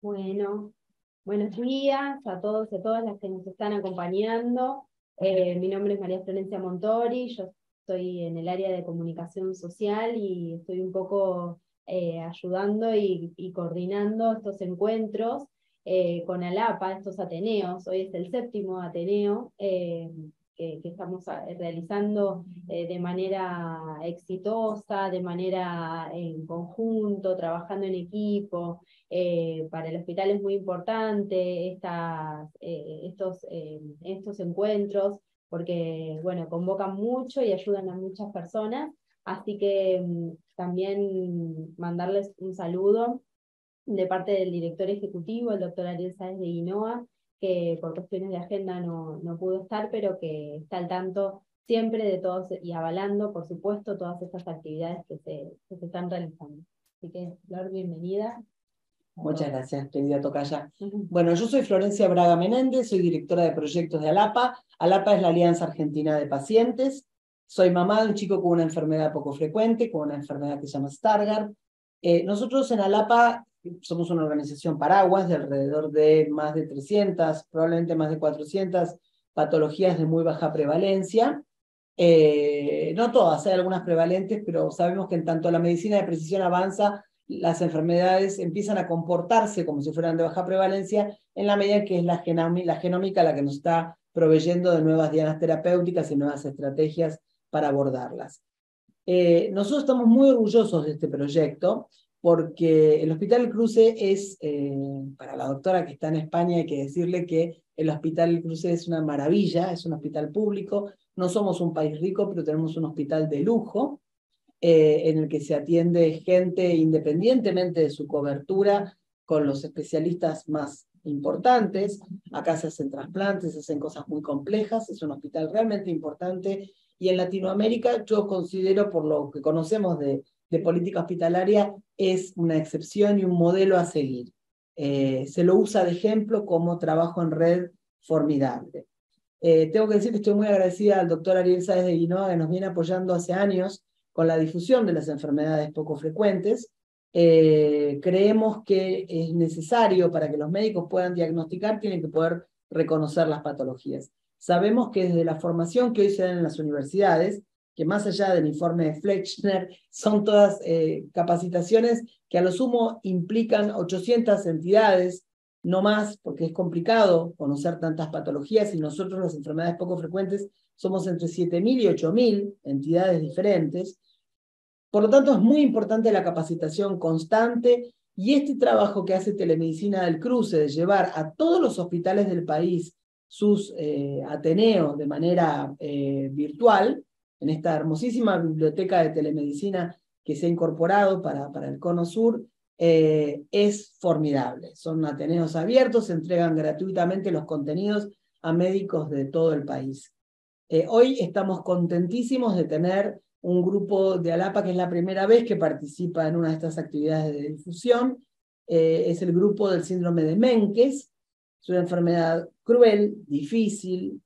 Bueno, buenos días a todos y a todas las que nos están acompañando. Eh, mi nombre es María Florencia Montori, yo estoy en el área de comunicación social y estoy un poco eh, ayudando y, coordinando estos encuentros eh, con ALAPA, estos Ateneos. Hoy es el séptimo Ateneo que, estamos realizando de manera exitosa, de manera en conjunto, trabajando en equipo. Eh, para el hospital es muy importante estas, eh, estos, eh, estos encuentros porque bueno, convocan mucho y ayudan a muchas personas. Así que mm, también mandarles un saludo de parte del director ejecutivo, el doctor Ariel Sáenz de Guinoa, que por cuestiones de agenda no, no pudo estar, pero que está al tanto siempre de todos y avalando, por supuesto, todas estas actividades que se, que se están realizando. Así que, Flor, bienvenida. Muchas gracias, querida Tocaya. Bueno, yo soy Florencia Braga Menéndez, soy directora de proyectos de ALAPA. ALAPA es la Alianza Argentina de Pacientes. Soy mamá de un chico con una enfermedad poco frecuente, con una enfermedad que se llama Stargardt. Eh, nosotros en ALAPA somos una organización paraguas de alrededor de más de 300, probablemente más de 400 patologías de muy baja prevalencia. Eh, no todas, hay algunas prevalentes, pero sabemos que en tanto la medicina de precisión avanza, las enfermedades empiezan a comportarse como si fueran de baja prevalencia en la medida que es la, genómica la que nos está proveyendo de nuevas dianas terapéuticas y nuevas estrategias para abordarlas. Eh, nosotros estamos muy orgullosos de este proyecto porque el Hospital Cruce es, eh, para la doctora que está en España, hay que decirle que el Hospital Cruce es una maravilla, es un hospital público, no somos un país rico, pero tenemos un hospital de lujo, eh, en el que se atiende gente independientemente de su cobertura con los especialistas más importantes. Acá se hacen trasplantes, se hacen cosas muy complejas, es un hospital realmente importante y en Latinoamérica yo considero, por lo que conocemos de, política hospitalaria, es una excepción y un modelo a seguir. Eh, se lo usa de ejemplo como trabajo en red formidable. Eh, tengo que decir que estoy muy agradecida al doctor Ariel Sáez de Guinoa, que nos viene apoyando hace años con la difusión de las enfermedades poco frecuentes. Eh, creemos que es necesario para que los médicos puedan diagnosticar, tienen que poder reconocer las patologías. Sabemos que desde la formación que hoy se da en las universidades, que más allá del informe de Flechner, son todas eh, capacitaciones que a lo sumo implican 800 entidades, no más, porque es complicado conocer tantas patologías y nosotros las enfermedades poco frecuentes somos entre 7.000 y 8.000 entidades diferentes. Por lo tanto, es muy importante la capacitación constante y este trabajo que hace Telemedicina del Cruce de llevar a todos los hospitales del país sus eh, ateneos de manera eh, virtual, en esta hermosísima biblioteca de telemedicina que se ha incorporado para, para el Cono Sur, eh, es formidable. Son ateneos abiertos, se entregan gratuitamente los contenidos a médicos de todo el país. hoy estamos contentísimos de tener un grupo de Alapa que es la primera vez que participa en una de estas actividades de difusión. Eh, es el grupo del síndrome de Menkes. Es una enfermedad cruel, difícil,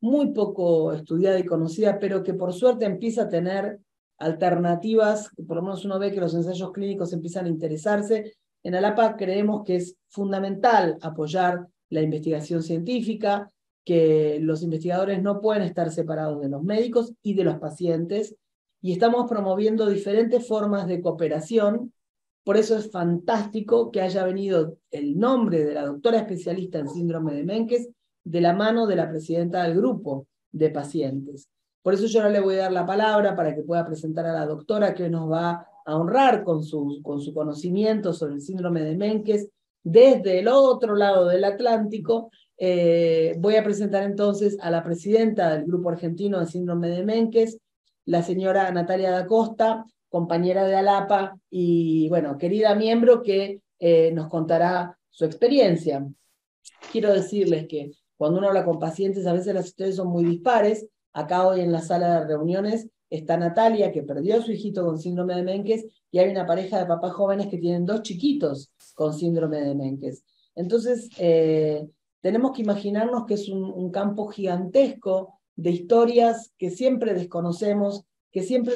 muy poco estudiada y conocida, pero que por suerte empieza a tener alternativas, por lo menos uno ve que los ensayos clínicos empiezan a interesarse. En Alapa creemos que es fundamental apoyar la investigación científica, que los investigadores no pueden estar separados de los médicos y de los pacientes, y estamos promoviendo diferentes formas de cooperación. Por eso es fantástico que haya venido el nombre de la doctora especialista en síndrome de Menkes de la mano de la presidenta del grupo de pacientes. Por eso yo ahora le voy a dar la palabra para que pueda presentar a la doctora que nos va a honrar con su, con su conocimiento sobre el síndrome de Menkes desde el otro lado del Atlántico. Eh, voy a presentar entonces a la presidenta del Grupo Argentino de Síndrome de Menkes, la señora Natalia da Costa, compañera de Alapa y, bueno, querida miembro que eh, nos contará su experiencia. Quiero decirles que cuando uno habla con pacientes, a veces las historias son muy dispares. Acá hoy en la sala de reuniones está Natalia, que perdió a su hijito con síndrome de Menkes, y hay una pareja de papás jóvenes que tienen dos chiquitos con síndrome de Menkes. Entonces, eh, tenemos que imaginarnos que es un campo gigantesco de historias que siempre desconocemos, que siempre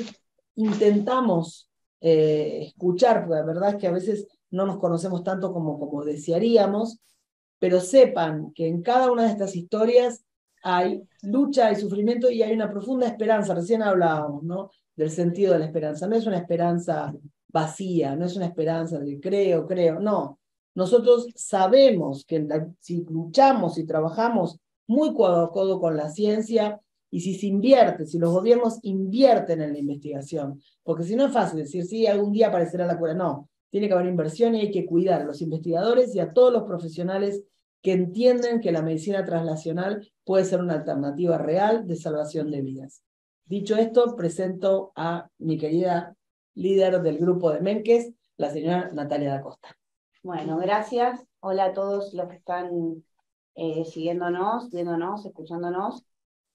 intentamos eh, escuchar, porque la verdad es que a veces no nos conocemos tanto como, como desearíamos, pero sepan que en cada una de estas historias hay lucha, y sufrimiento y hay una profunda esperanza. Recién hablábamos, ¿no? Del sentido de la esperanza. No es una esperanza vacía, no es una esperanza de creo, creo, no. Nosotros sabemos que si luchamos y trabajamos muy codo a codo con la ciencia y si se invierte, si los gobiernos invierten en la investigación, porque si no es fácil decir, sí, algún día aparecerá la cura, no, tiene que haber inversión y hay que cuidar a los investigadores y a todos los profesionales que entienden que la medicina translacional puede ser una alternativa real de salvación de vidas. Dicho esto, presento a mi querida líder del grupo de Menques, la señora Natalia da Costa. Bueno, gracias. Hola a todos los que están eh, siguiéndonos, viéndonos, escuchándonos.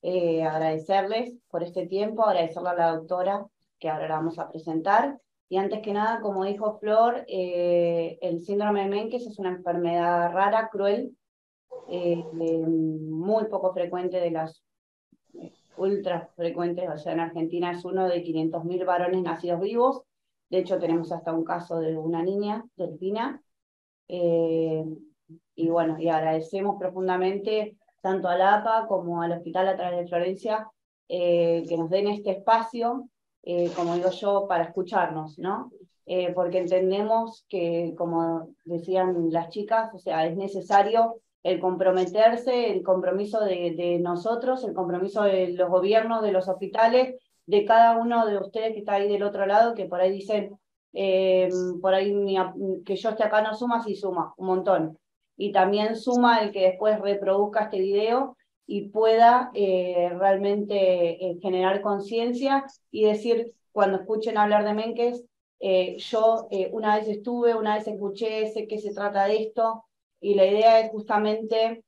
Eh, agradecerles por este tiempo, agradecerle a la doctora que ahora la vamos a presentar. Y antes que nada, como dijo Flor, eh, el síndrome de Menkes es una enfermedad rara, cruel, muy poco frecuente de las ultra frecuentes, o sea, en Argentina es uno de 500.000 varones nacidos vivos. De hecho, tenemos hasta un caso de una niña, Delfina. Eh, y bueno, y agradecemos profundamente tanto a la APA como al Hospital a través de Florencia eh, que nos den este espacio, eh, como digo yo, para escucharnos, ¿no? porque entendemos que, como decían las chicas, o sea, es necesario el comprometerse, el compromiso de, nosotros, el compromiso de los gobiernos, de los hospitales, de cada uno de ustedes que está ahí del otro lado, que por ahí dicen, eh, por ahí que yo esté acá no suma, sí suma, un montón. Y también suma el que después reproduzca este video y pueda eh, realmente eh, generar conciencia y decir, cuando escuchen hablar de Menkes, yo una vez estuve, una vez escuché, sé que se trata de esto, y la idea es justamente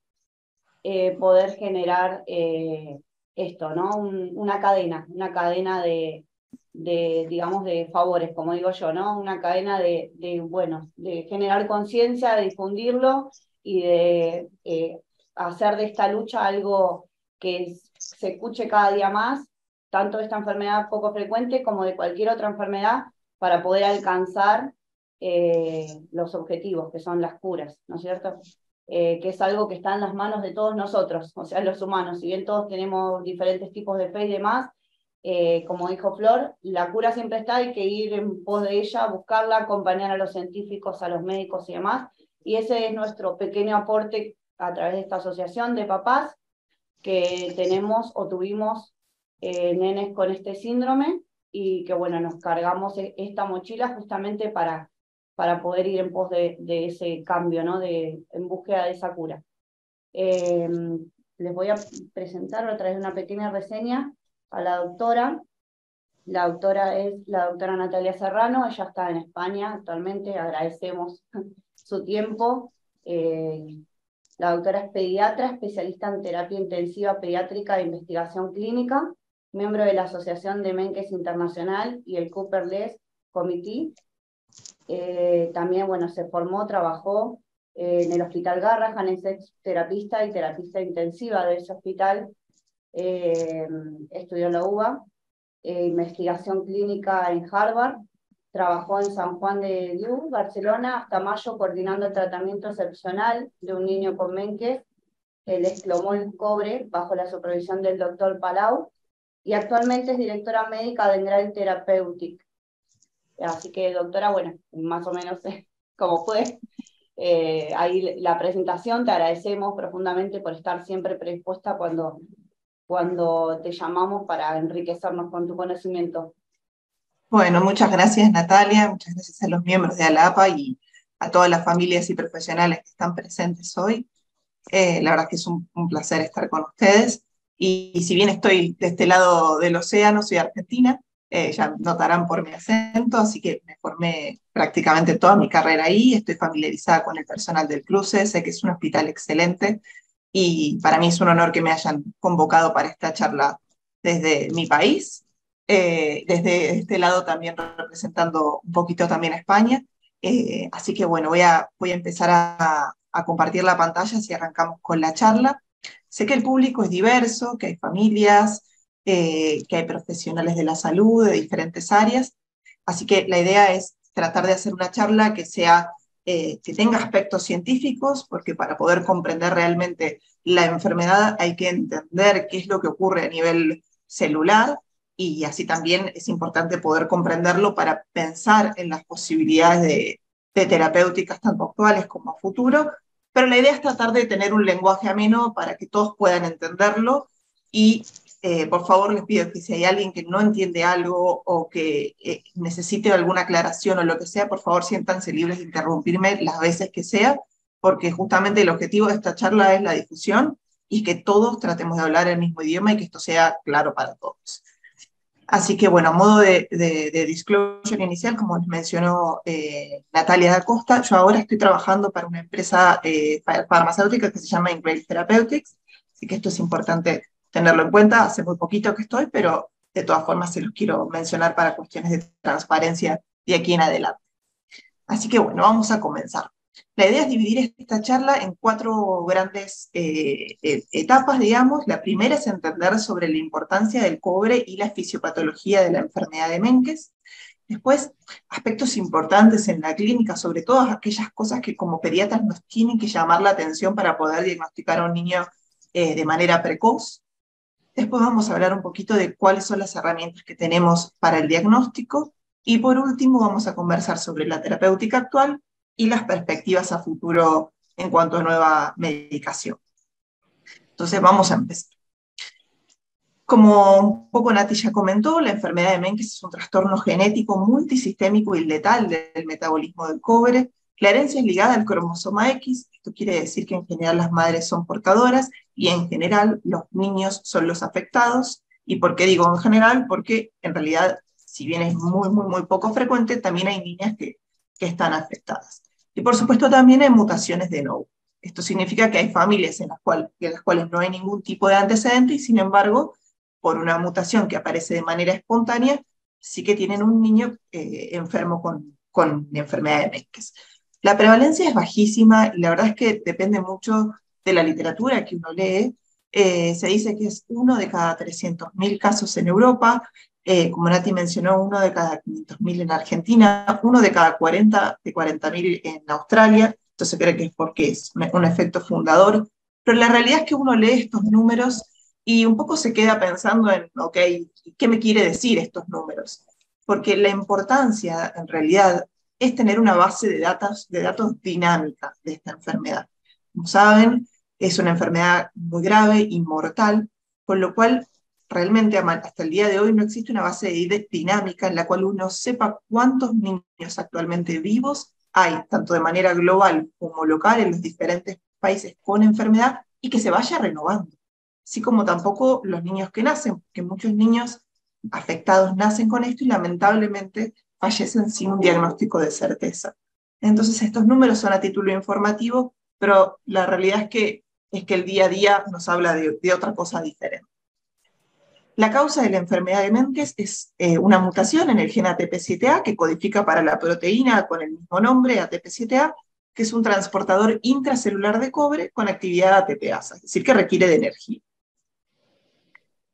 eh, poder generar eh, esto, ¿no? una cadena, una cadena de, digamos, de favores, como digo yo, ¿no? Una cadena de, bueno, de generar conciencia, de difundirlo y de eh, hacer de esta lucha algo que se escuche cada día más, tanto de esta enfermedad poco frecuente como de cualquier otra enfermedad, para poder alcanzar eh, los objetivos, que son las curas, ¿no es cierto? Eh, que es algo que está en las manos de todos nosotros, o sea, los humanos. Si bien todos tenemos diferentes tipos de fe y demás, eh, como dijo Flor, la cura siempre está, hay que ir en pos de ella, buscarla, acompañar a los científicos, a los médicos y demás. Y ese es nuestro pequeño aporte a través de esta asociación de papás que tenemos o tuvimos nenes con este síndrome y que bueno, nos cargamos e-, esta mochila justamente para para poder ir en pos de, ese cambio, ¿no? de, en búsqueda de esa cura. Em, les voy a presentar a través de una pequeña reseña a la doctora. La doctora es la doctora Natalia Serrano, ella está en España actualmente, agradecemos su tiempo. Eh, la doctora es pediatra, especialista en terapia intensiva pediátrica de investigación clínica, miembro de la Asociación de Menkes Internacional y el Cooper-Less Committee eh, también, bueno, se formó, trabajó eh, en el Hospital Garrahan, es terapista y terapista intensiva de ese hospital. Eh, estudió en la UBA, investigación clínica en Harvard, trabajó en San Juan de Dios, Barcelona, hasta mayo coordinando el tratamiento excepcional de un niño con Menkes, el cobre bajo la supervisión del doctor Palau, y actualmente es directora médica de Engral Therapeutic, Así que, doctora, bueno, más o menos como fue eh, ahí la presentación, te agradecemos profundamente por estar siempre predispuesta cuando, cuando te llamamos para enriquecernos con tu conocimiento. Bueno, muchas gracias Natalia, muchas gracias a los miembros de ALAPA y a todas las familias y profesionales que están presentes hoy. Eh, la verdad que es un, placer estar con ustedes. y, si bien estoy de este lado del océano, soy argentina, eh, ya notarán por mi acento, así que me formé prácticamente toda mi carrera ahí, estoy familiarizada con el personal del Cruce, sé que es un hospital excelente y para mí es un honor que me hayan convocado para esta charla desde mi país, eh, desde este lado también representando un poquito también a España. Eh, así que bueno, voy a, empezar a, compartir la pantalla si arrancamos con la charla. Sé que el público es diverso, que hay familias, eh, que hay profesionales de la salud de diferentes áreas. Así que la idea es tratar de hacer una charla que sea que tenga aspectos científicos, porque para poder comprender realmente la enfermedad hay que entender qué es lo que ocurre a nivel celular y así también es importante poder comprenderlo para pensar en las posibilidades de, terapéuticas tanto actuales como a pero la idea es tratar de tener un lenguaje ameno para que todos puedan entenderlo y eh, por favor les pido que si hay alguien que no entiende algo o que eh, necesite alguna aclaración o lo que sea, por favor siéntanse libres de interrumpirme las veces que sea, porque justamente el objetivo de esta charla es la difusión y que todos tratemos de hablar el mismo idioma y que esto sea claro para todos. Así que bueno, a modo de, de, disclosure inicial, como les mencionó eh, Natalia da Costa, yo ahora estoy trabajando para una empresa farmacéutica que se llama Ingrate Therapeutics, así que esto es importante tenerlo en cuenta. Hace muy poquito que estoy, pero de todas formas se los quiero mencionar para cuestiones de transparencia de aquí en adelante. Así que bueno, vamos a comenzar. La idea es dividir esta charla en cuatro grandes eh, eh, etapas, digamos. La primera es entender sobre la importancia del cobre y la fisiopatología de la enfermedad de Menkes. Después, aspectos importantes en la clínica, sobre todo aquellas cosas que como pediatras nos tienen que llamar la atención para poder diagnosticar a un niño eh, de manera precoz. Después vamos a hablar un poquito de cuáles son las herramientas que tenemos para el diagnóstico. Y por último vamos a conversar sobre la terapéutica actual y las perspectivas a futuro en cuanto a nueva medicación. Entonces vamos a empezar. Como un poco Nati ya comentó, la enfermedad de Menkes es un trastorno genético multisistémico y letal del metabolismo del cobre. La herencia es ligada al cromosoma X, esto quiere decir que en general las madres son portadoras y en general los niños son los afectados. ¿Y por qué digo en general? Porque en realidad, si bien es muy, muy, muy poco frecuente, también hay niñas que, que están afectadas. Y por supuesto también hay mutaciones de nuevo. Esto significa que hay familias en las, cuales, en las cuales no hay ningún tipo de antecedente y sin embargo, por una mutación que aparece de manera espontánea, sí que tienen un niño eh, enfermo con, con enfermedad de Menkes. La prevalencia es bajísima y la verdad es que depende mucho de la literatura que uno lee, eh, se dice que es uno de cada 300.000 casos en Europa, eh, como Nati mencionó, uno de cada 500.000 en Argentina, uno de cada 40 de 40.000 en Australia, entonces cree que es porque es un efecto fundador, pero la realidad es que uno lee estos números y un poco se queda pensando en, ok, ¿qué me quiere decir estos números? Porque la importancia en realidad es tener una base de datos, de datos dinámica de esta enfermedad. Como saben, es una enfermedad muy grave y mortal, con lo cual realmente hasta el día de hoy no existe una base de dinámica en la cual uno sepa cuántos niños actualmente vivos hay, tanto de manera global como local, en los diferentes países con enfermedad y que se vaya renovando. Así como tampoco los niños que nacen, porque muchos niños afectados nacen con esto y lamentablemente fallecen sin un diagnóstico de certeza. Entonces estos números son a título informativo pero la realidad es que, es que el día a día nos habla de, otra cosa diferente. La causa de la enfermedad de Menkes es eh, una mutación en el gen ATP7A que codifica para la proteína con el mismo nombre, ATP7A, que es un transportador intracelular de cobre con actividad ATPasa, es decir, que requiere de energía.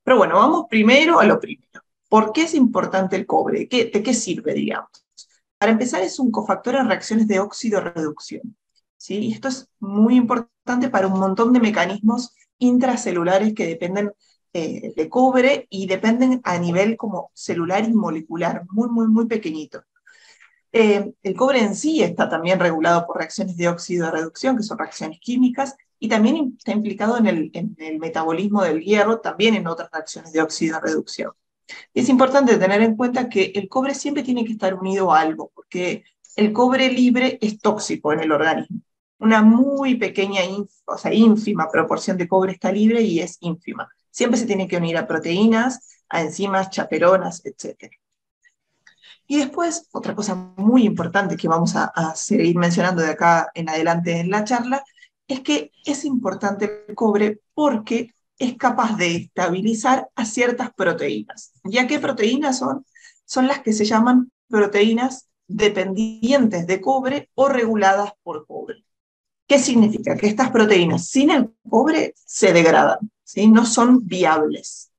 Pero bueno, vamos primero a lo primero. ¿Por qué es importante el cobre? ¿De qué sirve, digamos? Para empezar, es un cofactor en reacciones de óxido-reducción. ¿Sí? esto es muy importante para un montón de mecanismos intracelulares que dependen eh, de cobre y dependen a nivel como celular y molecular, muy, muy, muy pequeñito. Eh, el cobre en sí está también regulado por reacciones de óxido de reducción, que son reacciones químicas, y también está implicado en el, en el metabolismo del hierro, también en otras reacciones de óxido de reducción. es importante tener en cuenta que el cobre siempre tiene que estar unido a algo, porque el cobre libre es tóxico en el organismo una muy pequeña, o sea, ínfima proporción de cobre está libre y es ínfima. Siempre se tiene que unir a proteínas, a enzimas, chaperonas, etc. Y después, otra cosa muy importante que vamos a, a, seguir mencionando de acá en adelante en la charla, es que es importante el cobre porque es capaz de estabilizar a ciertas proteínas. ¿Ya qué proteínas son? Son las que se llaman proteínas dependientes de cobre o reguladas por cobre. ¿Qué significa? Que estas proteínas sin el cobre se degradan, ¿sí? no son viables.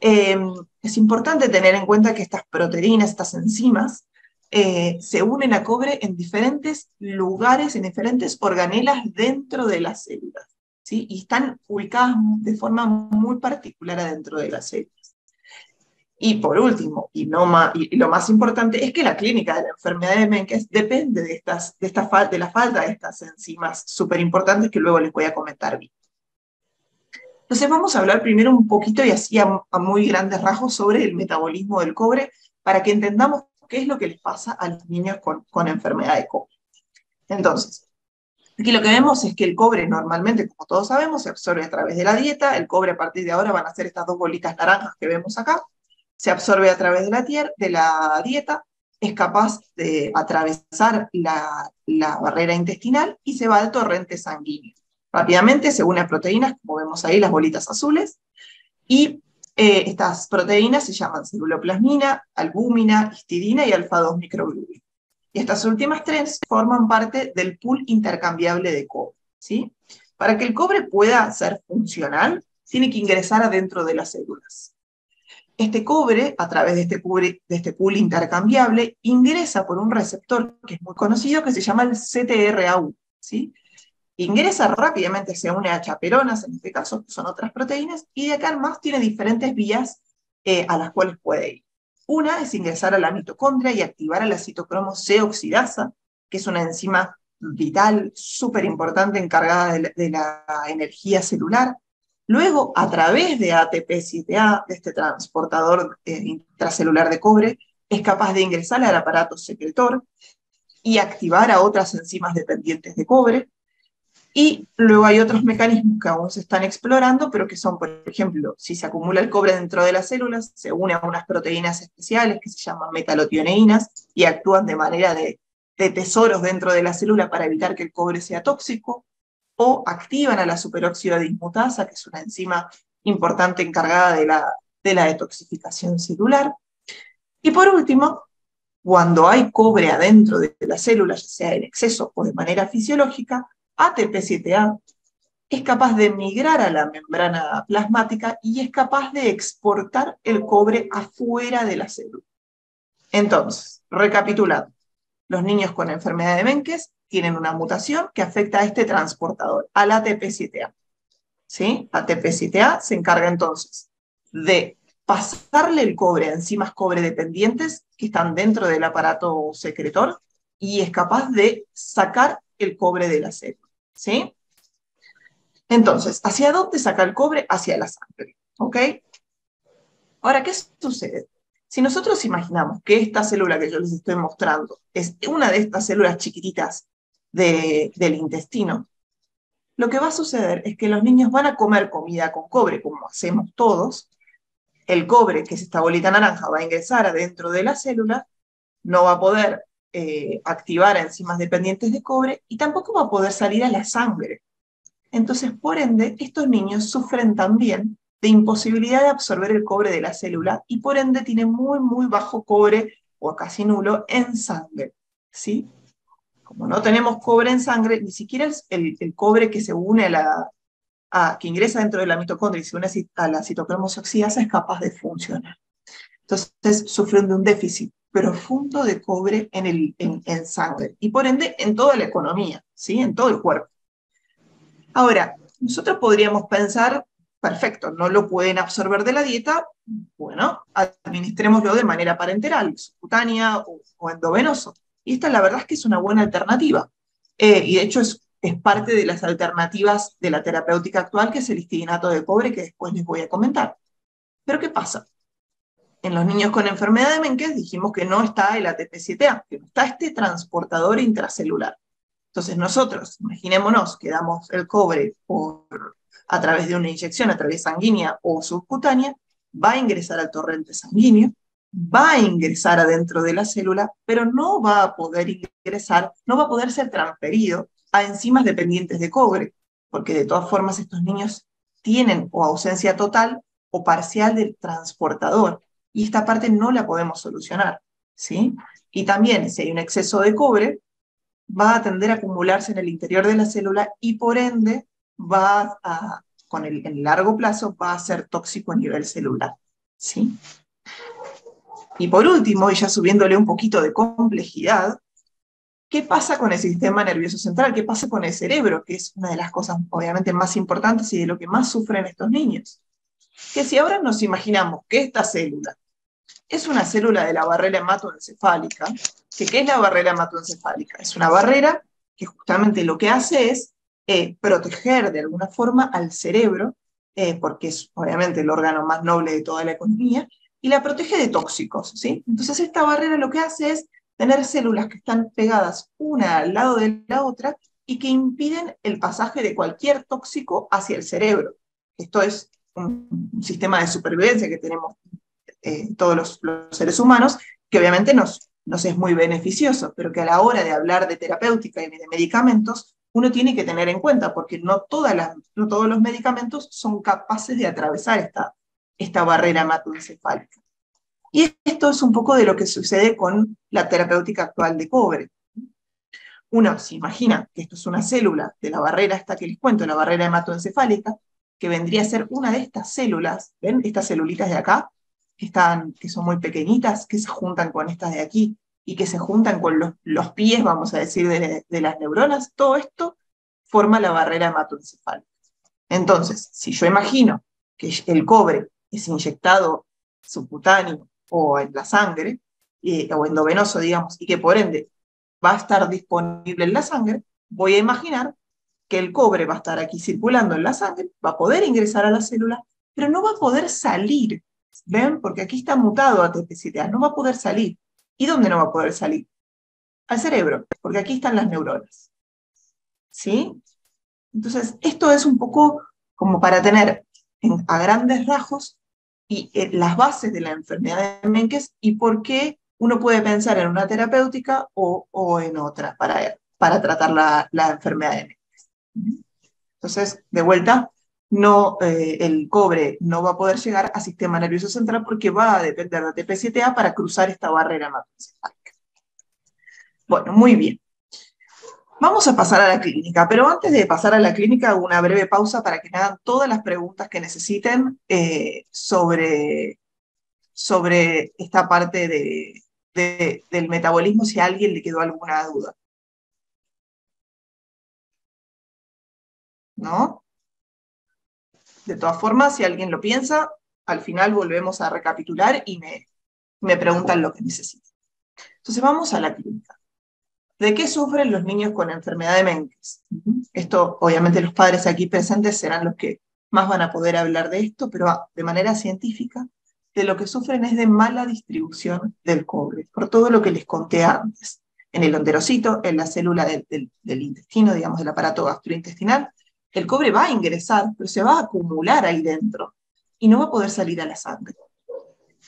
Em, es importante tener en cuenta que estas proteínas, estas enzimas, eh, se unen a cobre en diferentes lugares, en diferentes organelas dentro de las células, ¿sí? Y están ubicadas de forma muy particular adentro de las células. Y por último, y, no y, lo más importante, es que la clínica de la enfermedad de Menkes depende de, estas, de, esta de la falta de estas enzimas súper importantes que luego les voy a comentar bien. Entonces vamos a hablar primero un poquito y así a, muy grandes rasgos sobre el metabolismo del cobre para que entendamos qué es lo que les pasa a los niños con, con enfermedad de cobre. Entonces, aquí lo que vemos es que el cobre normalmente, como todos sabemos, se absorbe a través de la dieta. El cobre a partir de ahora van a ser estas dos bolitas naranjas que vemos acá se absorbe a través de la, de la dieta, es capaz de atravesar la, barrera intestinal y se va al torrente sanguíneo. Rápidamente se une a proteínas, como vemos ahí, las bolitas azules, y eh, estas proteínas se llaman celuloplasmina, albúmina, histidina y alfa-2 microglúbulos. Y estas últimas tres forman parte del pool intercambiable de cobre. ¿sí? Para que el cobre pueda ser funcional, tiene que ingresar adentro de las células. Este cobre, a través de este, de este pool intercambiable, ingresa por un receptor que es muy conocido, que se llama el CTRA1. ¿sí? Ingresa rápidamente, se une a chaperonas, en este caso, son otras proteínas, y de acá en más tiene diferentes vías eh, a las cuales puede ir. Una es ingresar a la mitocondria y activar a la citocromo C oxidasa, que es una enzima vital, súper importante, encargada de la energía celular. Luego, a través de ATP7A, de este transportador eh, intracelular de cobre, es capaz de ingresar al aparato secretor y activar a otras enzimas dependientes de cobre. Y luego hay otros mecanismos que aún se están explorando, pero que son, por ejemplo, si se acumula el cobre dentro de las células, se une a unas proteínas especiales que se llaman metalotioneínas y actúan de manera de tesoros dentro de la célula para evitar que el cobre sea tóxico o activan a la superóxido dismutasa, que es una enzima importante encargada de la, de la detoxificación celular. Y por último, cuando hay cobre adentro de la célula, ya sea en exceso o de manera fisiológica, ATP7A es capaz de migrar a la membrana plasmática y es capaz de exportar el cobre afuera de la célula. Entonces, recapitulando, los niños con enfermedad de Menkes tienen una mutación que afecta a este transportador, al ATP7A. ¿Sí? ATP7A se encarga entonces de pasarle el cobre a enzimas cobre dependientes que están dentro del aparato secretor y es capaz de sacar el cobre de la célula. ¿Sí? Entonces, ¿hacia dónde saca el cobre? Hacia la sangre. ¿Ok? Ahora, ¿qué sucede? Si nosotros imaginamos que esta célula que yo les estoy mostrando es una de estas células chiquititas del intestino, lo que va a suceder es que los niños van a comer comida con cobre, como hacemos todos. El cobre, que es esta bolita naranja, va a ingresar adentro de la célula, no va a poder eh, activar enzimas dependientes de cobre y tampoco va a poder salir a la sangre. Entonces, por ende, estos niños sufren también de imposibilidad de absorber el cobre de la célula y por ende tienen muy, muy bajo cobre o casi nulo en sangre. ¿sí? Como no tenemos cobre en sangre, ni siquiera el, cobre que se une a la, a, que ingresa dentro de la mitocondria y se une a la citocromosoxidasa es capaz de funcionar. Entonces sufren de un déficit profundo de cobre en, el, en, sangre y por ende en toda la economía, ¿sí? en todo el cuerpo. Ahora, nosotros podríamos pensar, perfecto, no lo pueden absorber de la dieta, bueno, administrémoslo de manera parenteral, subcutánea o, o endovenoso. Y esta la verdad es que es una buena alternativa. Eh, y de hecho es, parte de las alternativas de la terapéutica actual, que es el histidinato de cobre, que después les voy a comentar. Pero ¿qué pasa? En los niños con enfermedad de Menkes dijimos que no está el ATP7A, que está este transportador intracelular. Entonces nosotros, imaginémonos que damos el cobre a través de una inyección, a través sanguínea o subcutánea, va a ingresar al torrente sanguíneo, va a ingresar adentro de la célula, pero no va a poder ingresar, no va a poder ser transferido a enzimas dependientes de cobre, porque de todas formas estos niños tienen o ausencia total o parcial del transportador, y esta parte no la podemos solucionar, ¿sí? Y también, si hay un exceso de cobre, va a tender a acumularse en el interior de la célula y por ende va a, con el, en largo plazo, va a ser tóxico a nivel celular, ¿sí? Y por último, y ya subiéndole un poquito de complejidad, ¿qué pasa con el sistema nervioso central? ¿Qué pasa con el cerebro? Que es una de las cosas obviamente más importantes y de lo que más sufren estos niños. Que si ahora nos imaginamos que esta célula es una célula de la barrera hematoencefálica, que ¿qué es la barrera hematoencefálica? Es una barrera que justamente lo que hace es eh, proteger de alguna forma al cerebro, eh, porque es obviamente el órgano más noble de toda la economía, y la protege de tóxicos, ¿sí? Entonces esta barrera lo que hace es tener células que están pegadas una al lado de la otra y que impiden el pasaje de cualquier tóxico hacia el cerebro. Esto es un, sistema de supervivencia que tenemos eh, todos los, seres humanos, que obviamente nos, es muy beneficioso, pero que a la hora de hablar de terapéutica y de medicamentos, uno tiene que tener en cuenta, porque no, todas las, no todos los medicamentos son capaces de atravesar esta, esta barrera hematoencefálica. Y esto es un poco de lo que sucede con la terapéutica actual de cobre. Uno se imagina que esto es una célula de la barrera esta que les cuento, la barrera hematoencefálica, que vendría a ser una de estas células, ¿ven? Estas celulitas de acá, que, están, que son muy pequeñitas, que se juntan con estas de aquí y que se juntan con los, los pies, vamos a decir, de, de las neuronas, todo esto forma la barrera hematoencefálica. Entonces, si yo imagino que el cobre es inyectado subcutáneo o en la sangre, o endovenoso, digamos, y que por ende va a estar disponible en la sangre, voy a imaginar que el cobre va a estar aquí circulando en la sangre, va a poder ingresar a la célula, pero no va a poder salir. ¿Ven? Porque aquí está mutado a TP7A, no va a poder salir. ¿Y dónde no va a poder salir? Al cerebro, porque aquí están las neuronas. ¿Sí? Entonces, esto es un poco como para tener a grandes rasgos y eh, las bases de la enfermedad de Menkes y por qué uno puede pensar en una terapéutica o, o en otra para, para tratar la, la, enfermedad de Menkes. Entonces, de vuelta, no, eh, el cobre no va a poder llegar al sistema nervioso central porque va a depender de TP7A para cruzar esta barrera hematoencefálica. Bueno, muy bien. Vamos a pasar a la clínica, pero antes de pasar a la clínica, una breve pausa para que me hagan todas las preguntas que necesiten eh, sobre, sobre esta parte de, del metabolismo, si a alguien le quedó alguna duda. ¿No? De todas formas, si alguien lo piensa, al final volvemos a recapitular y me, me preguntan lo que necesiten. Entonces vamos a la clínica. ¿De qué sufren los niños con enfermedad de Menkes? Esto, obviamente, los padres aquí presentes serán los que más van a poder hablar de esto, pero de manera científica, de lo que sufren es de mala distribución del cobre, por todo lo que les conté antes. En el enterocito, en la célula del, del intestino, digamos, del aparato gastrointestinal, el cobre va a ingresar, pero se va a acumular ahí dentro y no va a poder salir a la sangre.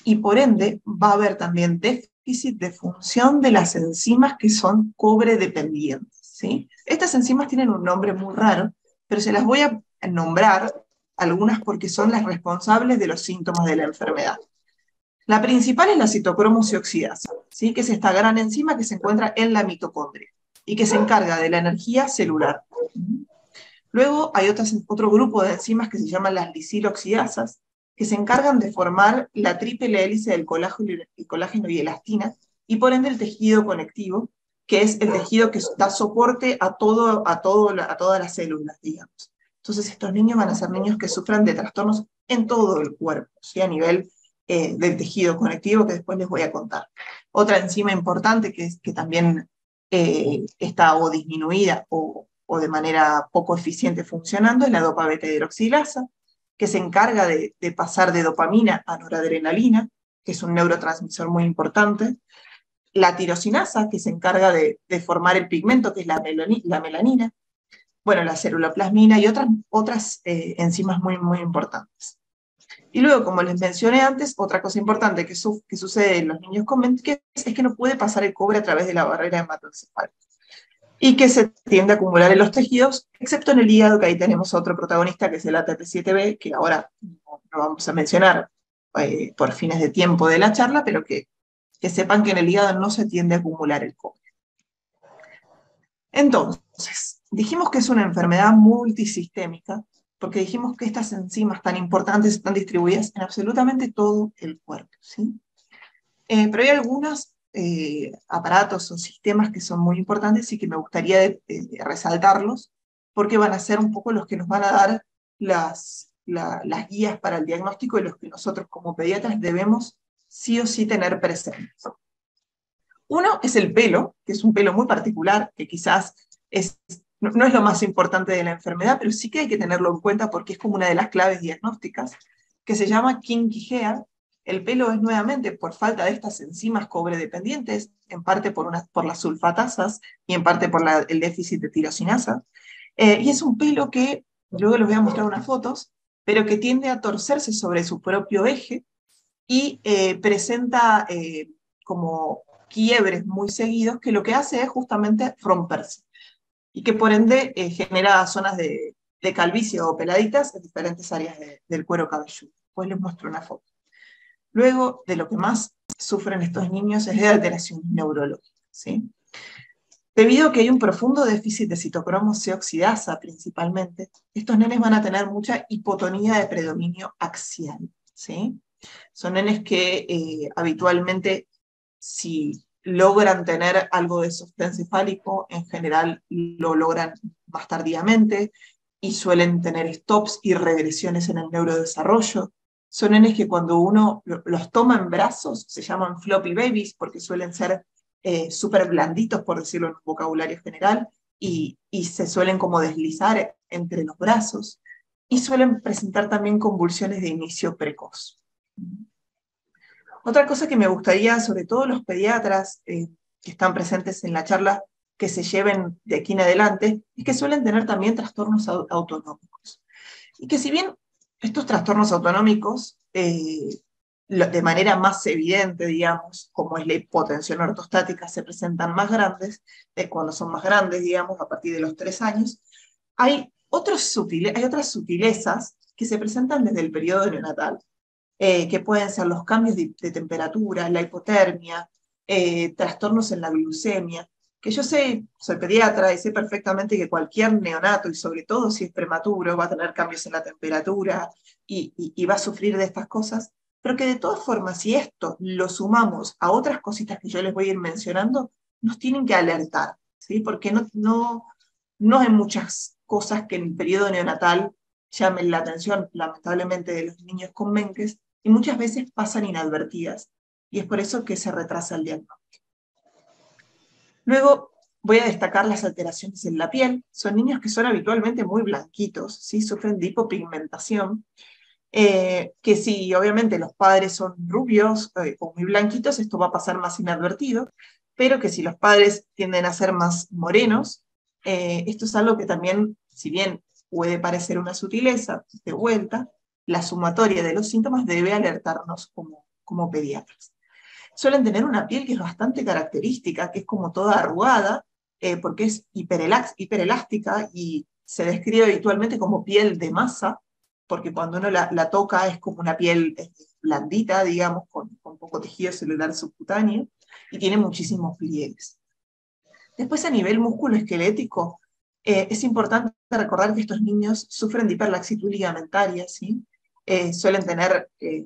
Y por ende va a haber también de función de las enzimas que son cobre dependientes. ¿sí? Estas enzimas tienen un nombre muy raro, pero se las voy a nombrar algunas porque son las responsables de los síntomas de la enfermedad. La principal es la citocromosioxidasa, ¿sí? que es esta gran enzima que se encuentra en la mitocondria y que se encarga de la energía celular. Luego hay otro grupo de enzimas que se llaman las lisiloxidasas, que se encargan de formar la triple hélice del colágeno, y elastina, y por ende el tejido conectivo, que es el tejido que da soporte a, todo, a, todo, a todas las células, digamos. Entonces estos niños van a ser niños que sufran de trastornos en todo el cuerpo, ¿sí? a nivel eh, del tejido conectivo, que después les voy a contar. Otra enzima importante que, que también eh, está o disminuida o, o, de manera poco eficiente funcionando es la dopa beta hidroxilasa, que se encarga de, pasar de dopamina a noradrenalina, que es un neurotransmisor muy importante, la tirosinasa, que se encarga de, formar el pigmento, que es la, melanina, bueno, la plasmina y otras, otras eh, enzimas muy, muy importantes. Y luego, como les mencioné antes, otra cosa importante que, sucede en los niños con es que no puede pasar el cobre a través de la barrera hematoencefálica y que se tiende a acumular en los tejidos, excepto en el hígado, que ahí tenemos otro protagonista, que es el ATP7B, que ahora no, vamos a mencionar eh, por fines de tiempo de la charla, pero que, que sepan que en el hígado no se tiende a acumular el cobre. Entonces, dijimos que es una enfermedad multisistémica, porque dijimos que estas enzimas tan importantes están distribuidas en absolutamente todo el cuerpo. ¿sí? pero hay algunos aparatos o sistemas que son muy importantes y que me gustaría resaltarlos porque van a ser un poco los que nos van a dar las, las guías para el diagnóstico y los que nosotros como pediatras debemos sí o sí tener presentes. Uno es el pelo, que es un pelo muy particular, que quizás es, no, es lo más importante de la enfermedad, pero sí que hay que tenerlo en cuenta porque es como una de las claves diagnósticas, que se llama kinky hair. El pelo es nuevamente por falta de estas enzimas cobredependientes, en parte por, las sulfatasas y en parte por el déficit de tirosinasa. Eh, y es un pelo que, luego les voy a mostrar unas fotos, pero que tiende a torcerse sobre su propio eje y eh, presenta eh, como quiebres muy seguidos que lo que hace es justamente romperse y que por ende genera zonas de, calvicie o peladitas en diferentes áreas del cuero cabelludo. Pues les muestro una foto. Luego, de lo que más sufren estos niños es de alteración neurológica. ¿sí? Debido a que hay un profundo déficit de citocromo C oxidasa principalmente, estos nenes van a tener mucha hipotonía de predominio axial. ¿sí? Son nenes que eh, habitualmente, si logran tener algo de sostén cefálico, en general lo logran más tardíamente y suelen tener stops y regresiones en el neurodesarrollo. Son nenes que cuando uno los toma en brazos se llaman floppy babies porque suelen ser eh, súper blanditos, por decirlo en vocabulario general, y, y se suelen como deslizar entre los brazos y suelen presentar también convulsiones de inicio precoz. Otra cosa que me gustaría, sobre todo los pediatras eh, que están presentes en la charla, que se lleven de aquí en adelante, es que suelen tener también trastornos autonómicos. Y que si bien estos trastornos autonómicos, eh, de manera más evidente, digamos, como es la hipotensión ortostática, se presentan más grandes, eh, cuando son más grandes, digamos, a partir de los tres años, hay, otras sutilezas que se presentan desde el periodo neonatal eh, que pueden ser los cambios de, temperatura, la hipotermia, trastornos en la glucemia, que yo sé, soy pediatra y sé perfectamente que cualquier neonato, y sobre todo si es prematuro, va a tener cambios en la temperatura y, va a sufrir de estas cosas, pero que de todas formas, si esto lo sumamos a otras cositas que yo les voy a ir mencionando, nos tienen que alertar, ¿sí? porque no, no, no hay muchas cosas que en el periodo neonatal llamen la atención, lamentablemente, de los niños con menques, y muchas veces pasan inadvertidas y es por eso que se retrasa el diagnóstico. Luego voy a destacar las alteraciones en la piel. Son niños que son habitualmente muy blanquitos, ¿sí? sufren de hipopigmentación, eh, que si obviamente los padres son rubios eh, o muy blanquitos, esto va a pasar más inadvertido, pero que si los padres tienden a ser más morenos, eh, esto es algo que también, si bien puede parecer una sutileza, de vuelta, la sumatoria de los síntomas debe alertarnos como, como pediatras. Suelen tener una piel que es bastante característica, que es como toda arrugada, eh, porque es hiperelástica y se describe habitualmente como piel de masa, porque cuando uno la, toca es como una piel eh, blandita, digamos, con, con, poco tejido celular subcutáneo, y tiene muchísimos pliegues. Después a nivel músculo-esquelético, eh, es importante recordar que estos niños sufren de hiperlaxitud ligamentaria, ¿sí? Eh, suelen tener eh,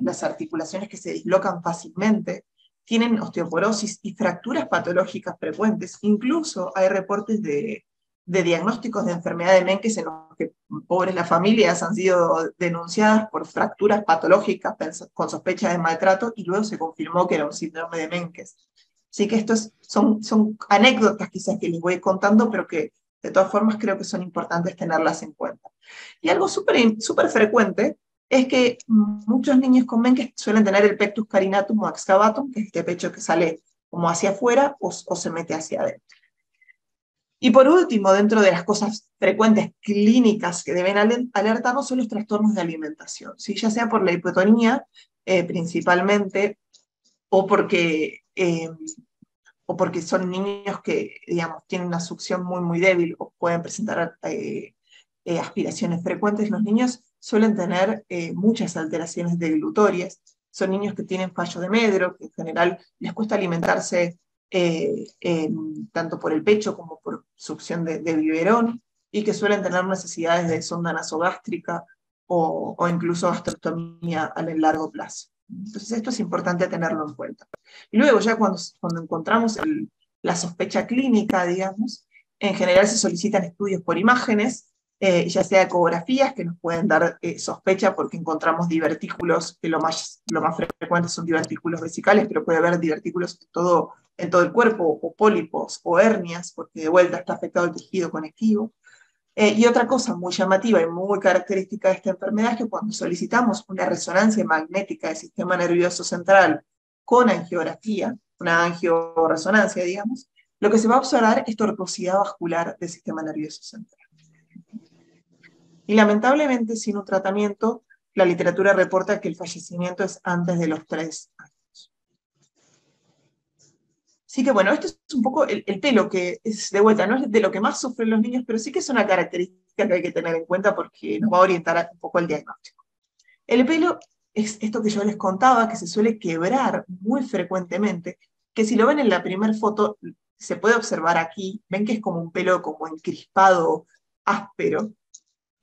las articulaciones que se dislocan fácilmente, tienen osteoporosis y fracturas patológicas frecuentes. Incluso hay reportes de, diagnósticos de enfermedad de Menkes en los que pobres las familias han sido denunciadas por fracturas patológicas con sospecha de maltrato y luego se confirmó que era un síndrome de Menkes. Así que estos son, son anécdotas quizás que les voy contando, pero que de todas formas creo que son importantes tenerlas en cuenta. Y algo súper frecuente es que muchos niños con Menkes suelen tener el pectus carinatum o excavatum, que es este pecho que sale como hacia afuera o, se mete hacia adentro. Y por último, dentro de las cosas frecuentes clínicas que deben alertarnos son los trastornos de alimentación, ¿sí? ya sea por la hipotonía eh, principalmente o porque, eh, o porque son niños que digamos, tienen una succión muy, muy débil o pueden presentar eh, aspiraciones frecuentes. Los niños suelen tener eh, muchas alteraciones deglutorias. Son niños que tienen fallo de medro, que en general les cuesta alimentarse eh, tanto por el pecho como por succión de, biberón y que suelen tener necesidades de sonda nasogástrica o, incluso gastroctomía a largo plazo. Entonces esto es importante tenerlo en cuenta. Y luego ya cuando, cuando encontramos la sospecha clínica, digamos, en general se solicitan estudios por imágenes, eh, ya sea ecografías que nos pueden dar eh, sospecha porque encontramos divertículos, que lo más, lo más frecuente son divertículos vesicales, pero puede haber divertículos en todo, en todo el cuerpo, o pólipos, o hernias, porque de vuelta está afectado el tejido conectivo. Eh, y otra cosa muy llamativa y muy característica de esta enfermedad es que cuando solicitamos una resonancia magnética del sistema nervioso central con angiografía, una angioresonancia, digamos, lo que se va a observar es tortuosidad vascular del sistema nervioso central. Y lamentablemente, sin un tratamiento, la literatura reporta que el fallecimiento es antes de los tres años. Así que bueno, esto es un poco el, pelo que es de vuelta, no es de lo que más sufren los niños, pero sí que es una característica que hay que tener en cuenta porque nos va a orientar un poco el diagnóstico. El pelo es esto que yo les contaba, que se suele quebrar muy frecuentemente, que si lo ven en la primera foto, se puede observar aquí, ven que es como un pelo como encrispado, áspero,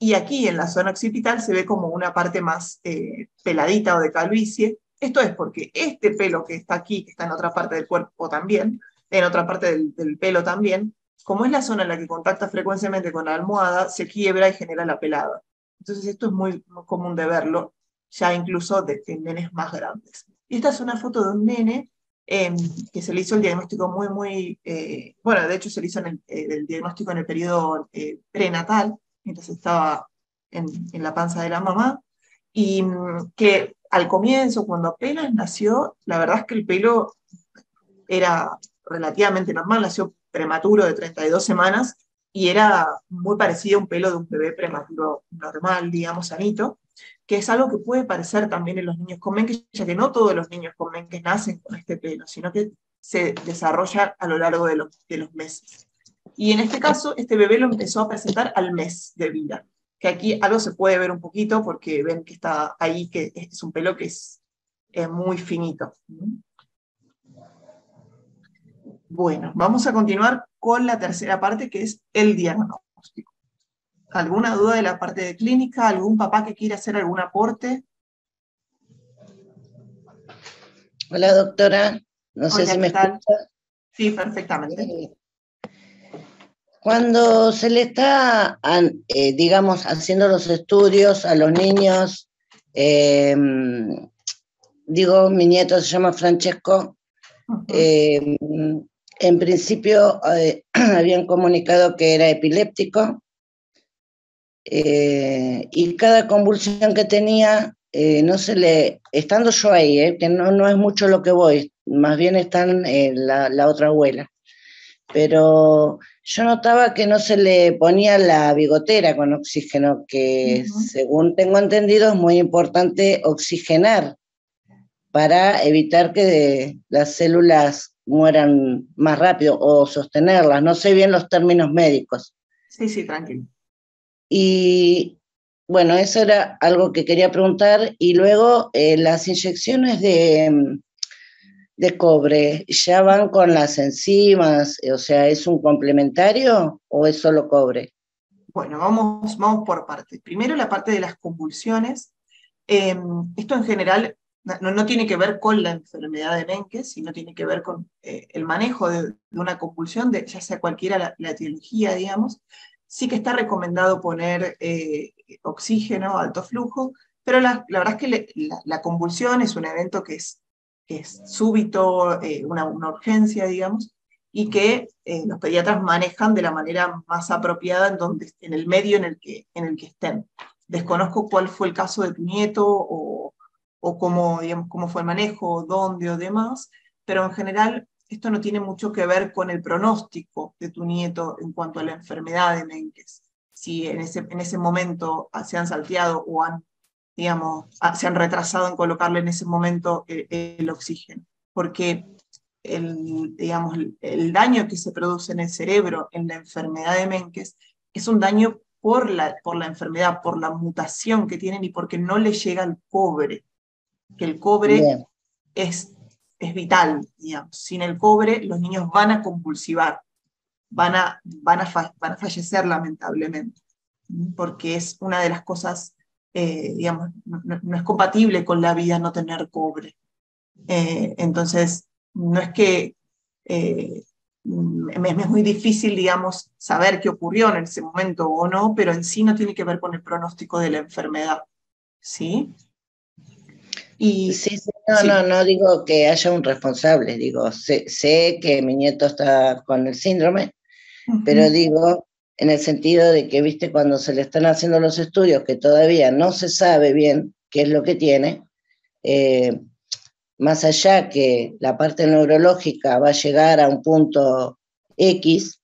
y aquí en la zona occipital se ve como una parte más eh, peladita o de calvicie. Esto es porque este pelo que está aquí, que está en otra parte del cuerpo también, en otra parte del, pelo también, como es la zona en la que contacta frecuentemente con la almohada, se quiebra y genera la pelada. Entonces esto es muy, común de verlo, ya incluso de, en nenes más grandes. Y esta es una foto de un nene Em, que se le hizo el diagnóstico muy, muy, eh, bueno, de hecho se le hizo eh, el, diagnóstico en el periodo eh, prenatal, mientras estaba en, la panza de la mamá, y mm, que al comienzo, cuando apenas nació, la verdad es que el pelo era relativamente normal, nació prematuro de 32 semanas y era muy parecido a un pelo de un bebé prematuro normal, digamos, sanito que es algo que puede parecer también en los niños con Menkes, ya que no todos los niños con Menkes nacen con este pelo, sino que se desarrolla a lo largo de los, de los meses. Y en este caso, este bebé lo empezó a presentar al mes de vida, que aquí algo se puede ver un poquito porque ven que está ahí, que es un pelo que es, es muy finito. Bueno, vamos a continuar con la tercera parte, que es el diagnóstico. ¿Alguna duda de la parte de clínica? ¿Algún papá que quiera hacer algún aporte? Hola, doctora. No sé si me escucha. Sí, perfectamente. Cuando se le está, eh, digamos, haciendo los estudios a los niños, em, digo, mi nieto se llama Francesco, em, en principio eh, habían comunicado que era epiléptico, eh, y cada convulsión que tenía, no se le, estando yo ahí, que no, no es mucho lo que voy, más bien están la, la, otra abuela, pero yo notaba que no se le ponía la bigotera con oxígeno, que según tengo entendido es muy importante oxigenar para evitar que las células mueran más rápido o sostenerlas. No sé bien los términos médicos. Sí, sí, tranquilo. Y bueno, eso era algo que quería preguntar. Y luego eh, las inyecciones de, de cobre, ¿ya van con las enzimas? O sea, ¿es un complementario o es solo cobre? Bueno, vamos, vamos por partes. Primero la parte de las convulsiones. Em, esto en general no, no, tiene que ver con la enfermedad de Menkes, sino tiene que ver con eh, el manejo de, una convulsión, de, ya sea cualquiera la, la etiología, digamos, Sí que está recomendado poner eh, oxígeno, alto flujo, pero la, verdad es que la, convulsión es un evento que es, es súbito, eh, una, urgencia, digamos, y que eh, los pediatras manejan de la manera más apropiada en, donde, en el medio en el, que, en el que estén. Desconozco cuál fue el caso de tu nieto o, o cómo, digamos, cómo fue el manejo, dónde o demás, pero en general esto no tiene mucho que ver con el pronóstico de tu nieto en cuanto a la enfermedad de Menkes. Si en ese, en ese momento se han salteado o han, digamos, se han retrasado en colocarle en ese momento el, oxígeno. Porque el, digamos, el daño que se produce en el cerebro en la enfermedad de Menkes es un daño por la, por la enfermedad, por la mutación que tienen y porque no le llega el cobre. Que el cobre es es vital, digamos. Sin el cobre los niños van a convulsivar, van a, van a, van a fallecer lamentablemente, porque es una de las cosas eh, digamos, no, es compatible con la vida no tener cobre. Eh, entonces, no es que eh, me, es muy difícil, digamos, saber qué ocurrió en ese momento o no, pero en sí no tiene que ver con el pronóstico de la enfermedad. ¿Sí? Y, sí, no, no, no digo que haya un responsable, digo, sé, sé que mi nieto está con el síndrome, pero digo, en el sentido de que, viste, cuando se le están haciendo los estudios, que todavía no se sabe bien qué es lo que tiene, eh, más allá que la parte neurológica va a llegar a un punto X,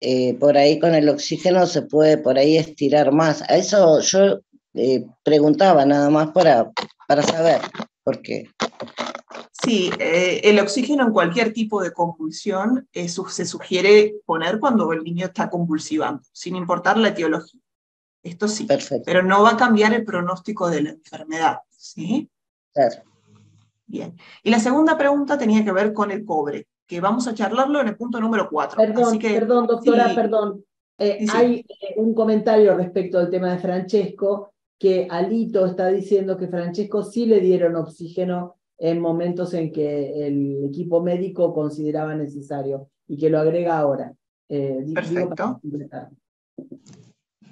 eh, por ahí con el oxígeno se puede por ahí estirar más. A eso yo eh, preguntaba nada más para, para saber, porque Sí, eh, el oxígeno en cualquier tipo de convulsión eh, se sugiere poner cuando el niño está convulsivando, sin importar la etiología. Esto sí, pero no va a cambiar el pronóstico de la enfermedad. ¿sí? Claro. Bien. Y la segunda pregunta tenía que ver con el cobre, que vamos a charlarlo en el punto número 4. Perdón, perdón, doctora, perdón. Eh, hay un comentario respecto al tema de Francesco, que Alito está diciendo que Francesco sí le dieron oxígeno en momentos en que el equipo médico consideraba necesario y que lo agrega ahora. Eh, Perfecto.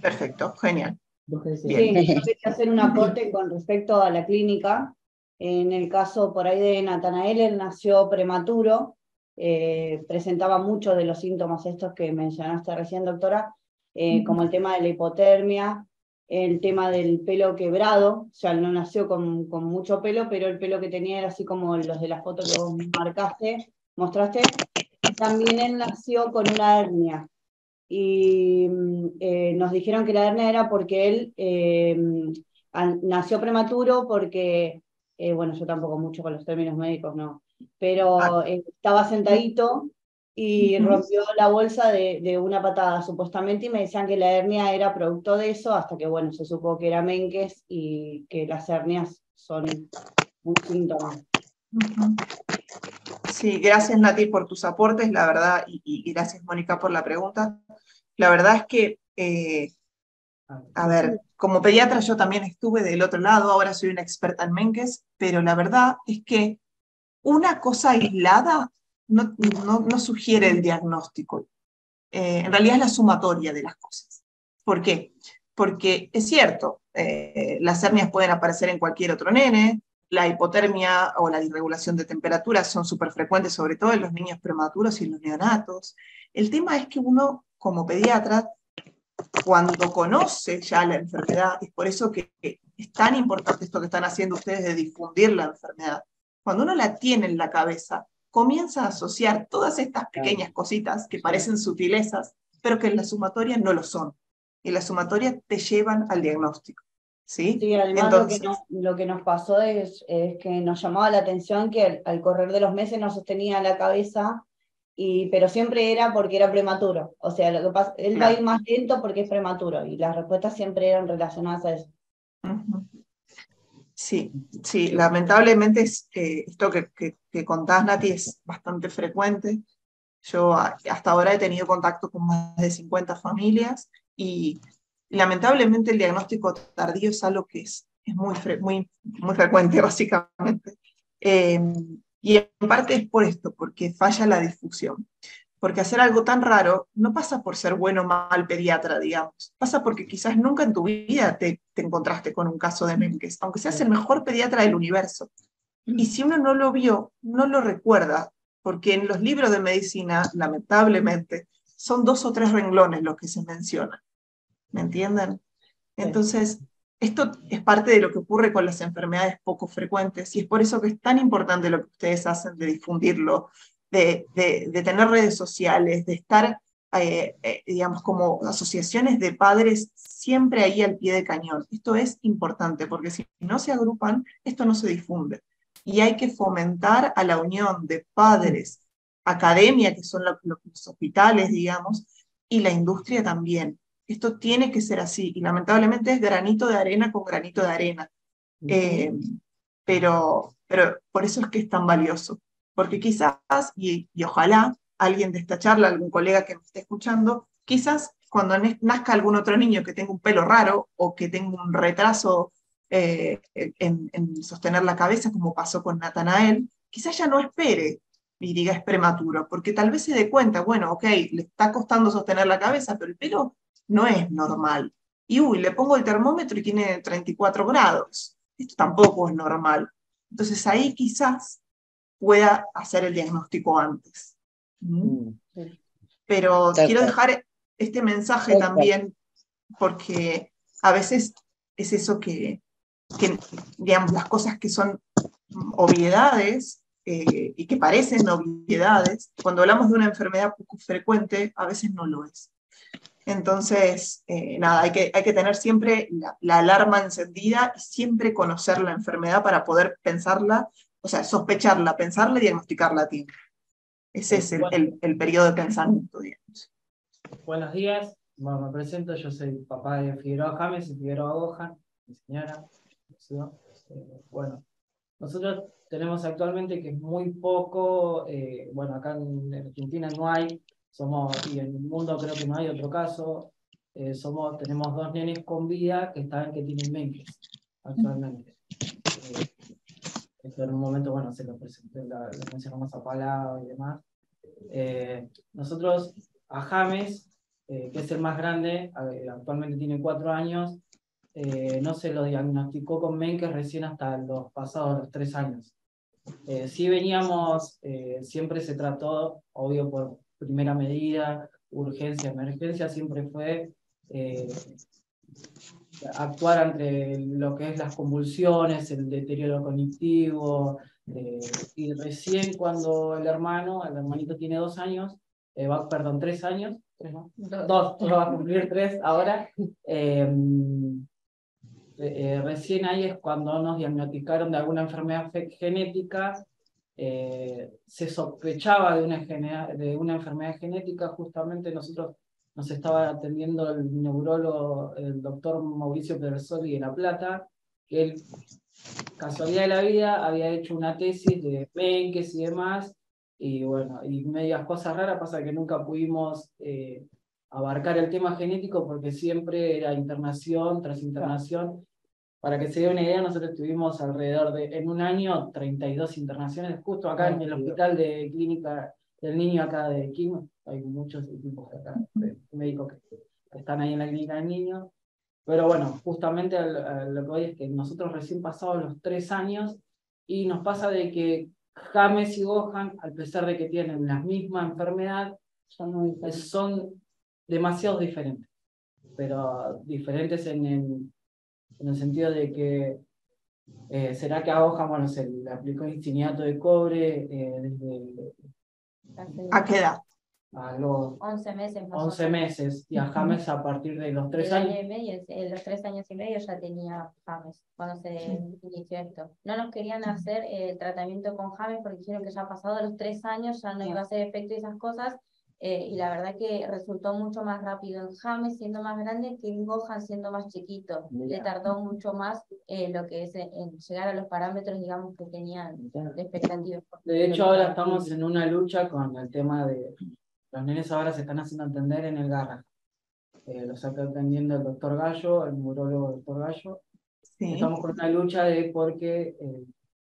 Perfecto, genial. Sí, yo quería hacer un aporte con respecto a la clínica. En el caso por ahí de Natanael, él nació prematuro, eh, presentaba muchos de los síntomas estos que mencionaste recién, doctora, eh, como el tema de la hipotermia, el tema del pelo quebrado, o sea, no nació con, con, mucho pelo, pero el pelo que tenía era así como los de la foto que vos marcaste, mostraste. También él nació con una hernia. Y mm, eh, nos dijeron que la hernia era porque él eh, nació prematuro, porque, eh, bueno, yo tampoco mucho con los términos médicos, no, pero ah. estaba sentadito y rompió la bolsa de, de, una patada, supuestamente, y me decían que la hernia era producto de eso, hasta que, bueno, se supo que era Menkes y que las hernias son un síntoma. Sí, gracias Nati por tus aportes, la verdad, y, gracias Mónica por la pregunta. La verdad es que, eh, a ver, como pediatra yo también estuve del otro lado, ahora soy una experta en Menkes, pero la verdad es que una cosa aislada no, no, sugiere el diagnóstico. Eh, en realidad es la sumatoria de las cosas. ¿Por qué? Porque es cierto, eh, las hernias pueden aparecer en cualquier otro nene, la hipotermia o la disregulación de temperatura son súper frecuentes, sobre todo en los niños prematuros y en los neonatos. El tema es que uno, como pediatra, cuando conoce ya la enfermedad, es por eso que es tan importante esto que están haciendo ustedes de difundir la enfermedad, cuando uno la tiene en la cabeza, comienza a asociar todas estas pequeñas cositas que parecen sutilezas, pero que en la sumatoria no lo son. Y la sumatoria te llevan al diagnóstico. Sí, sí además lo, que nos, lo, que nos, pasó es, que nos llamaba la atención que al, correr de los meses nos sostenía la cabeza, y, pero siempre era porque era prematuro. O sea, lo que pasa, él va a ir más lento porque es prematuro y las respuestas siempre eran relacionadas a eso. Sí, sí, lamentablemente es, esto que, que, contás, Nati, es bastante frecuente. Yo hasta ahora he tenido contacto con más de 50 familias y lamentablemente el diagnóstico tardío es algo que es, es muy, muy, muy frecuente, básicamente. Eh, y en parte es por esto, porque falla la difusión porque hacer algo tan raro no pasa por ser bueno o mal pediatra, digamos, pasa porque quizás nunca en tu vida te, encontraste con un caso de Menkes, aunque seas el mejor pediatra del universo. Y si uno no lo vio, no lo recuerda, porque en los libros de medicina, lamentablemente, son dos o tres renglones los que se mencionan. ¿Me entienden? Entonces, esto es parte de lo que ocurre con las enfermedades poco frecuentes y es por eso que es tan importante lo que ustedes hacen de difundirlo, de, tener redes sociales, de estar, eh, eh, digamos, como asociaciones de padres siempre ahí al pie de cañón. Esto es importante porque si no se agrupan, esto no se difunde. Y hay que fomentar a la unión de padres, academia, que son los hospitales, digamos, y la industria también. Esto tiene que ser así y lamentablemente es granito de arena con granito de arena. Eh, pero, pero por eso es que es tan valioso porque quizás, y, ojalá alguien de esta charla, algún colega que me esté escuchando, quizás cuando nazca algún otro niño que tenga un pelo raro o que tenga un retraso eh, en, en, sostener la cabeza, como pasó con Natanael, quizás ya no espere y diga es prematuro, porque tal vez se dé cuenta, bueno, ok, le está costando sostener la cabeza, pero el pelo no es normal. Y uy, le pongo el termómetro y tiene 34 grados. Esto tampoco es normal. Entonces ahí quizás pueda hacer el diagnóstico antes. ¿Mm? Pero quiero dejar este mensaje también porque a veces es eso que, que, digamos, las cosas que son obviedades eh, y que parecen obviedades, cuando hablamos de una enfermedad poco frecuente, a veces no lo es. Entonces, eh, nada, hay que, hay que tener siempre la, alarma encendida y siempre conocer la enfermedad para poder pensarla, o sea, sospecharla, pensarla y diagnosticarla a tiempo. Ese es el, el, periodo de pensamiento, digamos. Buenos días, me presento, yo soy papá de Figueroa James y Figueroa Goja, mi señora. Bueno, nosotros tenemos actualmente que es muy poco, eh, bueno, acá en Argentina no hay somos, y en el mundo creo que no hay otro caso, eh, somos, tenemos dos nenes con vida que están, que tienen menkes actualmente. Eh, en un momento, bueno, se lo presenté, la, mencionamos a Palau y demás. Eh, nosotros, a James, que es el más grande, actualmente tiene cuatro años, no se lo diagnosticó con menkes recién hasta los pasados tres años. sí veníamos, siempre se trató, obvio por primera medida, urgencia, emergencia, siempre fue eh, actuar ante lo que es las convulsiones, el deterioro cognitivo, eh, y recién cuando el hermano, el hermanito tiene dos años, eh, va, perdón, tres años, dos, va a cumplir tres ahora, recién ahí es cuando nos diagnosticaron de alguna enfermedad genética eh, se sospechaba de una, de una enfermedad genética, justamente nosotros nos estaba atendiendo el neurólogo, el doctor Mauricio Pedersoli de La Plata, que él, casualidad de la vida, había hecho una tesis de Menkes y demás, y bueno, y medias cosas raras, pasa que nunca pudimos eh, abarcar el tema genético porque siempre era internación tras internación, para que se dé una idea, nosotros tuvimos alrededor de, en un año, 32 internaciones, justo acá en el hospital de clínica del niño acá de Kim, hay muchos equipos acá, de médicos que están ahí en la clínica del niño. Pero bueno, justamente lo que voy es que nosotros recién pasamos los tres años y nos pasa de que James y Gohan, a pesar de que tienen la misma enfermedad, son, son demasiado diferentes. Pero diferentes en, en en el sentido de que eh, será que a Hoja bueno, se le aplicó insiniato de cobre eh, desde... ¿A qué edad? A los 11 meses. 11 meses y a James a partir de los 3 años. En los 3 años y medio ya tenía James cuando se inició esto. No nos querían hacer el tratamiento con James porque dijeron que ya ha pasado los 3 años, ya no iba a hacer efecto y esas cosas eh, y la verdad que resultó mucho más rápido en James siendo más grande que en Gohan siendo más chiquito. Le tardó mucho más eh, lo que es en llegar a los parámetros, digamos, que tenían de. De hecho, ahora estamos en una lucha con el tema de los nenes ahora se están haciendo entender en el Garra. Eh, lo está atendiendo el doctor Gallo, el neurólogo doctor Gallo. Estamos con una lucha de porque eh,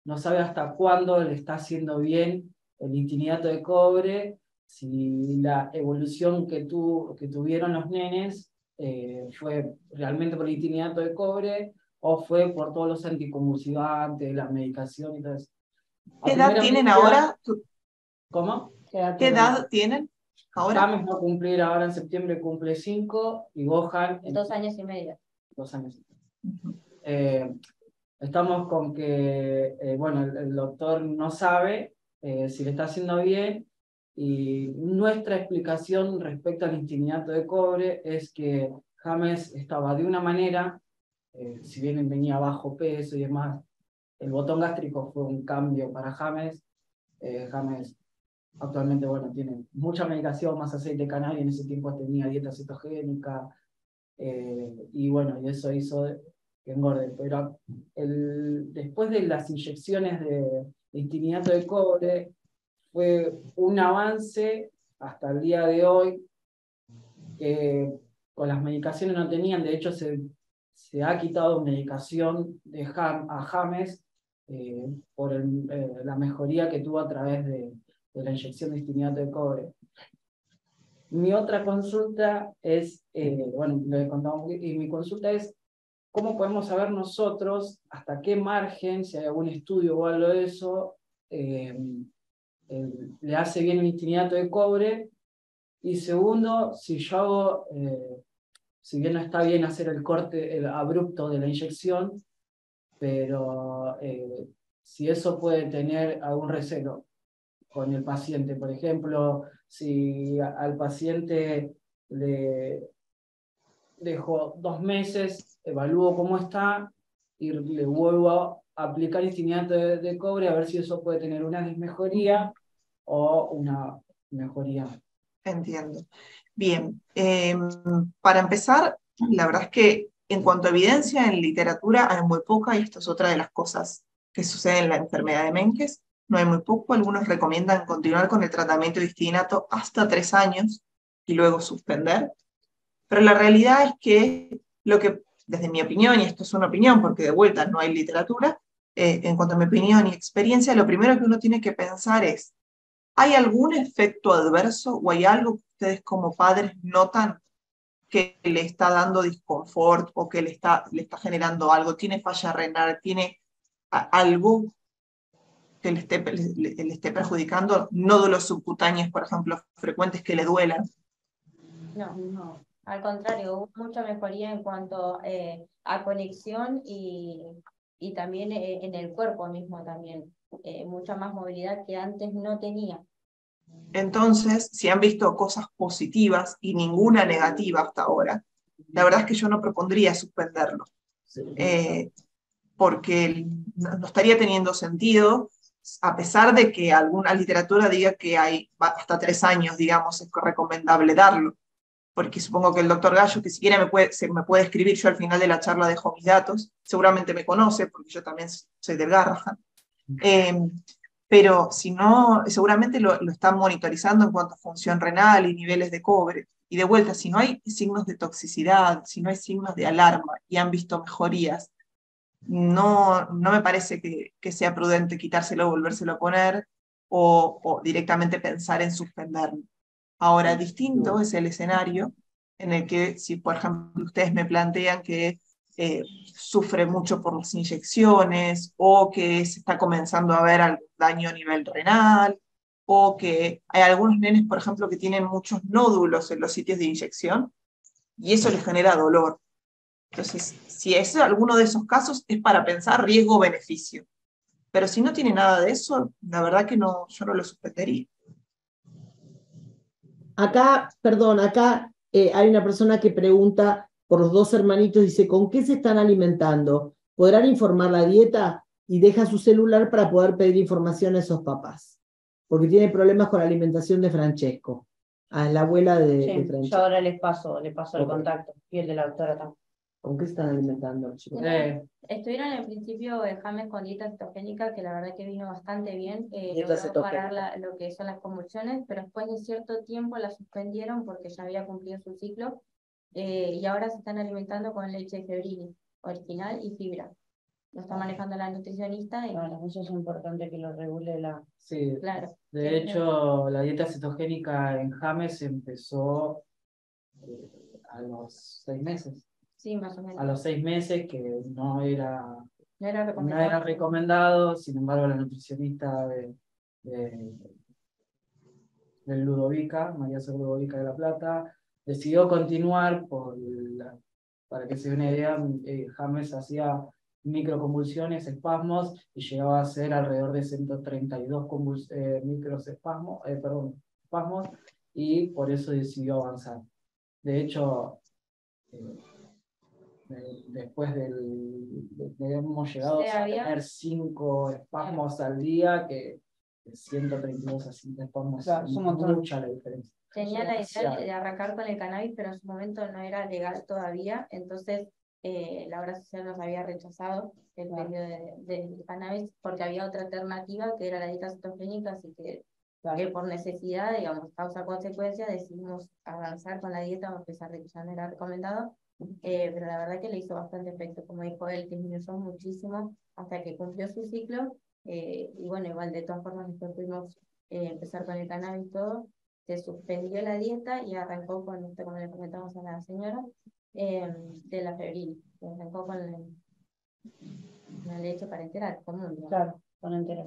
no sabe hasta cuándo le está haciendo bien el intimidato de cobre si la evolución que, tu, que tuvieron los nenes eh, fue realmente por el intimidato de cobre o fue por todos los anticonvulsivantes, la medicación y todo eso. ¿Qué edad tienen ahora? ¿Cómo? ¿Qué edad, tienen ahora? James va a cumplir ahora en septiembre, cumple cinco, y Gohan... En, dos años y medio. Dos años eh, estamos con que, eh, bueno, el, doctor no sabe si le está haciendo bien y nuestra explicación respecto al intimidato de cobre es que James estaba de una manera, eh, si bien venía bajo peso y demás, el botón gástrico fue un cambio para James. Eh, James actualmente, bueno, tiene mucha medicación, más aceite canario, en ese tiempo tenía dieta cetogénica, eh, y bueno, y eso hizo que engorde. Pero el, después de las inyecciones de, de de cobre, fue un avance hasta el día de hoy que con las medicaciones no tenían, de hecho se, se ha quitado medicación de a James eh, por eh, la mejoría que tuvo a través de, de la inyección de istiniato de cobre. Mi otra consulta es, eh, bueno, le contamos, y mi consulta es, ¿cómo podemos saber nosotros hasta qué margen, si hay algún estudio o algo de eso, le hace bien el istiniato de cobre? Y segundo, si yo hago, si bien no está bien hacer el corte el abrupto de la inyección, pero eh, si eso puede tener algún recelo con el paciente, por ejemplo, si al paciente le dejo dos meses, evalúo cómo está y le vuelvo a aplicar istiniato de, cobre a ver si eso puede tener una desmejoría o una mejoría. Entiendo. Bien, em, para empezar, la verdad es que en cuanto a evidencia en literatura hay muy poca, y esto es otra de las cosas que suceden en la enfermedad de Menkes. No hay muy poco, algunos recomiendan continuar con el tratamiento destinato hasta tres años y luego suspender. Pero la realidad es que lo que, desde mi opinión, y esto es una opinión porque de vuelta no hay literatura, eh, en cuanto a mi opinión y experiencia, lo primero que uno tiene que pensar es, ¿hay algún efecto adverso o hay algo que ustedes como padres notan que le está dando disconfort o que le está, le está generando algo, tiene falla renal, tiene algo que le esté, le, esté perjudicando, nódulos subcutáneos, por ejemplo, frecuentes que le duelan. No, no. Al contrario, hubo mucha mejoría en cuanto eh, a conexión y, y también eh, en el cuerpo mismo también. Eh, mucha más movilidad que antes no tenía. Entonces, si han visto cosas positivas y ninguna negativa hasta ahora, la verdad es que yo no propondría suspenderlo, eh, porque no estaría teniendo sentido, a pesar de que alguna literatura diga que hay hasta tres años, digamos, es recomendable darlo, porque supongo que el doctor Gallo, que siquiera me puede, se me puede escribir, yo al final de la charla dejo mis datos, seguramente me conoce, porque yo también soy del Garrahan. Pero si no, seguramente lo, están monitorizando en cuanto a función renal y niveles de cobre. Y de vuelta, si no hay signos de toxicidad, si no hay signos de alarma y han visto mejorías, no, no me parece que, que sea prudente quitárselo volvérselo a poner o, o, directamente pensar en suspenderlo. Ahora, distinto es el escenario en el que, si por ejemplo ustedes me plantean que eh, sufre mucho por las inyecciones o que se está comenzando a ver algún daño a nivel renal o que hay algunos nenes, por ejemplo, que tienen muchos nódulos en los sitios de inyección y eso les genera dolor. Entonces, si es alguno de esos casos, es para pensar riesgo-beneficio. Pero si no tiene nada de eso, la verdad que no, yo no lo suspendería. Acá, perdón, acá eh, hay una persona que pregunta por los dos hermanitos, dice, ¿con qué se están alimentando? ¿Podrán informar la dieta? Y deja su celular para poder pedir información a esos papás, porque tiene problemas con la alimentación de Francesco, a la abuela de, Francesco. Yo ahora les paso, le paso el contacto y el de la doctora también. ¿Con qué están alimentando chicos? Eh. Estuvieron en principio James con dieta cetogénica, que la verdad que vino bastante bien. Eh, logró parar lo que son las convulsiones, pero después de cierto tiempo la suspendieron porque ya había cumplido su ciclo eh, y ahora se están alimentando con leche febril original y fibra. Lo está manejando la nutricionista. Y... Bueno, eso es importante que lo regule la... Sí, claro. De hecho, la dieta cetogénica en James empezó eh, a los seis meses. Sí, más o menos. A los seis meses que no era, no era, recomendado. No era recomendado, sin embargo la nutricionista de, del Ludovica, María Ser Ludovica de la Plata, decidió continuar por para que se dé una idea, eh, James hacía microconvulsiones, espasmos, y llegaba a ser alrededor de 132 eh, microespasmos, eh, perdón, espasmos, y por eso decidió avanzar. De hecho, eh, después del, hemos llegado a tener 5 espasmos al día, que 132 a 5 espasmos, es mucha la diferencia. Tenía la idea de arrancar con el cannabis, pero en su momento no era legal todavía, entonces eh, la obra social nos había rechazado el pedido de, cannabis porque había otra alternativa que era la dieta cetogénica, así que que por necesidad, digamos, causa-consecuencia, decidimos avanzar con la dieta a pesar de que ya no era recomendado, eh, pero la verdad que le hizo bastante efecto, como dijo él, disminuyó muchísimo hasta que cumplió su ciclo, eh, y bueno, igual de todas formas después pudimos eh, empezar con el cannabis todo, se suspendió la dieta y arrancó con esto, como le comentamos a la señora, de la febril, arrancó con la, leche para enterar, común. Claro, con enterar.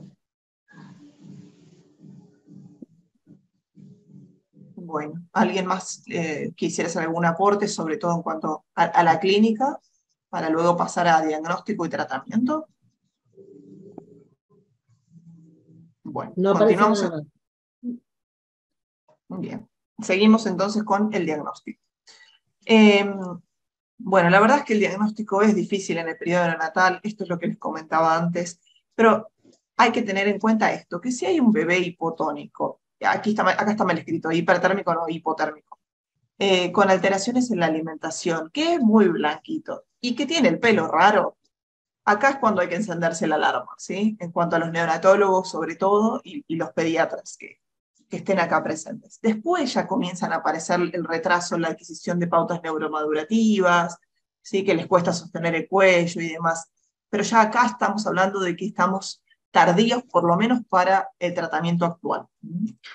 Bueno, ¿alguien más eh, quisiera hacer algún aporte, sobre todo en cuanto a, la clínica, para luego pasar a diagnóstico y tratamiento? Bueno, continuamos. Bien, seguimos entonces con el diagnóstico. Em, bueno, la verdad es que el diagnóstico es difícil en el periodo neonatal, esto es lo que les comentaba antes, pero hay que tener en cuenta esto, que si hay un bebé hipotónico aquí está, acá está mal escrito, hipertérmico no hipotérmico, eh, con alteraciones en la alimentación, que es muy blanquito y que tiene el pelo raro, acá es cuando hay que encenderse la alarma, ¿sí? En cuanto a los neonatólogos sobre todo y, los pediatras que, que estén acá presentes. Después ya comienzan a aparecer el retraso en la adquisición de pautas neuromadurativas, ¿sí? que les cuesta sostener el cuello y demás. Pero ya acá estamos hablando de que estamos tardíos, por lo menos para el tratamiento actual.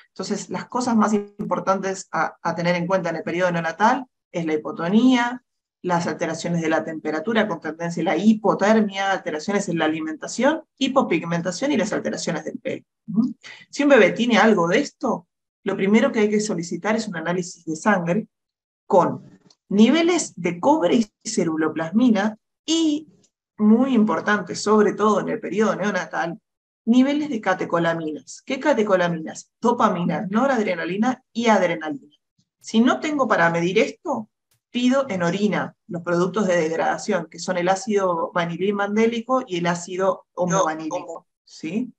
Entonces, las cosas más importantes a, tener en cuenta en el periodo neonatal es la hipotonía, las alteraciones de la temperatura con tendencia a la hipotermia, alteraciones en la alimentación, hipopigmentación y las alteraciones del pelo. Si un bebé tiene algo de esto, lo primero que hay que solicitar es un análisis de sangre con niveles de cobre y ceruloplasmina y, muy importante, sobre todo en el periodo neonatal, niveles de catecolaminas. ¿Qué catecolaminas? Dopamina, noradrenalina y adrenalina. Si no tengo para medir esto, pido en orina los productos de degradación, que son el ácido vanilín mandélico y el ácido homovanílico. ¿sí?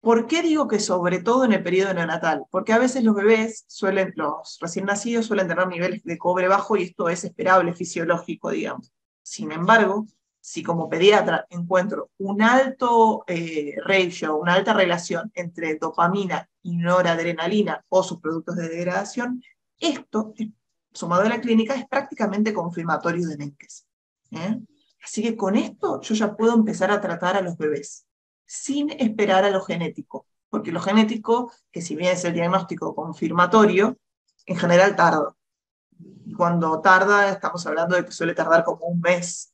¿Por qué digo que sobre todo en el periodo neonatal? Porque a veces los bebés suelen, los recién nacidos suelen tener niveles de cobre bajo y esto es esperable, fisiológico, digamos. Sin embargo, si como pediatra encuentro un alto eh, ratio, una alta relación entre dopamina y noradrenalina o sus productos de degradación, esto, sumado a la clínica, es prácticamente confirmatorio de Menkes. ¿eh? Así que con esto yo ya puedo empezar a tratar a los bebés, sin esperar a lo genético, porque lo genético, que si bien es el diagnóstico confirmatorio, en general tarda. Cuando tarda, estamos hablando de que suele tardar como un mes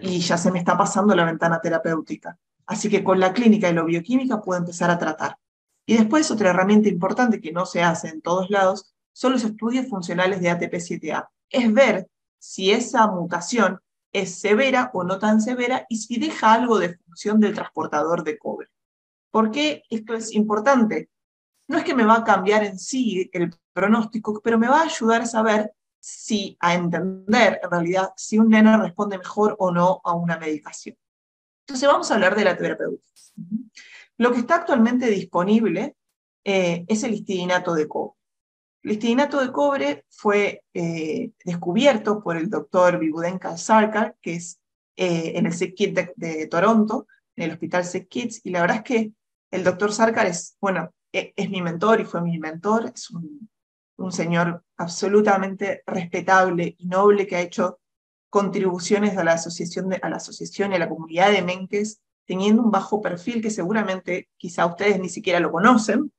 y ya se me está pasando la ventana terapéutica. Así que con la clínica y la bioquímica puedo empezar a tratar. Y después otra herramienta importante que no se hace en todos lados son los estudios funcionales de ATP7A. Es ver si esa mutación es severa o no tan severa y si deja algo de función del transportador de cobre. ¿Por qué esto es importante? No es que me va a cambiar en sí el pronóstico, pero me va a ayudar a saber si, a entender en realidad si un nene responde mejor o no a una medicación. Entonces vamos a hablar de la terapéutica. Lo que está actualmente disponible eh, es el histidinato de cobre. El histidinato de cobre fue eh, descubierto por el doctor Vibudenka Sarkar, que es eh, en el SickKit de, de, Toronto, en el hospital SickKids, y la verdad es que el doctor Sarkar es, bueno, e, es mi mentor y fue mi mentor, es un un señor absolutamente respetable y noble que ha hecho contribuciones a la asociación, a la asociación y a la comunidad de Menkes, teniendo un bajo perfil que seguramente quizá ustedes ni siquiera lo conocen,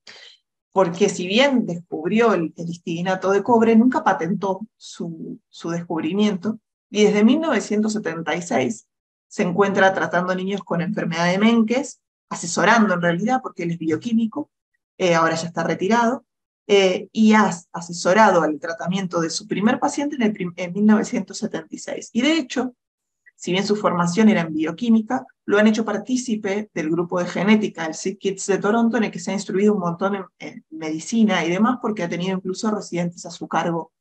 porque si bien descubrió el, el de cobre, nunca patentó su, su descubrimiento, y desde 1976 se encuentra tratando niños con enfermedad de Menkes, asesorando en realidad, porque él es bioquímico, eh, ahora ya está retirado, eh, y ha asesorado al tratamiento de su primer paciente en, en 1976. Y de hecho, si bien su formación era en bioquímica, lo han hecho partícipe del grupo de genética, el Sick Kids de Toronto, en el que se ha instruido un montón en, medicina y demás, porque ha tenido incluso residentes a su cargo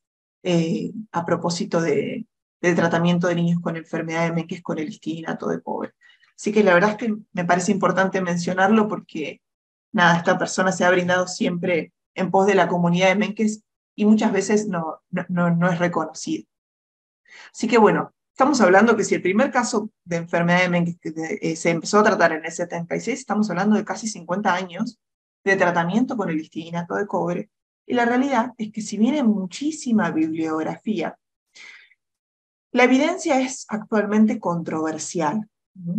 eh, a propósito de, del tratamiento de niños con enfermedad de Menkes con el histidinato de pobre. Así que la verdad es que me parece importante mencionarlo porque, nada, esta persona se ha brindado siempre en pos de la comunidad de Menkes y muchas veces no, no, no es reconocido. Así que bueno, estamos hablando que si el primer caso de enfermedad de Menkes eh, se empezó a tratar en el 76, estamos hablando de casi 50 años de tratamiento con el histidinato de cobre. Y la realidad es que si viene muchísima bibliografía, la evidencia es actualmente controversial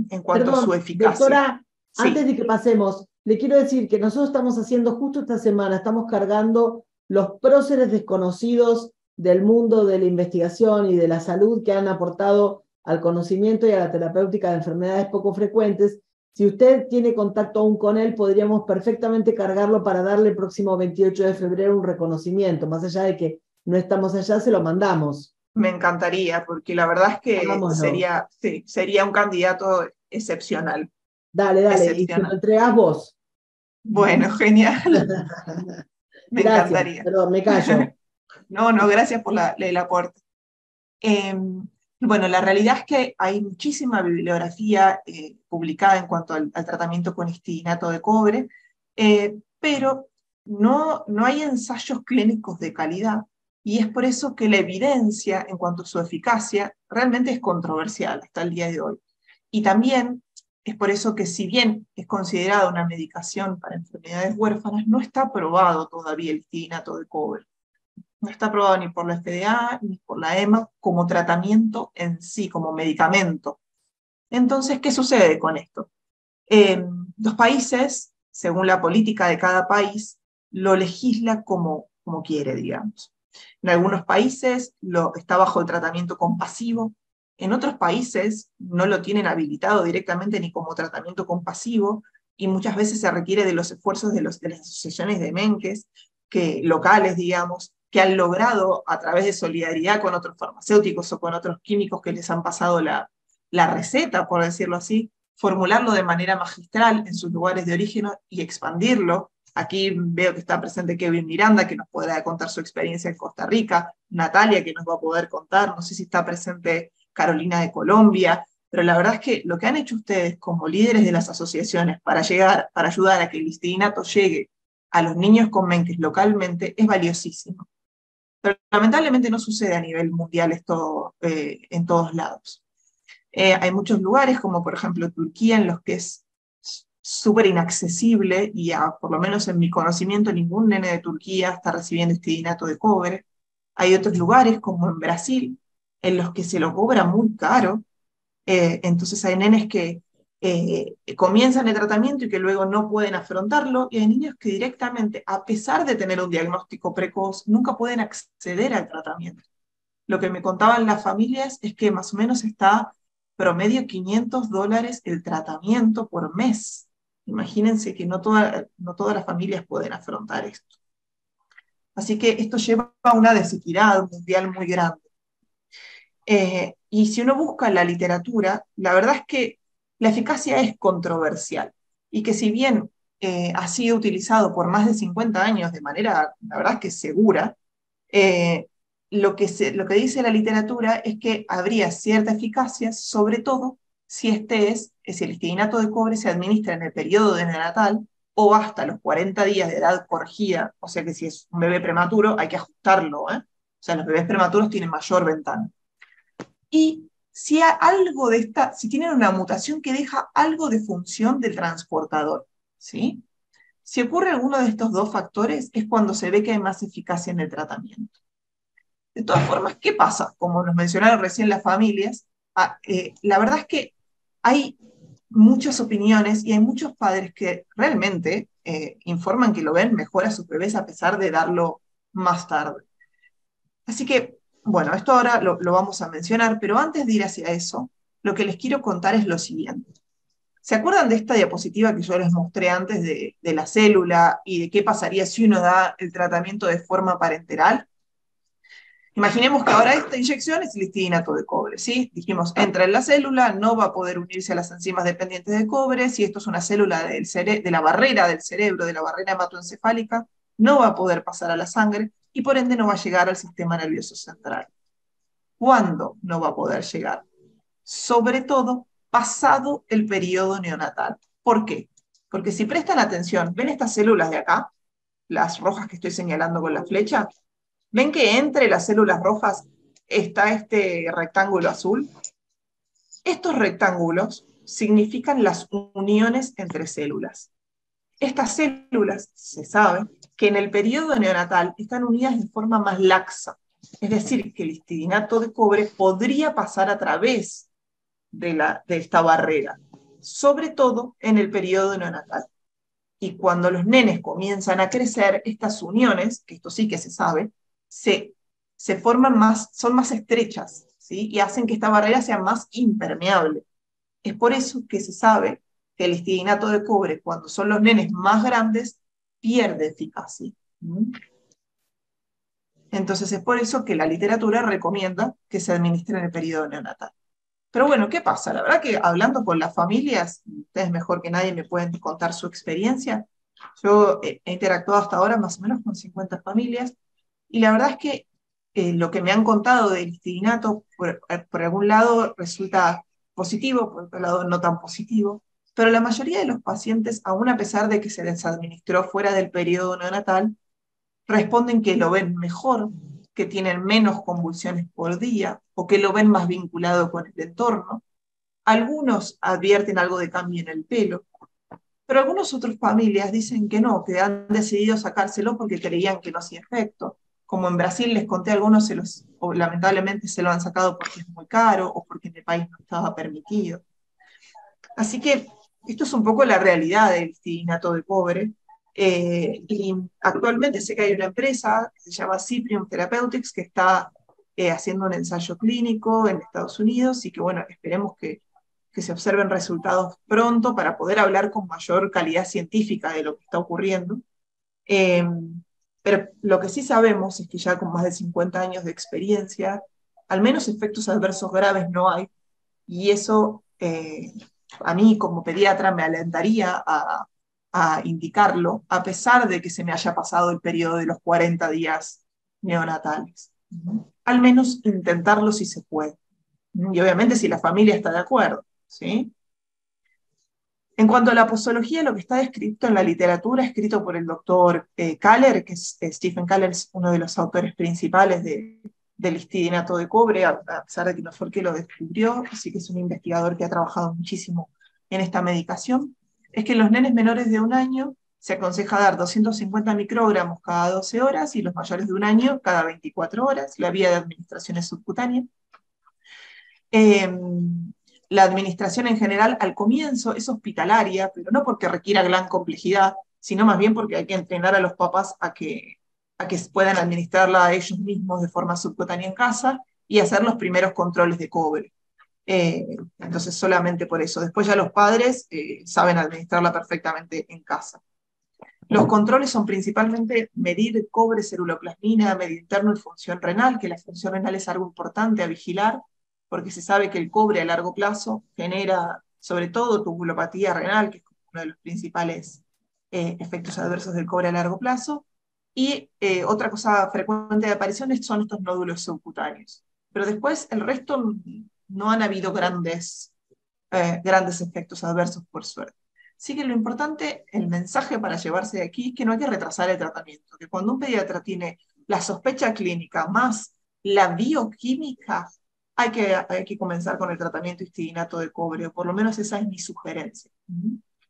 en cuanto a su eficacia. Doctora, antes de que pasemos, le quiero decir que nosotros estamos haciendo justo esta semana, estamos cargando los próceres desconocidos del mundo de la investigación y de la salud que han aportado al conocimiento y a la terapéutica de enfermedades poco frecuentes. Si usted tiene contacto aún con él, podríamos perfectamente cargarlo para darle el próximo 28 de febrero un reconocimiento. Más allá de que no estamos allá, se lo mandamos. Me encantaría, porque la verdad es que sería, sí, sería un candidato excepcional. Dale, dale, y te lo entregas vos. Bueno, genial. me encantaría. Perdón, me callo. no, no, gracias por la, el aporte. Em, bueno, la realidad es que hay muchísima bibliografía eh, publicada en cuanto al, tratamiento con histidinato de cobre, eh, pero no, no hay ensayos clínicos de calidad y es por eso que la evidencia en cuanto a su eficacia realmente es controversial hasta el día de hoy. Y también es por eso que si bien es considerada una medicación para enfermedades huérfanas, no está aprobado todavía el histidinato de cobre. No está aprobado ni por la FDA ni por la EMA como tratamiento en sí, como medicamento. Entonces, ¿qué sucede con esto? los países, según la política de cada país, lo legisla como, como quiere, digamos. En algunos países lo, está bajo el tratamiento compasivo, en otros países no lo tienen habilitado directamente ni como tratamiento compasivo y muchas veces se requiere de los esfuerzos de, los, de las asociaciones de menques, que, locales, digamos, que han logrado a través de solidaridad con otros farmacéuticos o con otros químicos que les han pasado la, la receta, por decirlo así, formularlo de manera magistral en sus lugares de origen y expandirlo. Aquí veo que está presente Kevin Miranda, que nos podrá contar su experiencia en Costa Rica, Natalia, que nos va a poder contar, no sé si está presente Carolina de Colombia, pero la verdad es que lo que han hecho ustedes como líderes de las asociaciones para, llegar, para ayudar a que el histidinato llegue a los niños con menques localmente es valiosísimo. Pero lamentablemente no sucede a nivel mundial eh, en todos lados. Eh, hay muchos lugares, como por ejemplo Turquía, en los que es súper inaccesible y por lo menos en mi conocimiento ningún nene de Turquía está recibiendo histidinato de cobre. Hay otros lugares, como en Brasil, en los que se lo cobra muy caro. Eh, entonces hay nenes que eh, comienzan el tratamiento y que luego no pueden afrontarlo, y hay niños que directamente, a pesar de tener un diagnóstico precoz, nunca pueden acceder al tratamiento. Lo que me contaban las familias es que más o menos está promedio 500 dólares el tratamiento por mes. Imagínense que no, no todas las familias pueden afrontar esto. Así que esto lleva a una desequidad mundial muy grande. Eh, y si uno busca la literatura, la verdad es que la eficacia es controversial. Y que si bien eh, ha sido utilizado por más de 50 años de manera, la verdad es que segura, eh, lo, que lo que dice la literatura es que habría cierta eficacia, sobre todo si este es, si el histidinato de cobre se administra en el periodo de neonatal o hasta los 40 días de edad corregida, o sea que si es un bebé prematuro hay que ajustarlo, o sea, los bebés prematuros tienen mayor ventana y si hay algo de esta, si tienen una mutación que deja algo de función del transportador, ¿sí? Si ocurre alguno de estos dos factores es cuando se ve que hay más eficacia en el tratamiento. De todas formas, ¿qué pasa? Como nos mencionaron recién las familias, ah, eh, la verdad es que hay muchas opiniones y hay muchos padres que realmente eh, informan que lo ven mejor a sus bebés a pesar de darlo más tarde. Así que bueno, esto ahora lo, vamos a mencionar, pero antes de ir hacia eso, lo que les quiero contar es lo siguiente. ¿Se acuerdan de esta diapositiva que yo les mostré antes de, la célula y de qué pasaría si uno da el tratamiento de forma parenteral? Imaginemos que ahora esta inyección es listinato de cobre, ¿sí? Dijimos, entra en la célula, no va a poder unirse a las enzimas dependientes de cobre, si esto es una célula del de la barrera del cerebro, de la barrera hematoencefálica, no va a poder pasar a la sangre, y por ende no va a llegar al sistema nervioso central. ¿Cuándo no va a poder llegar? Sobre todo pasado el periodo neonatal. ¿Por qué? Porque si prestan atención, ven estas células de acá, las rojas que estoy señalando con la flecha, ven que entre las células rojas está este rectángulo azul. Estos rectángulos significan las uniones entre células. Estas células, se sabe, que en el periodo neonatal están unidas de forma más laxa, es decir, que el histidinato de cobre podría pasar a través de, la, de esta barrera, sobre todo en el periodo neonatal. Y cuando los nenes comienzan a crecer, estas uniones, que esto sí que se sabe, se, se forman más, son más estrechas, ¿sí? Y hacen que esta barrera sea más impermeable. Es por eso que se sabe que el histidinato de cobre, cuando son los nenes más grandes, pierde eficacia. Entonces es por eso que la literatura recomienda que se administre en el periodo neonatal. Pero bueno, ¿qué pasa? La verdad que hablando con las familias, ustedes mejor que nadie me pueden contar su experiencia. Yo he interactuado hasta ahora más o menos con 50 familias y la verdad es que eh, lo que me han contado del histidinato, por, por algún lado resulta positivo, por otro lado no tan positivo, pero la mayoría de los pacientes, aún a pesar de que se les administró fuera del periodo neonatal, responden que lo ven mejor, que tienen menos convulsiones por día o que lo ven más vinculado con el entorno. Algunos advierten algo de cambio en el pelo, pero algunas otras familias dicen que no, que han decidido sacárselo porque creían que no hacía efecto. Como en Brasil les conté, algunos se los, lamentablemente se lo han sacado porque es muy caro o porque en el país no estaba permitido. Así que esto es un poco la realidad del estinato de cobre. Eh, y actualmente sé que hay una empresa que se llama Cyprium Therapeutics que está eh, haciendo un ensayo clínico en Estados Unidos y que, bueno, esperemos que, que se observen resultados pronto para poder hablar con mayor calidad científica de lo que está ocurriendo. Eh, pero lo que sí sabemos es que ya con más de 50 años de experiencia, al menos efectos adversos graves no hay, y eso a mí como pediatra me alentaría a, indicarlo, a pesar de que se me haya pasado el periodo de los 40 días neonatales. Al menos intentarlo si se puede. Y obviamente si la familia está de acuerdo. ¿sí? En cuanto a la posología, lo que está descrito en la literatura, escrito por el doctor eh, Kaller, que es eh, Stephen Kaller, es uno de los autores principales de, del histidinato de cobre, a, pesar de que no fue el que lo descubrió, así que es un investigador que ha trabajado muchísimo en esta medicación, es que los nenes menores de un año se aconseja dar 250 microgramos cada 12 horas y los mayores de un año cada 24 horas. La vía de administración es subcutánea. Em, la administración en general al comienzo es hospitalaria, pero no porque requiera gran complejidad, sino más bien porque hay que entrenar a los papás a que a que puedan administrarla ellos mismos de forma subcutánea en casa y hacer los primeros controles de cobre. Eh, entonces, solamente por eso. Después ya los padres eh, saben administrarla perfectamente en casa. Los controles son principalmente medir cobre, ceruloplasmina, medio interno y función renal, que la función renal es algo importante a vigilar, porque se sabe que el cobre a largo plazo genera sobre todo tubulopatía renal, que es uno de los principales eh, efectos adversos del cobre a largo plazo, y eh, otra cosa frecuente de aparición son estos nódulos subcutáneos. Pero después el resto no han habido grandes, eh, grandes efectos adversos, por suerte. Así que lo importante, el mensaje para llevarse de aquí es que no hay que retrasar el tratamiento, que cuando un pediatra tiene la sospecha clínica más la bioquímica, hay que, hay que comenzar con el tratamiento histidinato de cobre, o por lo menos esa es mi sugerencia.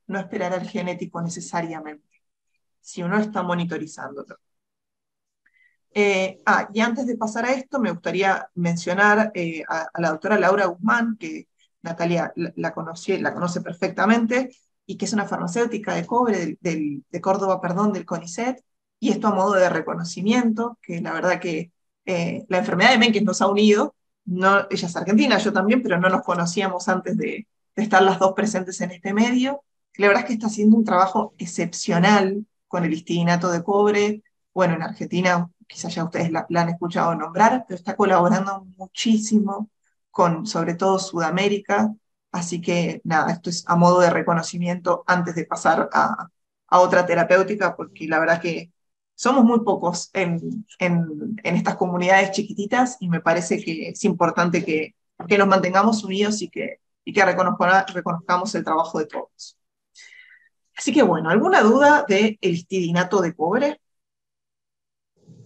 No esperar al genético necesariamente si uno está monitorizándolo. Eh, ah, y antes de pasar a esto, me gustaría mencionar eh, a, la doctora Laura Guzmán, que Natalia la, conoce, la conoce perfectamente, y que es una farmacéutica de cobre del, de Córdoba, perdón, del CONICET, y esto a modo de reconocimiento, que la verdad que eh, la enfermedad de Menkes nos ha unido, no, ella es argentina, yo también, pero no nos conocíamos antes de, de estar las dos presentes en este medio. La verdad es que está haciendo un trabajo excepcional con el histidinato de cobre. Bueno, en Argentina quizás ya ustedes la, han escuchado nombrar, pero está colaborando muchísimo con sobre todo Sudamérica. Así que nada, esto es a modo de reconocimiento antes de pasar a, a otra terapéutica, porque la verdad que somos muy pocos en, en, estas comunidades chiquititas y me parece que es importante que, que nos mantengamos unidos y que, y que reconozcamos el trabajo de todos. Así que bueno, ¿alguna duda del el histidinato de cobre?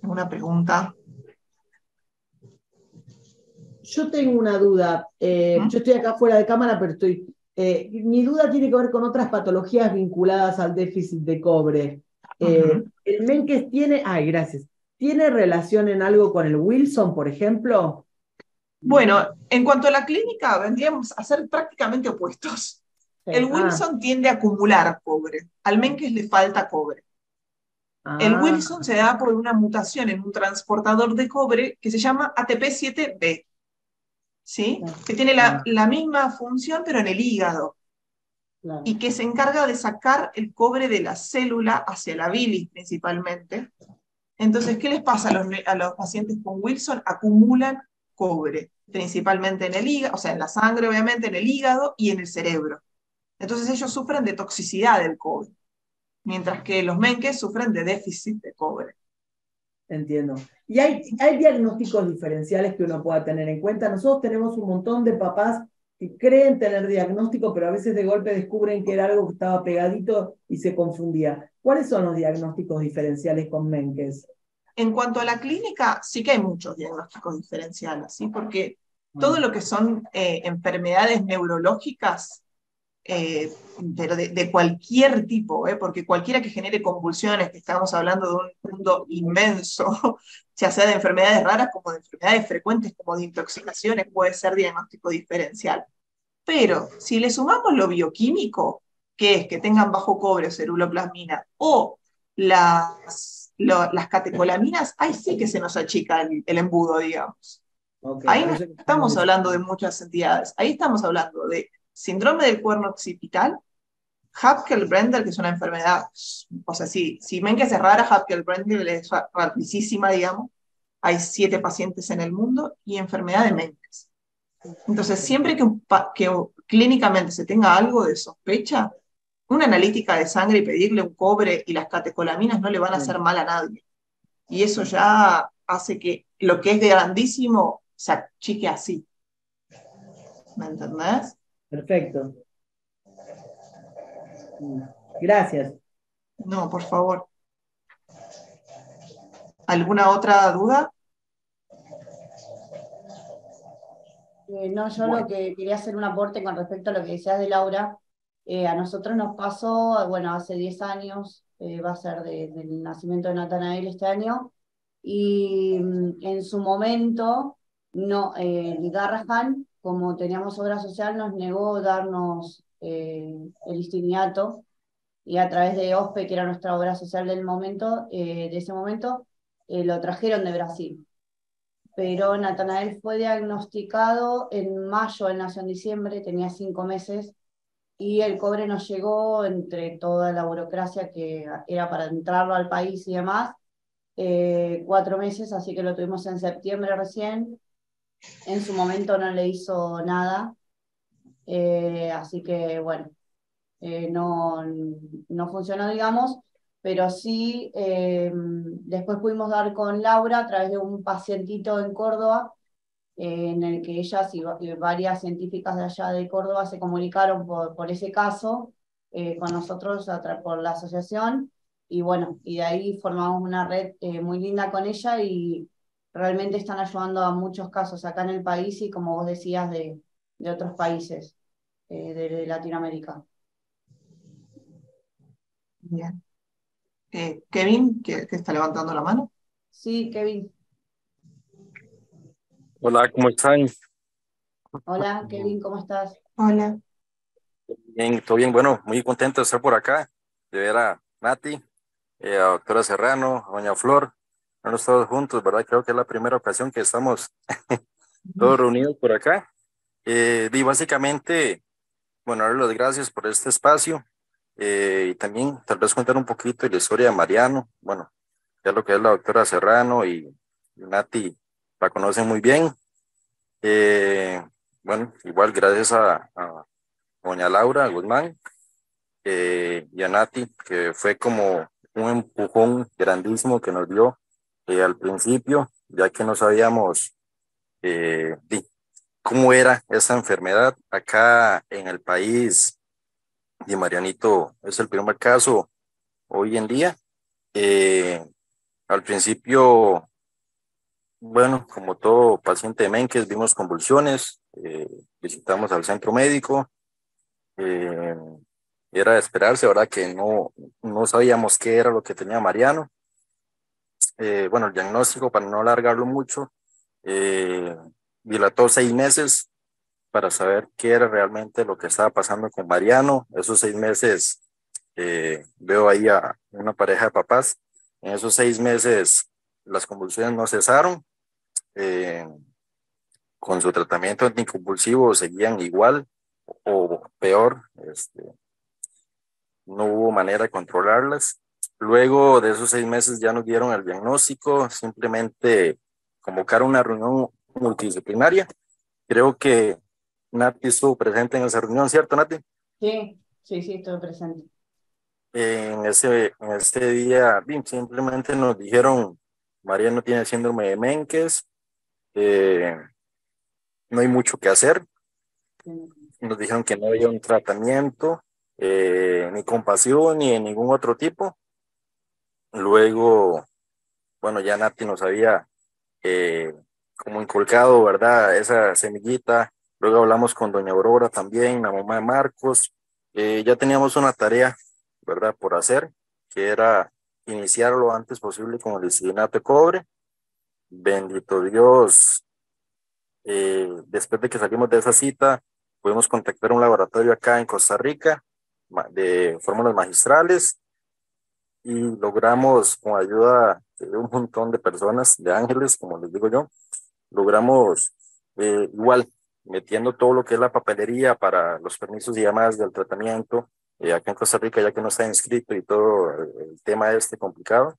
¿Alguna pregunta? Yo tengo una duda. Eh, yo estoy acá fuera de cámara, pero estoy Eh, mi duda tiene que ver con otras patologías vinculadas al déficit de cobre. Eh, ¿El Menkes tiene, ay, gracias, tiene relación en algo con el Wilson, por ejemplo? Bueno, en cuanto a la clínica, vendríamos a ser prácticamente opuestos. El ah. Wilson tiende a acumular cobre, al Menkes le falta cobre. El ah. Wilson se da por una mutación en un transportador de cobre que se llama ATP7B, ¿sí? que tiene la, misma función pero en el hígado y que se encarga de sacar el cobre de la célula hacia la bilis principalmente. Entonces, ¿qué les pasa a los, a los pacientes con Wilson? Acumulan cobre, principalmente en el hígado, o sea, en la sangre obviamente, en el hígado y en el cerebro. Entonces ellos sufren de toxicidad del cobre, mientras que los menques sufren de déficit de cobre. Entiendo. ¿Y hay, hay diagnósticos diferenciales que uno pueda tener en cuenta? Nosotros tenemos un montón de papás que creen tener diagnóstico, pero a veces de golpe descubren que era algo que estaba pegadito y se confundía. ¿Cuáles son los diagnósticos diferenciales con Menkes? En cuanto a la clínica, sí que hay muchos diagnósticos diferenciales, ¿sí? porque todo lo que son eh, enfermedades neurológicas, eh, pero de, cualquier tipo, ¿eh? porque cualquiera que genere convulsiones, que estamos hablando de un mundo inmenso, ya sea de enfermedades raras como de enfermedades frecuentes, como de intoxicaciones, puede ser diagnóstico diferencial. Pero si le sumamos lo bioquímico, que es que tengan bajo cobre o ceruloplasmina, o las, las catecolaminas, ahí sí que se nos achica el, el embudo, digamos. Ahí no estamos hablando de muchas entidades, ahí estamos hablando de síndrome del cuerno occipital, Hapkel-Brendel, que es una enfermedad, o sea, si, si ven que es rara, Hapkel-Brendel es rarísima, digamos, hay siete pacientes en el mundo, y enfermedad de Menkes. Entonces, siempre que, que clínicamente se tenga algo de sospecha, una analítica de sangre y pedirle un cobre y las catecolaminas no le van a hacer mal a nadie. Y eso ya hace que lo que es grandísimo se achique así. ¿Me entendés? Perfecto. Gracias. No, por favor. ¿Alguna otra duda? Eh, no, yo lo que quería hacer un aporte con respecto a lo que decías de Laura. Eh, a nosotros nos pasó, bueno, hace 10 años, eh, va a ser del nacimiento de Natanael este año, y mm, en su momento no, eh, Garrahan, como teníamos obra social, nos negó darnos eh, el istiniato y a través de OSPE, que era nuestra obra social del momento, eh, de ese momento, eh, lo trajeron de Brasil. Pero Natanael fue diagnosticado en mayo, él nació en diciembre, tenía cinco meses, y el cobre nos llegó entre toda la burocracia que era para entrarlo al país y demás, cuatro meses, así que lo tuvimos en septiembre recién, en su momento no le hizo nada, eh, así que bueno, eh, no, no funcionó, digamos, pero sí eh, después pudimos dar con Laura a través de un pacientito en Córdoba, en el que ellas y, varias científicas de allá de Córdoba se comunicaron por, por ese caso con nosotros por la asociación, y bueno, y de ahí formamos una red muy linda con ella y realmente están ayudando a muchos casos acá en el país y como vos decías de, de otros países eh, de, Latinoamérica. Bien. Eh, Kevin, que, está levantando la mano. Sí, Kevin. Hola, ¿cómo están? Hola, Kevin, ¿cómo estás? Hola. Bien, todo bien. Bueno, muy contento de estar por acá, de ver a Nati, eh, a doctora Serrano, a doña Flor, estamos todos juntos, ¿verdad? Creo que es la primera ocasión que estamos todos reunidos por acá. Eh, y básicamente, bueno, darles las gracias por este espacio eh, y también tal vez contar un poquito de la historia de Mariano, bueno, ya lo que es la doctora Serrano y, Nati la conocen muy bien. Eh, bueno, igual gracias a, a doña Laura Guzmán eh, y a Nati, que fue como un empujón grandísimo que nos dio eh, al principio, ya que no sabíamos eh, cómo era esa enfermedad acá en el país. Y Marianito es el primer caso hoy en día. Eh, al principio, bueno, como todo paciente de Menkes, vimos convulsiones, visitamos al centro médico, era de esperarse, ¿verdad? Que no, no sabíamos qué era lo que tenía Mariano. Eh, bueno, el diagnóstico, para no alargarlo mucho, eh, dilató seis meses para saber qué era realmente lo que estaba pasando con Mariano. Esos seis meses eh, veo ahí a una pareja de papás. En esos seis meses las convulsiones no cesaron. Eh, con su tratamiento anticonvulsivo seguían igual o peor. Este, no hubo manera de controlarlas. Luego de esos seis meses ya nos dieron el diagnóstico, simplemente convocaron una reunión multidisciplinaria. Creo que Nati estuvo presente en esa reunión, ¿cierto, Nati? Sí, sí, sí, estuve presente. En ese, en ese día simplemente nos dijeron, María no tiene síndrome de Menkes, eh, no hay mucho que hacer. Nos dijeron que no había un tratamiento, eh, ni compasivo, ni de ningún otro tipo. Luego, bueno, ya Nati nos había eh, como inculcado, ¿verdad? Esa semillita. Luego hablamos con doña Aurora también, la mamá de Marcos. Eh, ya teníamos una tarea, ¿verdad? Por hacer, que era iniciar lo antes posible con el disciplinato de cobre. Bendito Dios. Eh, después de que salimos de esa cita, pudimos contactar un laboratorio acá en Costa Rica de fórmulas magistrales y logramos con ayuda de un montón de personas, de ángeles, como les digo yo, logramos eh, igual metiendo todo lo que es la papelería para los permisos y llamadas del tratamiento, eh, acá en Costa Rica, ya que no está inscrito y todo el, tema este complicado,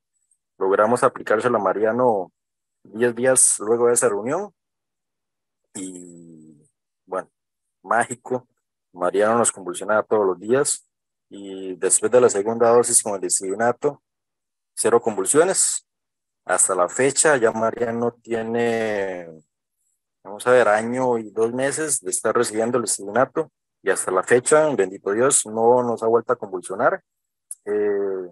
logramos aplicárselo a Mariano 10 días luego de esa reunión. Y bueno, mágico, Mariano nos convulsionaba todos los días y después de la segunda dosis con el disciplinato, cero convulsiones. Hasta la fecha ya Mariano tiene, vamos a ver, año y dos meses de estar recibiendo el disciplinato y hasta la fecha, bendito Dios, no nos ha vuelto a convulsionar. Eh,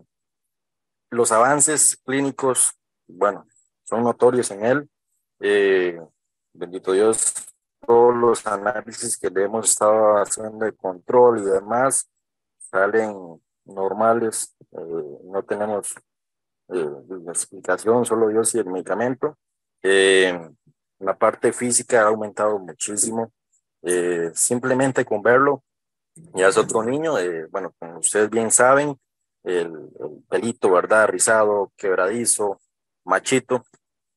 los avances clínicos, bueno, son notorios en él. Eh, bendito Dios, todos los análisis que le hemos estado haciendo de control y demás salen normales, eh, no tenemos eh, explicación, solo Dios y el medicamento. Eh, la parte física ha aumentado muchísimo. simplemente con verlo, ya es otro niño. bueno, como ustedes bien saben, el, el, pelito, ¿verdad? Rizado, quebradizo, machito,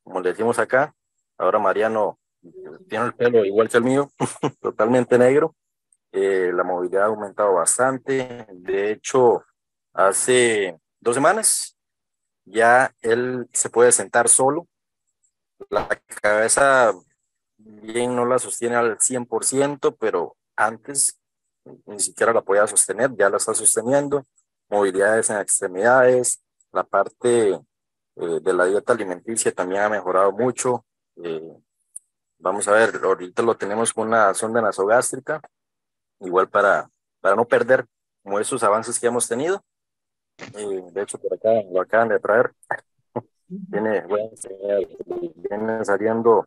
como le decimos acá. Ahora Mariano tiene el pelo igual que el mío, totalmente negro. Eh, la movilidad ha aumentado bastante. De hecho, hace dos semanas ya él se puede sentar solo. La cabeza bien no la sostiene al 100%, pero antes ni siquiera la podía sostener, ya la está sosteniendo. Movilidades en extremidades, la parte eh, de la dieta alimenticia también ha mejorado mucho. Eh, Vamos a ver, ahorita lo tenemos con una sonda nasogástrica, igual para, para no perder como esos avances que hemos tenido. De hecho, por acá lo acaban de traer. Viene, bueno, viene saliendo,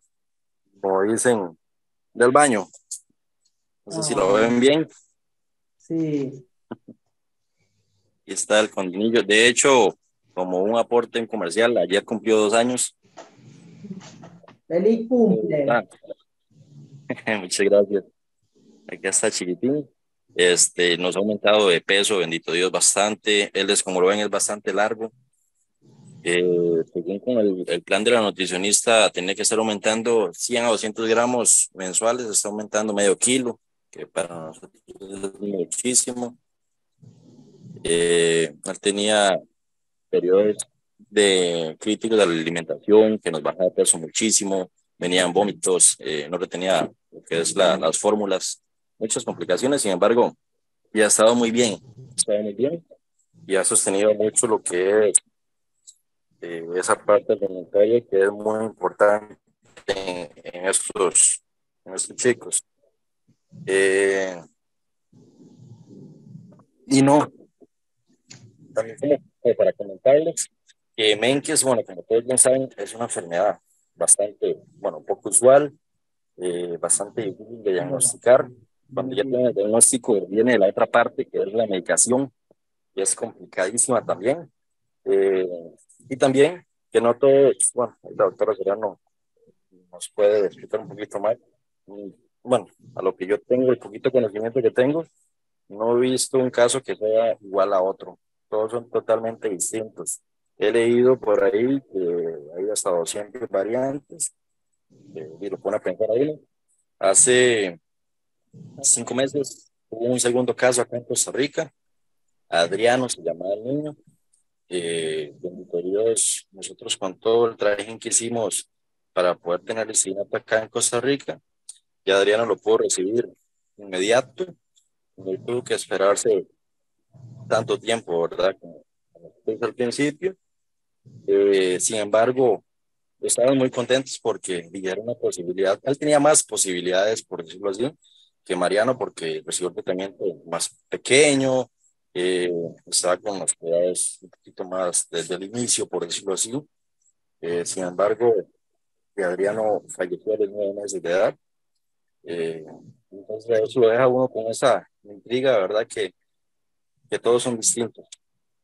como dicen, del baño. No sé si lo ven bien. Sí. Y está el continillo. De hecho, como un aporte en comercial, ayer cumplió dos años. Feliz cumple. Muchas gracias. Aquí está chiquitín. Este, nos ha aumentado de peso, bendito Dios, bastante. Él es, como lo ven, es bastante largo. Eh, según con el, el, plan de la nutricionista, tiene que estar aumentando 100 a 200 gramos mensuales, está aumentando medio kilo, que para nosotros es muchísimo. Eh, él tenía periodos de críticos de la alimentación, que nos bajaba de peso muchísimo, venían vómitos, eh, no retenía lo que es la, las fórmulas, muchas complicaciones, sin embargo, ya ha estado muy bien, estado muy bien y ha sostenido mucho lo que es eh, esa parte alimentaria que es muy importante en, estos, en chicos. Eh, y no, también como para comentarles, que Menkes, bueno, como todos bien saben, es una enfermedad bastante, bueno, poco usual, eh, bastante difícil de diagnosticar. Cuando ya tiene el diagnóstico, viene la otra parte, que es la medicación, que es complicadísima también. Eh, y también que no todo, bueno, la doctora Serrano nos puede explicar un poquito más. Bueno, a lo que yo tengo, el poquito conocimiento que tengo, no he visto un caso que sea igual a otro. Todos son totalmente distintos. He leído por ahí que hay hasta 200 variantes, eh, y lo pone a pensar ahí. Hace cinco meses hubo un segundo caso acá en Costa Rica. Adriano se llamaba el niño. Eh, Dios, nosotros con todo el traje que hicimos para poder tener el sinato acá en Costa Rica, ya Adriano lo pudo recibir inmediato. No tuvo que esperarse tanto tiempo, ¿verdad? Como, al principio. Eh, sin embargo, estaban muy contentos porque era una posibilidad. Él tenía más posibilidades, por decirlo así, que Mariano, porque recibió tratamiento más pequeño, eh, estaba con las cuidados un poquito más desde el inicio, por decirlo así. Eh, sin embargo, Adriano falleció a los nueve meses de edad. Eh, entonces, eso lo deja uno con esa intriga, ¿verdad? Que, que todos son distintos,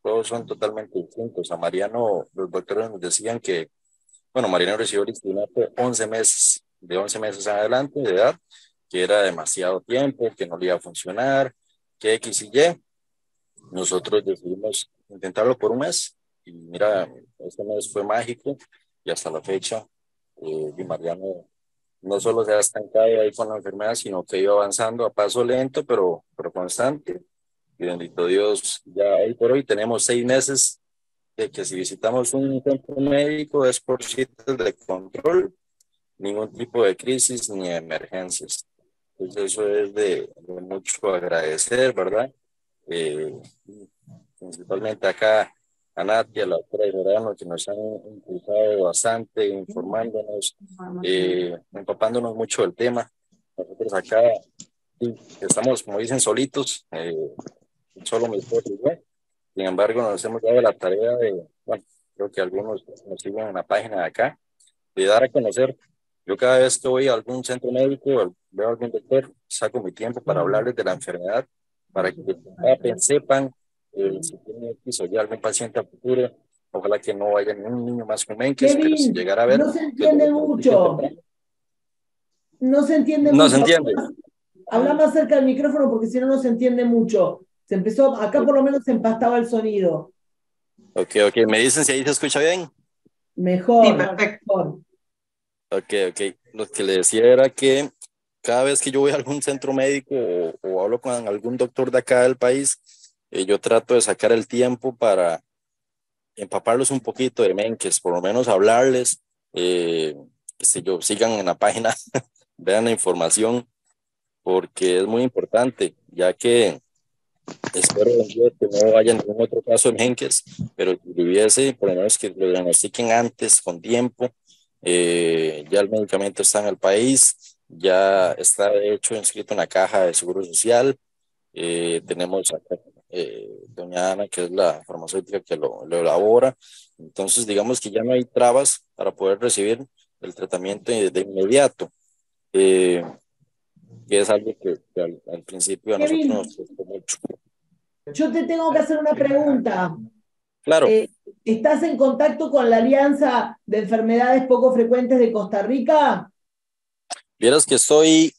todos son totalmente distintos. A Mariano, los doctores nos decían que, bueno, Mariano recibió el 11 meses, de 11 meses adelante de edad, que era demasiado tiempo, que no le iba a funcionar, que X y Y. Nosotros decidimos intentarlo por un mes y mira, este mes fue mágico y hasta la fecha, eh, Di Mariano no solo se ha estancado ahí con la enfermedad, sino que iba avanzando a paso lento, pero, pero constante. Y bendito Dios, ya hoy por hoy tenemos seis meses de que si visitamos un centro médico es por citas de control, ningún tipo de crisis ni emergencias. Entonces eso es de, mucho agradecer, ¿verdad? Eh, principalmente acá a Nati, a la doctora Verano, que nos han impulsado bastante, informándonos, eh, empapándonos mucho del tema. Nosotros acá estamos, como dicen, solitos, eh, solo mi esposo. Sin embargo, nos hemos dado la tarea de, bueno, creo que algunos nos siguen en la página de acá, de dar a conocer. Yo cada vez que voy a algún centro médico, veo a algún doctor, saco mi tiempo para hablarles de la enfermedad, para que sepan eh, si tiene X o algún paciente a futuro, ojalá que no haya ningún niño más con Menkes, pero si llegara a ver... No se entiende mucho. No se entiende no mucho. se entiende. Habla más cerca del micrófono porque si no, no se entiende mucho. Se empezó, acá por lo menos se empastaba el sonido. Ok, ok. ¿Me dicen si ahí se escucha bien? Mejor. Sí, perfecto. Ok, ok. Lo que le decía era que cada vez que yo voy a algún centro médico o, o hablo con algún doctor de acá del país, eh, yo trato de sacar el tiempo para empaparlos un poquito de Menkes, por lo menos hablarles, eh, que si yo sigan en la página, vean la información, porque es muy importante, ya que espero que no haya ningún otro caso de Menkes, pero si hubiese, por lo menos que lo diagnostiquen antes, con tiempo, eh, ya el medicamento está en el país, ya está de hecho inscrito en la caja de seguro social, eh, tenemos acá eh, doña Ana, que es la farmacéutica que lo, lo, elabora. Entonces, digamos que ya no hay trabas para poder recibir el tratamiento de, inmediato, eh, que es algo que, al, principio a nosotros nos costó mucho. Yo te tengo que hacer una pregunta. Claro. Eh, ¿Estás en contacto con la Alianza de Enfermedades Poco Frecuentes de Costa Rica? Vieras que estoy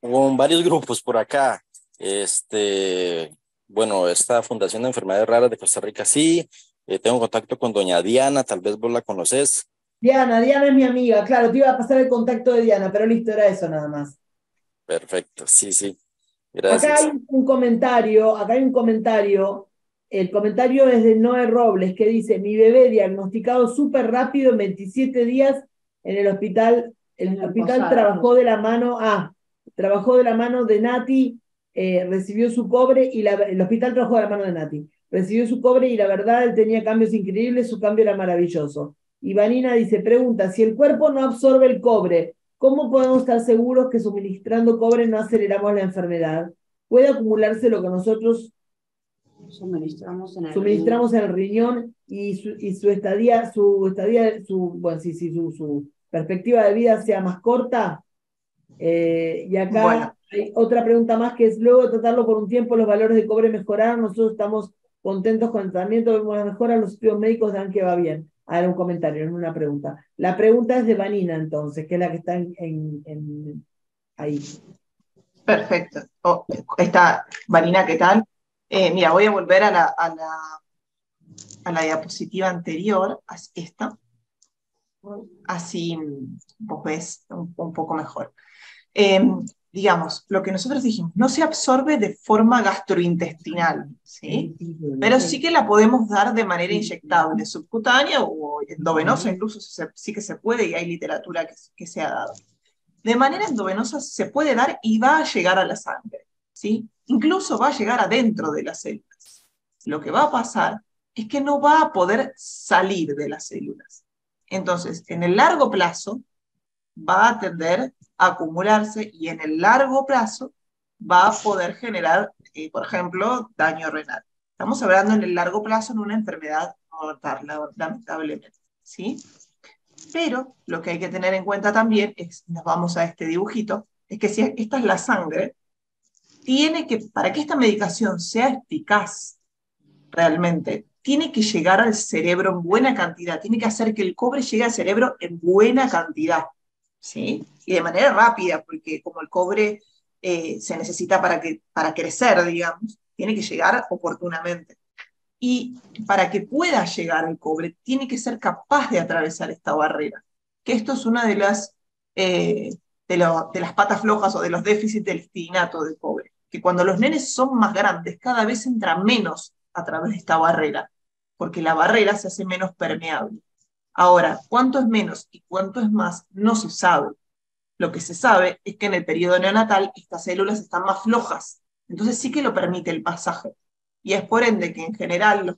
con varios grupos por acá. Este, bueno, esta Fundación de Enfermedades Raras de Costa Rica sí, eh, tengo contacto con doña Diana, tal vez vos la conoces. Diana, Diana es mi amiga, claro, te iba a pasar el contacto de Diana, pero listo, era eso nada más. Perfecto, sí, sí. Gracias. Acá hay un comentario, acá hay un comentario, el comentario es de Noé Robles, que dice, mi bebé diagnosticado súper rápido en 27 días en el hospital, el, hospital trabajó de la mano, ah, trabajó de la mano de Nati eh, recibió su cobre y la, el hospital trabajó de la mano de Nati. Recibió su cobre y la verdad él tenía cambios increíbles, su cambio era maravilloso. Ivanina dice, pregunta, si el cuerpo no absorbe el cobre, ¿cómo podemos estar seguros que suministrando cobre no aceleramos la enfermedad? ¿Puede acumularse lo que nosotros suministramos en el suministramos riñón, en el riñón y, su, y su estadía, su estadía, su, bueno, sí, sí, su, su perspectiva de vida sea más corta? Eh, y acá hay otra pregunta más que es, luego de tratarlo por un tiempo, los valores de cobre mejoraron, nosotros estamos contentos con el tratamiento, vemos la mejora, los estudios médicos dan que va bien. A ver, un comentario, no una pregunta. La pregunta es de Vanina, entonces, que es la que está en, ahí. Perfecto. Oh, está, Vanina, ¿qué tal? Eh, mira, voy a volver a la, a la, a la diapositiva anterior, esta. Así vos ves un, poco mejor. Em, digamos, lo que nosotros dijimos, no se absorbe de forma gastrointestinal, ¿sí? Pero sí que la podemos dar de manera inyectable, subcutánea o endovenosa, incluso sí que se puede y hay literatura que, que se ha dado. De manera endovenosa se puede dar y va a llegar a la sangre, ¿sí? Incluso va a llegar adentro de las células. Lo que va a pasar es que no va a poder salir de las células. Entonces, en el largo plazo, va a tender acumularse y en el largo plazo va a poder generar, eh, por ejemplo, daño renal. Estamos hablando en el largo plazo en una enfermedad mortal, lamentablemente. ¿sí? Pero lo que hay que tener en cuenta también es, nos vamos a este dibujito, es que si esta es la sangre, tiene que, para que esta medicación sea eficaz realmente, tiene que llegar al cerebro en buena cantidad, tiene que hacer que el cobre llegue al cerebro en buena cantidad. ¿sí? Y de manera rápida, porque como el cobre eh, se necesita para, que, para crecer, digamos, tiene que llegar oportunamente. Y para que pueda llegar el cobre, tiene que ser capaz de atravesar esta barrera, que esto es una de las, eh, de, las patas flojas o de los déficits del estinato de cobre, que cuando los nenes son más grandes, cada vez entra menos a través de esta barrera, porque la barrera se hace menos permeable. Ahora, cuánto es menos y cuánto es más no se sabe. Lo que se sabe es que en el periodo neonatal estas células están más flojas, entonces sí que lo permite el pasaje. Y es por ende que en general los,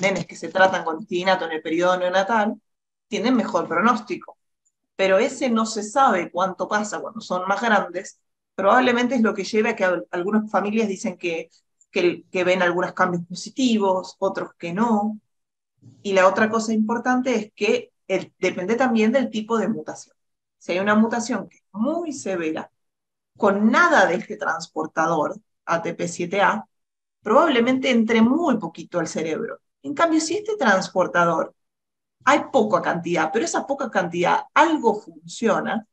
nenes que se tratan con estinato en el periodo neonatal tienen mejor pronóstico. Pero ese no se sabe cuánto pasa cuando son más grandes, probablemente es lo que lleva a que algunas familias dicen que, que, ven algunos cambios positivos, otros que no, y la otra cosa importante es que depende también del tipo de mutación. Si hay una mutación muy severa, con nada de este transportador ATP7A, probablemente entre muy poquito al cerebro. En cambio, si este transportador hay poca cantidad, pero esa poca cantidad algo funciona,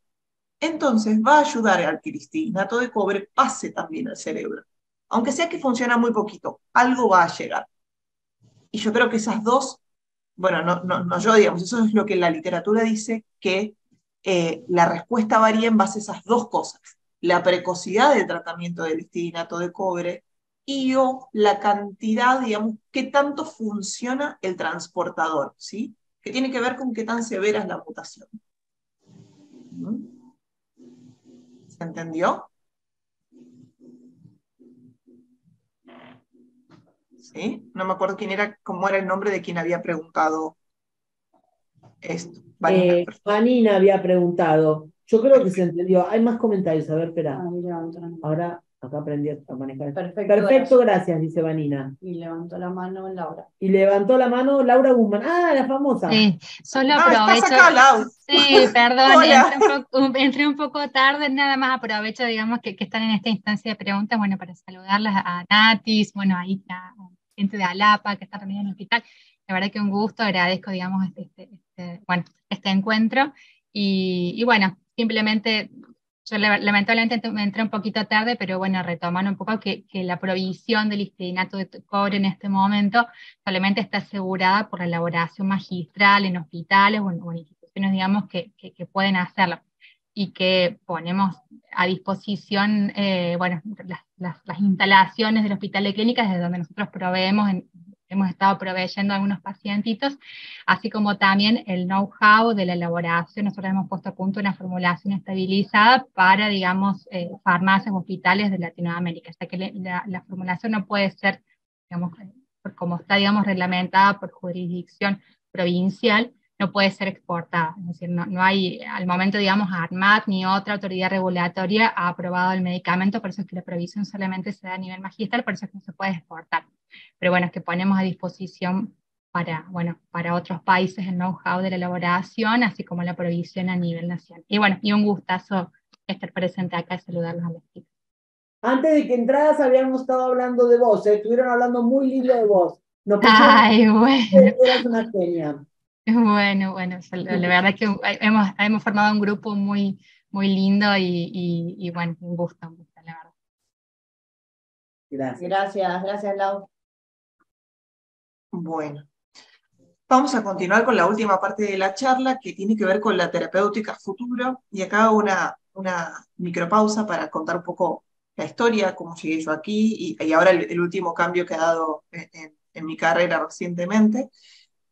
entonces va a ayudar al estinato de cobre pase también al cerebro. Aunque sea que funciona muy poquito, algo va a llegar. Y yo creo que esas dos, bueno, no, no, no yo digamos, eso es lo que la literatura dice, que eh, la respuesta varía en base a esas dos cosas, la precocidad del tratamiento del estinato de cobre y o la cantidad, digamos, qué tanto funciona el transportador, ¿sí? Que tiene que ver con qué tan severa es la mutación. ¿Mm? ¿Se entendió? No me acuerdo quién era, cómo era el nombre de quien había preguntado esto. Vanina, eh, había preguntado. Yo creo que se entendió. Hay más comentarios. A ver, espera. Ah, Ahora acá aprendí a manejar. Perfecto, Perfecto gracias. dice Vanina. Y levantó la mano Laura. Y levantó la mano Laura Guzmán. Ah, la famosa. Sí, solo ah, aprovecho. Sí, perdón, entré un, poco, tarde, nada más aprovecho, digamos, que, que, están en esta instancia de preguntas, bueno, para saludarlas a Natis, bueno, ahí está gente de Alapa que está también en el hospital. La verdad que un gusto, agradezco, digamos, este, este, este bueno, este encuentro. Y, y, bueno, simplemente, yo lamentablemente me entré un poquito tarde, pero bueno, retomando un poco que, que la provisión del istidinato de cobre en este momento solamente está asegurada por la elaboración magistral en hospitales o en, instituciones, digamos, que, que, pueden hacerlo. Y que ponemos a disposición, eh, bueno, las, las, instalaciones del hospital de clínicas desde donde nosotros proveemos, hemos estado proveyendo a algunos pacientitos, así como también el know-how de la elaboración. Nosotros hemos puesto a punto una formulación estabilizada para, digamos, eh, farmacias, hospitales de Latinoamérica, o sea que la, la, formulación no puede ser, digamos, como está, digamos, reglamentada por jurisdicción provincial, no puede ser exportada. Es decir, no, no hay, al momento, digamos, ARMAT ni otra autoridad regulatoria ha aprobado el medicamento, por eso es que la provisión solamente se da a nivel magistral, por eso es que no se puede exportar. Pero bueno, es que ponemos a disposición para, bueno, para otros países el know-how de la elaboración, así como la provisión a nivel nacional. Y bueno, y un gustazo estar presente acá y saludarlos a las chicas. Antes de que entradas habíamos estado hablando de vos, ¿eh? estuvieron hablando muy lindo de vos. No Ay, bueno. Eras una genia. Bueno, bueno, la, verdad es que hemos, hemos formado un grupo muy, muy lindo y, y, bueno, un gusto, un gusto, la verdad. Gracias. Gracias, gracias, Lau. Bueno, vamos a continuar con la última parte de la charla que tiene que ver con la terapéutica futuro y acá una, una micropausa para contar un poco la historia, cómo llegué yo aquí y, ahora el, último cambio que ha dado en, mi carrera recientemente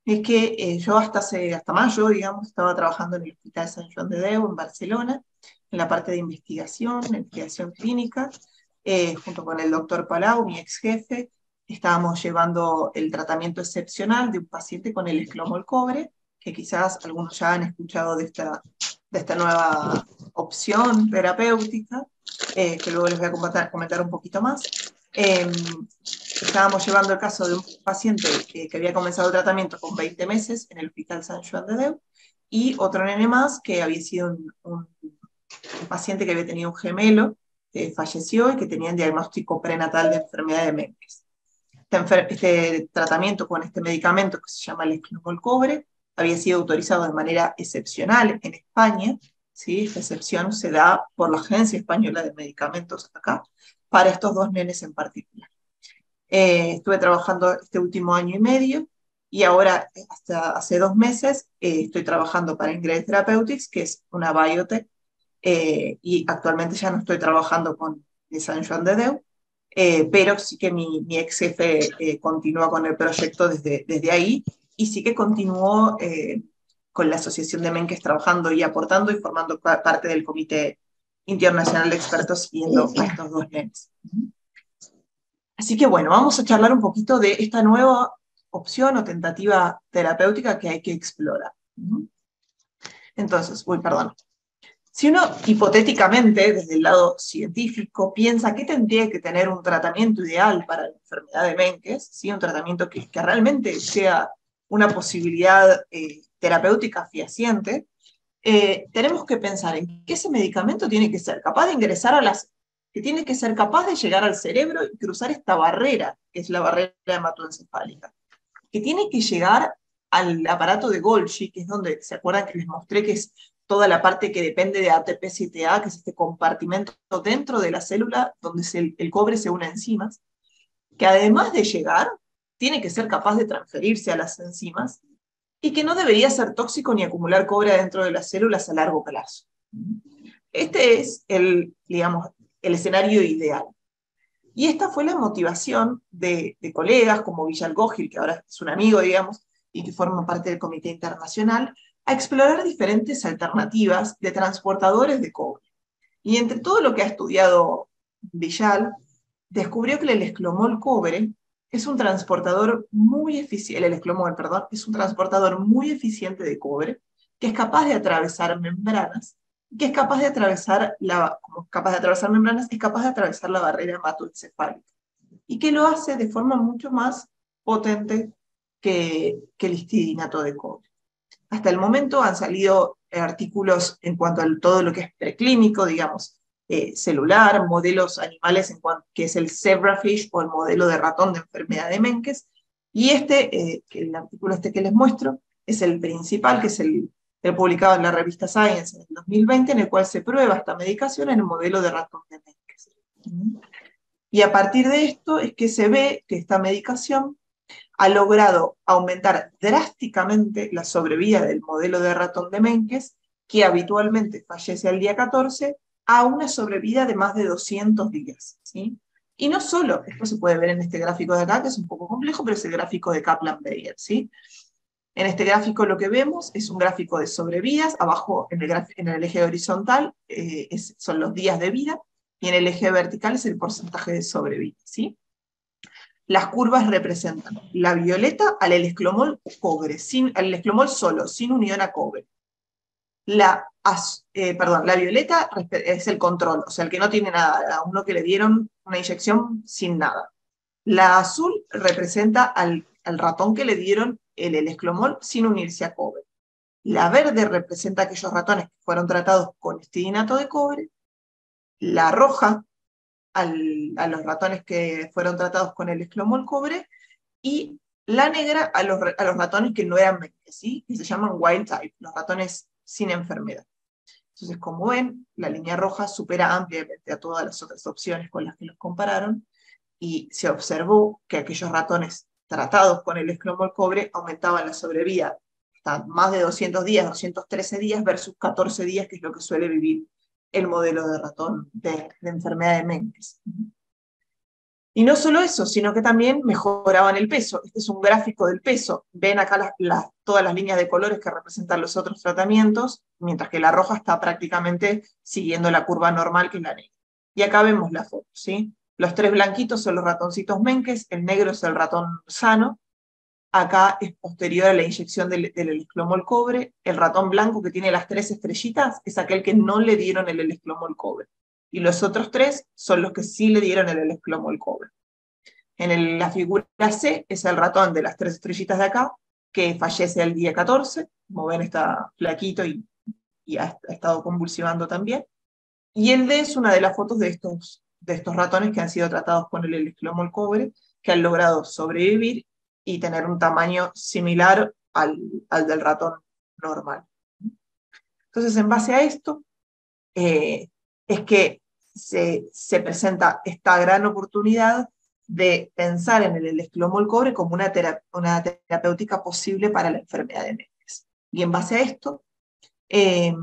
es que eh, yo hasta, hace, hasta mayo, digamos, estaba trabajando en el Hospital San Juan de Deu en Barcelona, en la parte de investigación, investigación clínica, eh, junto con el doctor Palau, mi ex jefe, estábamos llevando el tratamiento excepcional de un paciente con el esclomol cobre, que quizás algunos ya han escuchado de esta, de esta nueva opción terapéutica, eh, que luego les voy a comentar, comentar un poquito más. Em, estábamos llevando el caso de un paciente que, había comenzado el tratamiento con 20 meses en el Hospital San Juan de Deu y otro nene más que había sido un, paciente que había tenido un gemelo que falleció y que tenía un diagnóstico prenatal de enfermedad de Menkes. Este, este, tratamiento con este medicamento que se llama el esclomol cobre había sido autorizado de manera excepcional en España ¿sí? Esta excepción se da por la Agencia Española de Medicamentos acá, para estos dos nenes en particular. Eh, estuve trabajando este último año y medio y ahora, hasta hace dos meses, eh, estoy trabajando para Ingrid Therapeutics, que es una biotech, eh, y actualmente ya no estoy trabajando con San Juan de Deu, pero sí que mi, mi ex jefe continúa con el proyecto desde, desde ahí y sí que continuó con la Asociación de Menkes trabajando y aportando y formando parte del Comité Internacional de Expertos a estos dos nenes. Así que bueno, vamos a charlar un poquito de esta nueva opción o tentativa terapéutica que hay que explorar. Entonces, uy, perdón. Si uno hipotéticamente, desde el lado científico, piensa que tendría que tener un tratamiento ideal para la enfermedad de Menkes, ¿sí? un tratamiento que, realmente sea una posibilidad eh, terapéutica fehaciente, eh, tenemos que pensar en que ese medicamento tiene que ser capaz de ingresar a las, que tiene que ser capaz de llegar al cerebro y cruzar esta barrera, que es la barrera hematoencefálica, que tiene que llegar al aparato de Golgi, que es donde, ¿se acuerdan que les mostré que es toda la parte que depende de ATP-7A, que es este compartimento dentro de la célula donde el cobre se une a enzimas, que además de llegar, tiene que ser capaz de transferirse a las enzimas y que no debería ser tóxico ni acumular cobre dentro de las células a largo plazo. Este es el, digamos, el escenario ideal. Y esta fue la motivación de, colegas como Villal Gogil, que ahora es un amigo, digamos, y que forma parte del Comité Internacional, a explorar diferentes alternativas de transportadores de cobre. Y entre todo lo que ha estudiado Villal, descubrió que el esclomol cobre es un transportador muy eficiente, el esclomol, perdón, es un transportador muy eficiente de cobre, que es capaz de atravesar membranas, que es capaz de atravesar, la, capaz de atravesar membranas, es capaz de atravesar la barrera hematoencefálica, y que lo hace de forma mucho más potente que, que el histidinato de cobre. Hasta el momento han salido artículos en cuanto a todo lo que es preclínico, digamos, eh, celular, modelos animales, en cuanto, que es el zebrafish o el modelo de ratón de enfermedad de Menkes. Y este, eh, el artículo este que les muestro, es el principal, que es el, publicado en la revista Science en el 2020, en el cual se prueba esta medicación en el modelo de ratón de Menkes. Y a partir de esto es que se ve que esta medicación ha logrado aumentar drásticamente la sobrevida del modelo de ratón de Menkes, que habitualmente fallece al día 14, a una sobrevida de más de 200 días. ¿sí? Y no solo, esto se puede ver en este gráfico de acá, que es un poco complejo, pero es el gráfico de Kaplan-Meier. ¿sí? En este gráfico lo que vemos es un gráfico de sobrevidas, abajo en el, en el eje horizontal eh, son los días de vida, y en el eje vertical es el porcentaje de sobrevida. ¿sí? Las curvas representan la violeta al esclomol cobre, sin, al esclomol solo, sin unión a cobre. La, eh, perdón, la violeta es el control, o sea, el que no tiene nada, uno que le dieron una inyección sin nada. La azul representa al, ratón que le dieron el, el esclomol sin unirse a cobre. La verde representa aquellos ratones que fueron tratados con estidinato de cobre la roja a los ratones que fueron tratados con el esclomol cobre y la negra a los, ratones que no eran ¿sí? que se llaman wild type, los ratones sin enfermedad. Entonces, como ven, la línea roja supera ampliamente a todas las otras opciones con las que los compararon y se observó que aquellos ratones tratados con el esclomol cobre aumentaban la sobrevida hasta más de 200 días, 213 días versus 14 días, que es lo que suele vivir el modelo de ratón de, enfermedad de Menkes. Y no solo eso, sino que también mejoraban el peso. Este es un gráfico del peso. Ven acá todas las líneas de colores que representan los otros tratamientos, mientras que la roja está prácticamente siguiendo la curva normal que es la negra. Y acá vemos la foto, ¿sí? Los tres blanquitos son los ratoncitos Menkes, el negro es el ratón sano, acá es posterior a la inyección del, del cobre, el ratón blanco que tiene las tres estrellitas es aquel que no le dieron el el cobre, y los otros tres son los que sí le dieron el el cobre. En la figura C es el ratón de las tres estrellitas de acá, que fallece el día 14, como ven está flaquito y, ha, estado convulsivando también. Y el D es una de las fotos de estos de estos ratones que han sido tratados con el esclomol cobre, que han logrado sobrevivir y tener un tamaño similar al, al del ratón normal. Entonces, en base a esto, eh, es que se, se, presenta esta gran oportunidad de pensar en el esclomol cobre como una, una terapéutica posible para la enfermedad de Mendes. Y en base a esto, eh,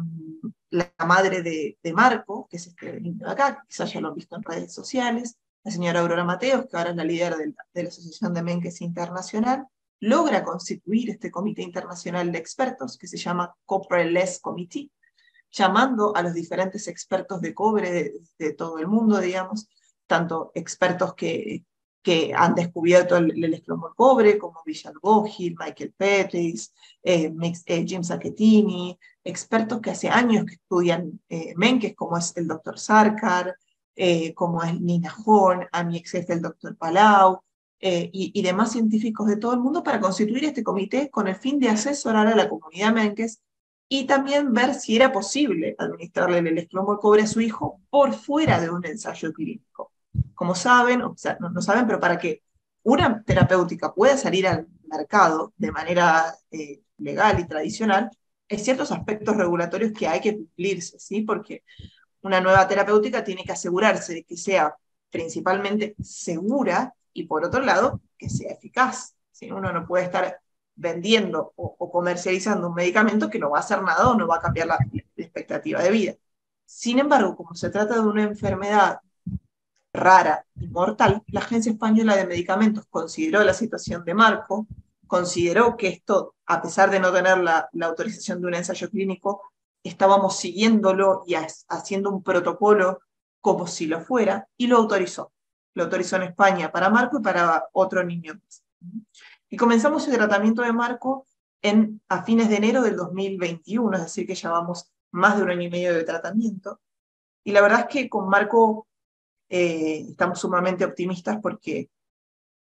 la madre de, Marco, que es este niño de acá, quizás ya lo han visto en redes sociales, la señora Aurora Mateos, que ahora es la líder de la, Asociación de Menkes Internacional, logra constituir este comité internacional de expertos que se llama Copper-Less Committee, llamando a los diferentes expertos de cobre de, todo el mundo, digamos, tanto expertos que, que han descubierto el, el cobre, como Vishal Gohil, Michael Petris, eh, eh, Jim Sacchettini, expertos que hace años que estudian eh, Menkes, como es el doctor Sarkar, como es Nina Horn, a mi ex jefe el doctor Palau, y, demás científicos de todo el mundo para constituir este comité con el fin de asesorar a la comunidad Menkes y también ver si era posible administrarle el esclomol cobre a su hijo por fuera de un ensayo clínico como saben, o sea, no, saben, pero para que una terapéutica pueda salir al mercado de manera eh, legal y tradicional, hay ciertos aspectos regulatorios que hay que cumplirse, ¿sí? Porque una nueva terapéutica tiene que asegurarse de que sea principalmente segura y por otro lado, que sea eficaz. si Uno no puede estar vendiendo o, comercializando un medicamento que no va a hacer nada o no va a cambiar la expectativa de vida. Sin embargo, como se trata de una enfermedad rara y mortal, la Agencia Española de Medicamentos consideró la situación de Marco, consideró que esto, a pesar de no tener la, autorización de un ensayo clínico, estábamos siguiéndolo y haciendo un protocolo como si lo fuera, y lo autorizó. Lo autorizó en España para Marco y para otro niño. Y comenzamos el tratamiento de Marco a fines de enero del 2021, es decir, que llevamos más de un año y medio de tratamiento. Y la verdad es que con Marco eh, estamos sumamente optimistas porque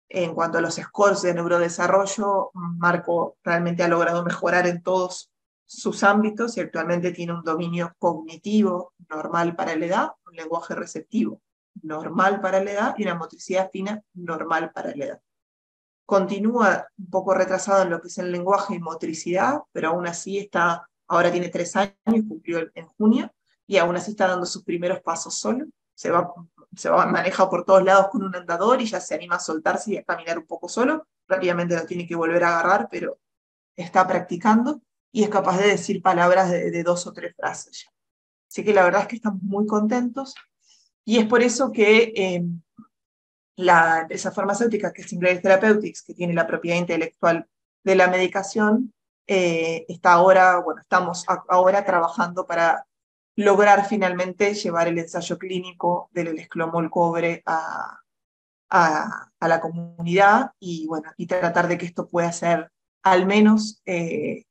en cuanto a los scores de neurodesarrollo, Marco realmente ha logrado mejorar en todos sus ámbitos y actualmente tiene un dominio cognitivo normal para la edad, un lenguaje receptivo normal para la edad y una motricidad fina normal para la edad. Continúa un poco retrasado en lo que es el lenguaje y motricidad, pero aún así está, ahora tiene tres años, cumplió en junio, y aún así está dando sus primeros pasos solo. Se va se va, maneja por todos lados con un andador y ya se anima a soltarse y a caminar un poco solo. Rápidamente lo tiene que volver a agarrar, pero está practicando y es capaz de decir palabras de, dos o tres frases ya. Así que la verdad es que estamos muy contentos y es por eso que em, la empresa farmacéutica que es Sinclair Therapeutics, que tiene la propiedad intelectual de la medicación, eh, está ahora, bueno, estamos ahora trabajando para lograr finalmente llevar el ensayo clínico del esclomol cobre a, a, la comunidad y, bueno, y tratar de que esto pueda ser al menos, eh,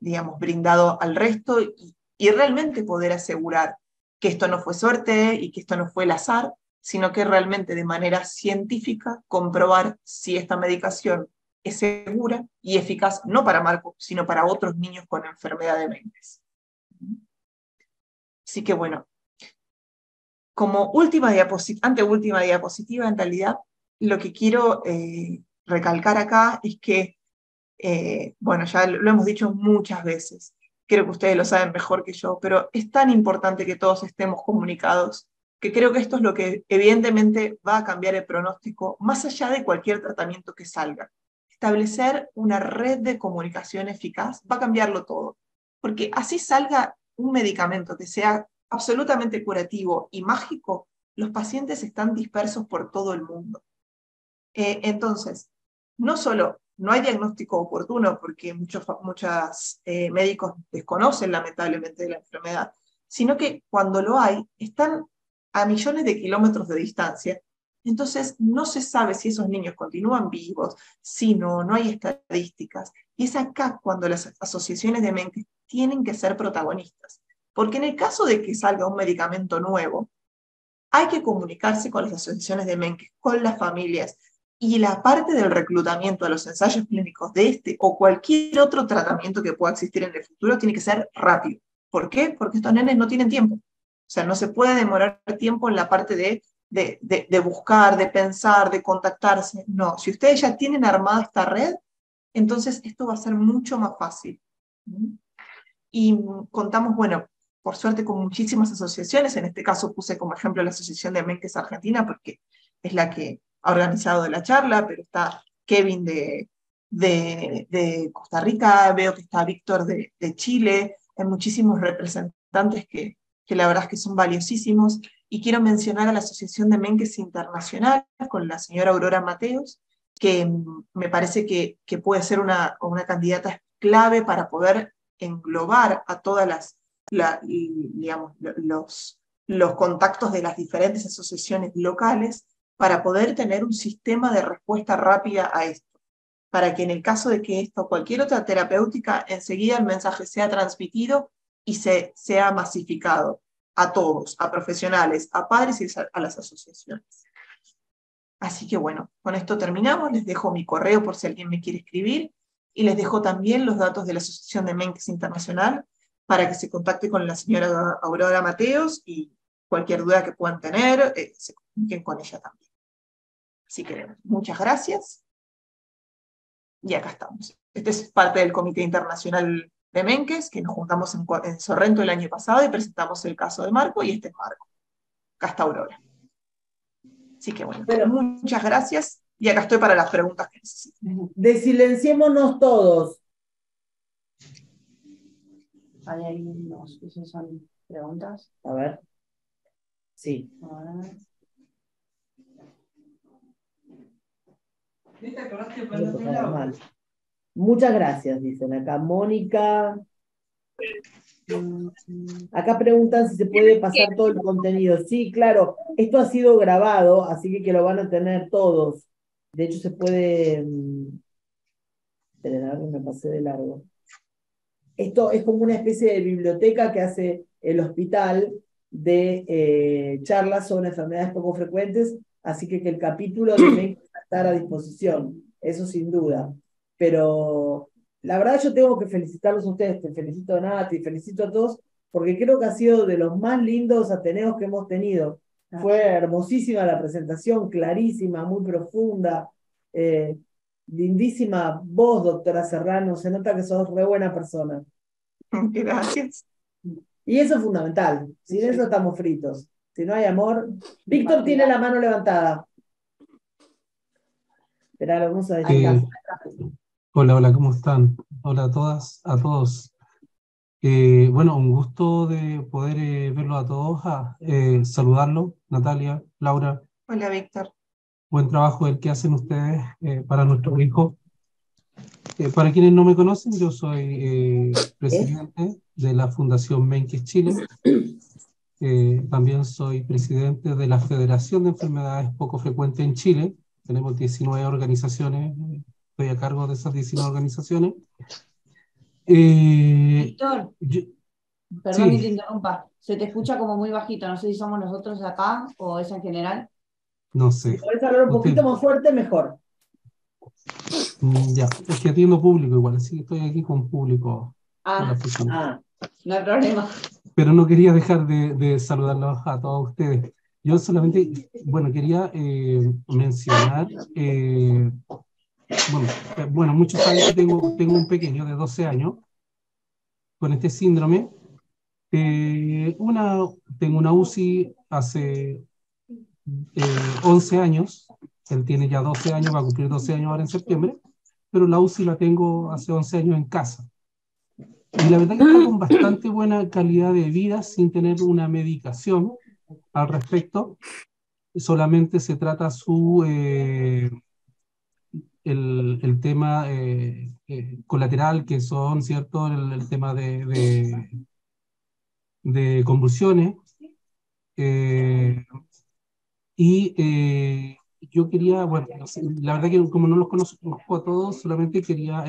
digamos, brindado al resto y, y realmente poder asegurar que esto no fue suerte y que esto no fue el azar, sino que realmente de manera científica comprobar si esta medicación es segura y eficaz no para Marco, sino para otros niños con enfermedad de Mendes. Así que bueno, como última diapositiva, anteúltima diapositiva, en realidad, lo que quiero eh, recalcar acá es que, eh, bueno, ya lo hemos dicho muchas veces, creo que ustedes lo saben mejor que yo, pero es tan importante que todos estemos comunicados, que creo que esto es lo que evidentemente va a cambiar el pronóstico, más allá de cualquier tratamiento que salga. Establecer una red de comunicación eficaz va a cambiarlo todo, porque así salga un medicamento que sea absolutamente curativo y mágico, los pacientes están dispersos por todo el mundo. Eh, entonces, no solo no hay diagnóstico oportuno, porque muchos muchos, eh, médicos desconocen lamentablemente la enfermedad, sino que cuando lo hay, están a millones de kilómetros de distancia. Entonces, no se sabe si esos niños continúan vivos, si no, no hay estadísticas. Y es acá cuando las asociaciones de mente tienen que ser protagonistas. Porque en el caso de que salga un medicamento nuevo, hay que comunicarse con las asociaciones de Menkes, con las familias, y la parte del reclutamiento de los ensayos clínicos de este o cualquier otro tratamiento que pueda existir en el futuro tiene que ser rápido. ¿Por qué? Porque estos nenes no tienen tiempo. O sea, no se puede demorar tiempo en la parte de, de, buscar, de pensar, de contactarse. No, si ustedes ya tienen armada esta red, entonces esto va a ser mucho más fácil. Y contamos, bueno, por suerte con muchísimas asociaciones. En este caso puse como ejemplo la Asociación de Menkes Argentina porque es la que ha organizado la charla, pero está Kevin de, de, Costa Rica, veo que está Víctor de, Chile, hay muchísimos representantes que, que la verdad es que son valiosísimos. Y quiero mencionar a la Asociación de Menkes Internacional con la señora Aurora Mateos, que me parece que, que puede ser una, una candidata clave para poder englobar a todas las, digamos, los, los contactos de las diferentes asociaciones locales para poder tener un sistema de respuesta rápida a esto, para que en el caso de que esto o cualquier otra terapéutica, enseguida el mensaje sea transmitido y se, sea masificado a todos, a profesionales, a padres y a las asociaciones. Así que bueno, con esto terminamos. Les dejo mi correo por si alguien me quiere escribir y les dejo también los datos de la Asociación de Menkes Internacional para que se contacte con la señora Aurora Mateos y cualquier duda que puedan tener, eh, se comuniquen con ella también. Así que muchas gracias. Y acá estamos. Este es parte del Comité Internacional de Menkes, que nos juntamos en, Sorrento el año pasado y presentamos el caso de Marco, y este es Marco. Acá está Aurora. Así que bueno, muchas gracias. Y acá estoy para las preguntas que necesiten. Desilenciémonos todos. Hay ahí unos, esas son preguntas. A ver. Sí. A ver. Muchas gracias, dicen acá. Mónica. Acá preguntan si se puede pasar todo el contenido. Sí, claro, esto ha sido grabado, así que, que lo van a tener todos. De hecho, se puede. Mm, esperen, me pasé de largo. Esto es como una especie de biblioteca que hace el hospital de eh, charlas sobre enfermedades poco frecuentes, así que que el capítulo de estar a disposición, eso sin duda. Pero la verdad yo tengo que felicitarlos a ustedes, te felicito a Nati, felicito a todos, porque creo que ha sido de los más lindos Ateneos que hemos tenido. Fue hermosísima la presentación, clarísima, muy profunda, eh, lindísima voz, doctora Serrano, se nota que sos re buena persona. Gracias. Y eso es fundamental, sin eso estamos fritos. Si no hay amor. Víctor tiene la mano levantada. Eh, hola, hola, ¿cómo están? Hola a todas, a todos. Eh, bueno, un gusto de poder eh, verlos a todos, a, saludarlos, Natalia, Laura. Hola, Víctor. Buen trabajo el que hacen ustedes para nuestro hijo. para quienes no me conocen, yo soy presidente de la Fundación Menkes Chile. también soy presidente de la Federación de Enfermedades Poco Frecuentes en Chile, tenemos 19 organizaciones, estoy a cargo de esas 19 organizaciones. Eh, Víctor, perdón que te interrumpa, se te escucha como muy bajito, no sé si somos nosotros acá o es en general. No sé. puedes hablar un poquito más fuerte, mejor. Mm, ya, es que atiendo público igual, así que estoy aquí con público. Ah, ah no hay problema. Pero no quería dejar de, de saludarlos a todos ustedes. yo solamente, bueno, quería eh, mencionar, eh, bueno, bueno, muchos saben que tengo, tengo un pequeño de 12 años con este síndrome. una, tengo una UCI hace 11 años, él tiene ya 12 años, va a cumplir 12 años ahora en septiembre, pero la UCI la tengo hace 11 años en casa. Y la verdad que está con bastante buena calidad de vida sin tener una medicación al respecto. Solamente se trata su, eh, el, el, tema eh, eh, colateral, que son, ¿cierto?, el, tema de, de, de convulsiones. y yo quería, bueno, la verdad que como no los conozco a todos, solamente quería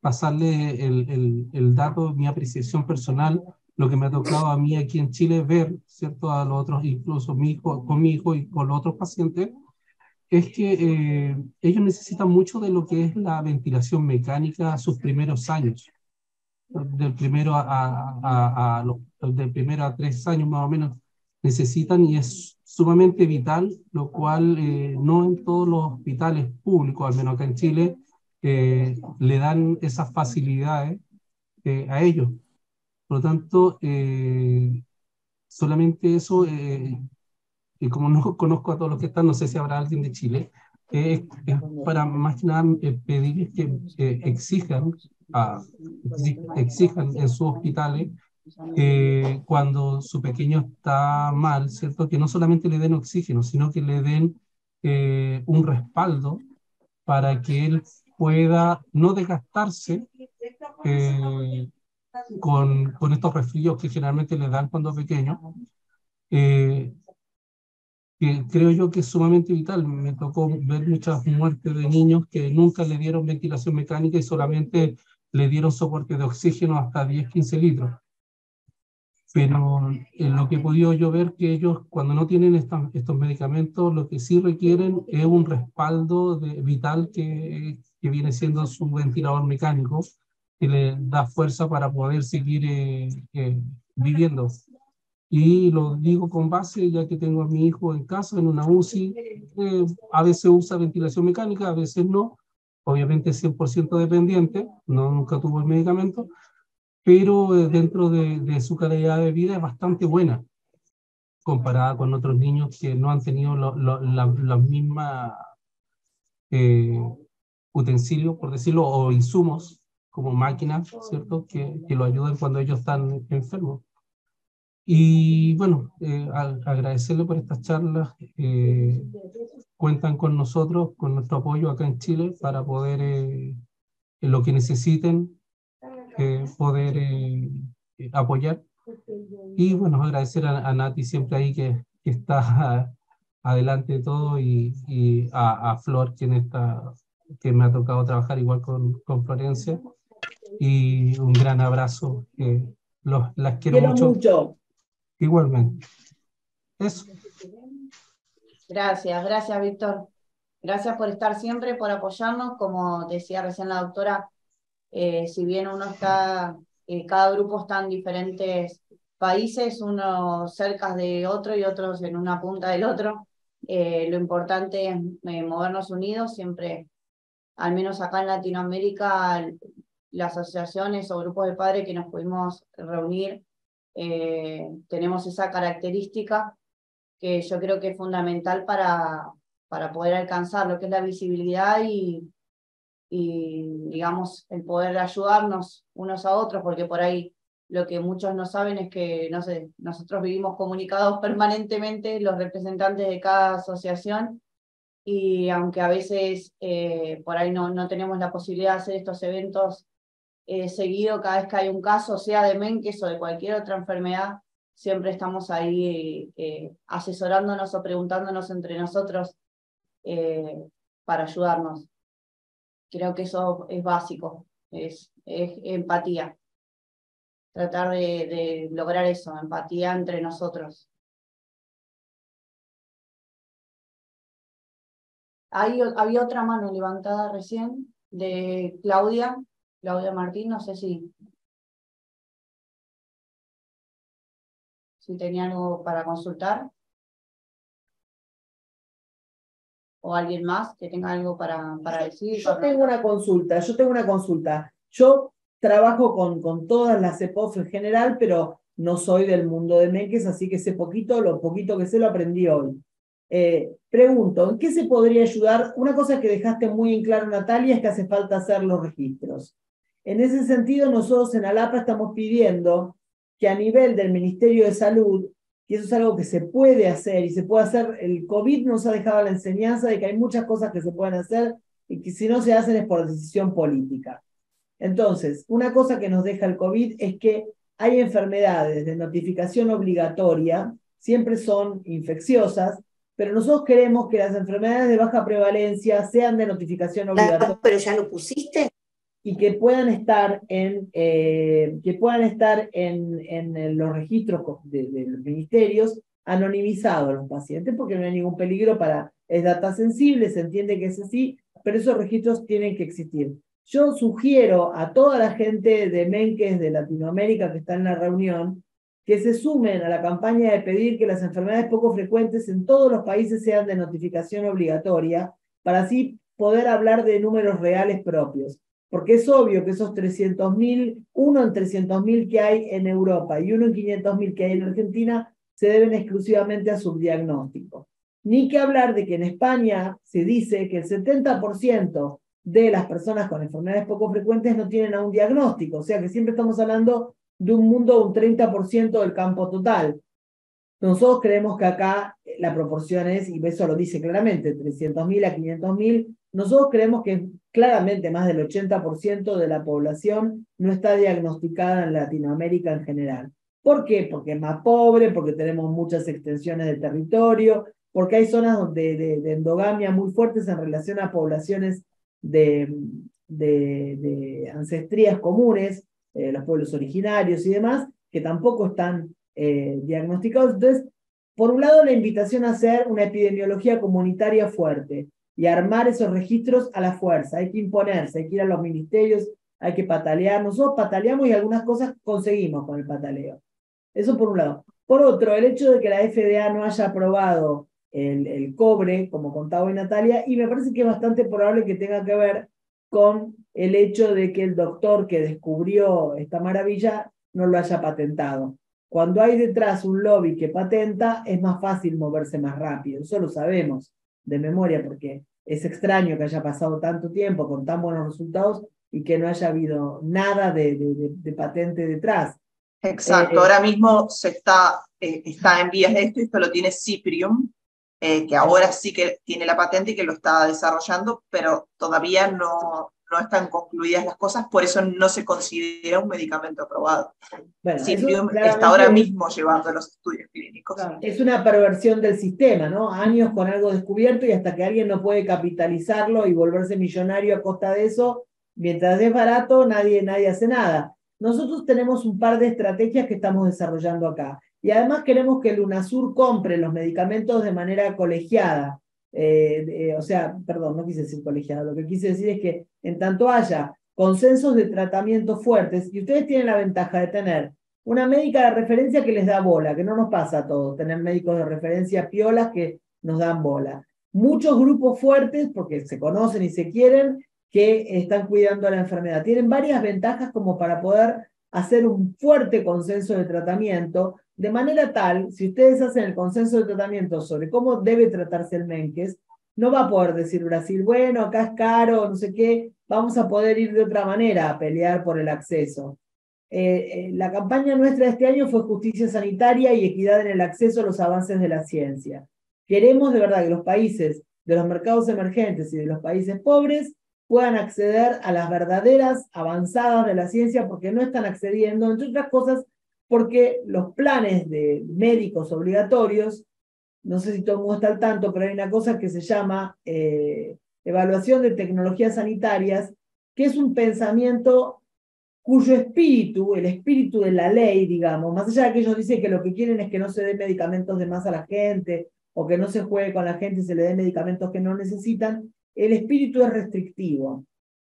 pasarle el, el, el, dato, mi apreciación personal, lo que me ha tocado a mí aquí en Chile ver, ¿cierto? A los otros, incluso mi hijo, con mi hijo y con los otros pacientes, es que eh, ellos necesitan mucho de lo que es la ventilación mecánica a sus primeros años. Del primero a, a, a, los, del primero a tres años más o menos necesitan y es sumamente vital, lo cual eh, no en todos los hospitales públicos, al menos acá en Chile, eh, le dan esas facilidades eh, a ellos. Por lo tanto, eh, solamente eso, y como no conozco a todos los que están, no sé si habrá alguien de Chile, es para más que nada pedirles que exijan, exijan en sus hospitales cuando su pequeño está mal, ¿cierto? Que no solamente le den oxígeno, sino que le den un respaldo para que él pueda no desgastarse eh, con, con, estos resfríos que generalmente le dan cuando es pequeño. Que creo yo que es sumamente vital. Me tocó ver muchas muertes de niños que nunca le dieron ventilación mecánica y solamente le dieron soporte de oxígeno hasta 10-15 litros pero en lo que he podido yo ver que ellos cuando no tienen estos medicamentos lo que sí requieren es un respaldo de, vital que, que, viene siendo su ventilador mecánico que le da fuerza para poder seguir eh, eh, viviendo. Y lo digo con base, ya que tengo a mi hijo en casa, en una UCI, eh, a veces usa ventilación mecánica, a veces no, obviamente 100% dependiente, no, nunca tuvo el medicamento, pero eh, dentro de, de, su calidad de vida es bastante buena comparada con otros niños que no han tenido los lo, la, mismas eh, utensilios, por decirlo, o insumos como máquinas, ¿cierto? Que, que lo ayuden cuando ellos están enfermos. Y bueno, eh, agradecerle por estas charlas. Eh, cuentan con nosotros, con nuestro apoyo acá en Chile para poder, eh, lo que necesiten, eh, poder eh, apoyar. Y bueno, agradecer a, Nati siempre ahí que, que está adelante de todo y, y a, a, Flor quien está, que me ha tocado trabajar igual con, con Florencia. Y un gran abrazo, los, las quiero, mucho. mucho. Igualmente. Eso. Gracias, gracias Víctor. Gracias por estar siempre, por apoyarnos. Como decía recién la doctora, eh, si bien uno está, eh, cada grupo está en diferentes países, uno cerca de otro y otros en una punta del otro, eh, lo importante es movernos unidos, siempre, al menos acá en Latinoamérica, las asociaciones o grupos de padres que nos pudimos reunir, tenemos esa característica que yo creo que es fundamental para, para poder alcanzar lo que es la visibilidad y, y, digamos, el poder ayudarnos unos a otros, porque por ahí lo que muchos no saben es que, no sé, nosotros vivimos comunicados permanentemente, los representantes de cada asociación, y aunque a veces eh, por ahí no, no tenemos la posibilidad de hacer estos eventos eh, seguido cada vez que hay un caso, sea de Menkes o de cualquier otra enfermedad, siempre estamos ahí eh, asesorándonos o preguntándonos entre nosotros para ayudarnos. Creo que eso es básico, es, empatía. Tratar de, lograr eso, empatía entre nosotros. Había otra mano levantada recién de Claudia, Claudia Martín, no sé si, si tenía algo para consultar. o alguien más que tenga algo para, para decir. Yo tengo una consulta, yo tengo una consulta. Yo trabajo con, con todas las EPOF en general, pero no soy del mundo de Menkes, así que sé poquito, lo poquito que sé lo aprendí hoy. Eh, pregunto, ¿en qué se podría ayudar? Una cosa que dejaste muy en claro, Natalia, es que hace falta hacer los registros. En ese sentido, nosotros en ALAPA estamos pidiendo que a nivel del Ministerio de Salud, y eso es algo que se puede hacer y se puede hacer, el COVID nos ha dejado la enseñanza de que hay muchas cosas que se pueden hacer y que si no se hacen es por decisión política. Entonces, una cosa que nos deja el COVID es que hay enfermedades de notificación obligatoria, siempre son infecciosas, pero nosotros queremos que las enfermedades de baja prevalencia sean de notificación obligatoria. Pero ya lo pusiste. Y que puedan estar en, eh, que puedan estar en, en los registros de, los ministerios anonimizados los pacientes, porque no hay ningún peligro para, es data sensible, se entiende que es así, pero esos registros tienen que existir. Yo sugiero a toda la gente de Menques de Latinoamérica que está en la reunión que se sumen a la campaña de pedir que las enfermedades poco frecuentes en todos los países sean de notificación obligatoria, para así poder hablar de números reales propios. Porque es obvio que esos 300.000, uno en 300.000 que hay en Europa y uno en 500.000 que hay en Argentina, se deben exclusivamente a subdiagnóstico. Ni que hablar de que en España se dice que el 70% de las personas con enfermedades poco frecuentes no tienen aún diagnóstico, o sea que siempre estamos hablando de un mundo un 30% del campo total. Nosotros creemos que acá la proporción es, y eso lo dice claramente, 300.000 a 500.000, nosotros creemos que claramente más del 80% de la población no está diagnosticada en Latinoamérica en general. ¿Por qué? Porque es más pobre, porque tenemos muchas extensiones de territorio, porque hay zonas de, de endogamia muy fuertes en relación a poblaciones de, de, ancestrías comunes, eh, los pueblos originarios y demás, que tampoco están eh, diagnosticados. Entonces, por un lado, la invitación a hacer una epidemiología comunitaria fuerte y armar esos registros a la fuerza. Hay que imponerse, hay que ir a los ministerios, hay que patalear. Nosotros pataleamos y algunas cosas conseguimos con el pataleo. Eso por un lado. Por otro, el hecho de que la FDA no haya aprobado el, cobre, como contaba hoy Natalia, y me parece que es bastante probable que tenga que ver con el hecho de que el doctor que descubrió esta maravilla no lo haya patentado. Cuando hay detrás un lobby que patenta, es más fácil moverse más rápido. Eso lo sabemos de memoria porque es extraño que haya pasado tanto tiempo con tan buenos resultados y que no haya habido nada de, de, patente detrás. Exacto, eh, ahora mismo se está, eh, está en vías de esto, esto lo tiene Ciprium, eh, que ahora sí que tiene la patente y que lo está desarrollando, pero todavía no, no están concluidas las cosas, por eso no se considera un medicamento aprobado. Bueno, está ahora mismo llevando los estudios clínicos. es una perversión del sistema, ¿no? Años con algo descubierto y hasta que alguien no puede capitalizarlo y volverse millonario a costa de eso, mientras es barato, nadie, nadie hace nada. Nosotros tenemos un par de estrategias que estamos desarrollando acá. Y además queremos que el UNASUR compre los medicamentos de manera colegiada. Eh, o sea, perdón, no quise decir colegiada, lo que quise decir es que en tanto haya consensos de tratamiento fuertes, y ustedes tienen la ventaja de tener una médica de referencia que les da bola, que no nos pasa a todos, tener médicos de referencia piolas que nos dan bola. Muchos grupos fuertes, porque se conocen y se quieren, que están cuidando la enfermedad. Tienen varias ventajas como para poder hacer un fuerte consenso de tratamiento de manera tal, si ustedes hacen el consenso de tratamiento sobre cómo debe tratarse el Menkes, no va a poder decir Brasil, bueno, acá es caro, no sé qué, vamos a poder ir de otra manera a pelear por el acceso. Eh, eh, la campaña nuestra de este año fue justicia sanitaria y equidad en el acceso a los avances de la ciencia. Queremos de verdad que los países de los mercados emergentes y de los países pobres puedan acceder a las verdaderas avanzadas de la ciencia porque no están accediendo, entre otras cosas, porque los planes de médicos obligatorios, no sé si todo el mundo está al tanto, pero hay una cosa que se llama eh, evaluación de tecnologías sanitarias, que es un pensamiento cuyo espíritu, el espíritu de la ley, digamos, más allá de que ellos dicen que lo que quieren es que no se den medicamentos de más a la gente, o que no se juegue con la gente y se le den medicamentos que no necesitan, el espíritu es restrictivo.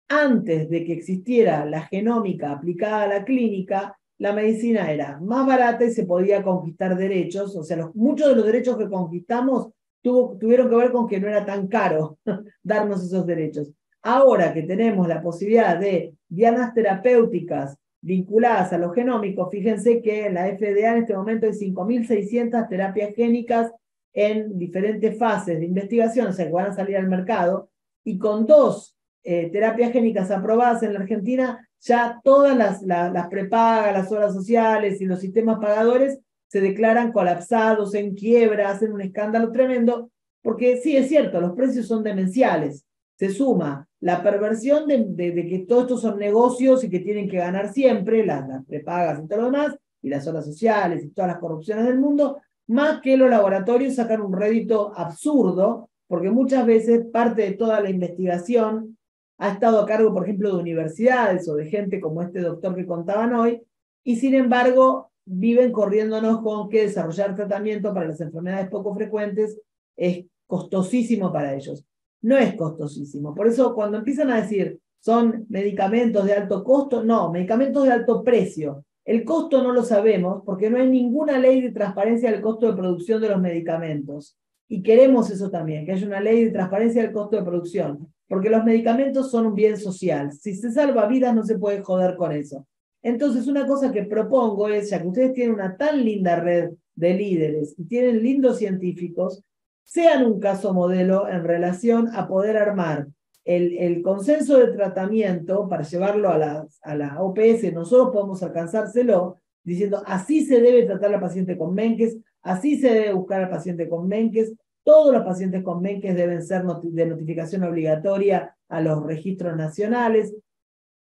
Antes de que existiera la genómica aplicada a la clínica, la medicina era más barata y se podía conquistar derechos, o sea, muchos de los derechos que conquistamos tuvieron que ver con que no era tan caro darnos esos derechos. Ahora que tenemos la posibilidad de dianas terapéuticas vinculadas a lo genómico, fíjense que en la FDA en este momento hay 5.600 terapias génicas en diferentes fases de investigación, o sea, que van a salir al mercado, y con dos eh, terapias génicas aprobadas en la Argentina, ya todas las, las prepagas, las obras sociales y los sistemas pagadores se declaran colapsados, en quiebra, hacen un escándalo tremendo, porque sí, es cierto, los precios son demenciales. Se suma la perversión de, que todos estos son negocios y que tienen que ganar siempre, las, las prepagas y todo lo demás, y las obras sociales y todas las corrupciones del mundo, más que los laboratorios sacan un rédito absurdo, porque muchas veces parte de toda la investigación ha estado a cargo, por ejemplo, de universidades o de gente como este doctor que contaban hoy, y sin embargo viven corriéndonos con que desarrollar tratamiento para las enfermedades poco frecuentes es costosísimo para ellos. No es costosísimo. Por eso cuando empiezan a decir son medicamentos de alto costo, no, medicamentos de alto precio. El costo no lo sabemos porque no hay ninguna ley de transparencia del costo de producción de los medicamentos. Y queremos eso también, que haya una ley de transparencia del costo de producción, porque los medicamentos son un bien social. Si se salva vidas no se puede joder con eso. Entonces, una cosa que propongo es, ya que ustedes tienen una tan linda red de líderes y tienen lindos científicos, sean un caso modelo en relación a poder armar el, el consenso de tratamiento para llevarlo a la, a la OPS, nosotros podemos alcanzárselo diciendo así se debe tratar al paciente con Menkes, así se debe buscar al paciente con Menkes, todos los pacientes con Menkes deben ser de notificación obligatoria a los registros nacionales,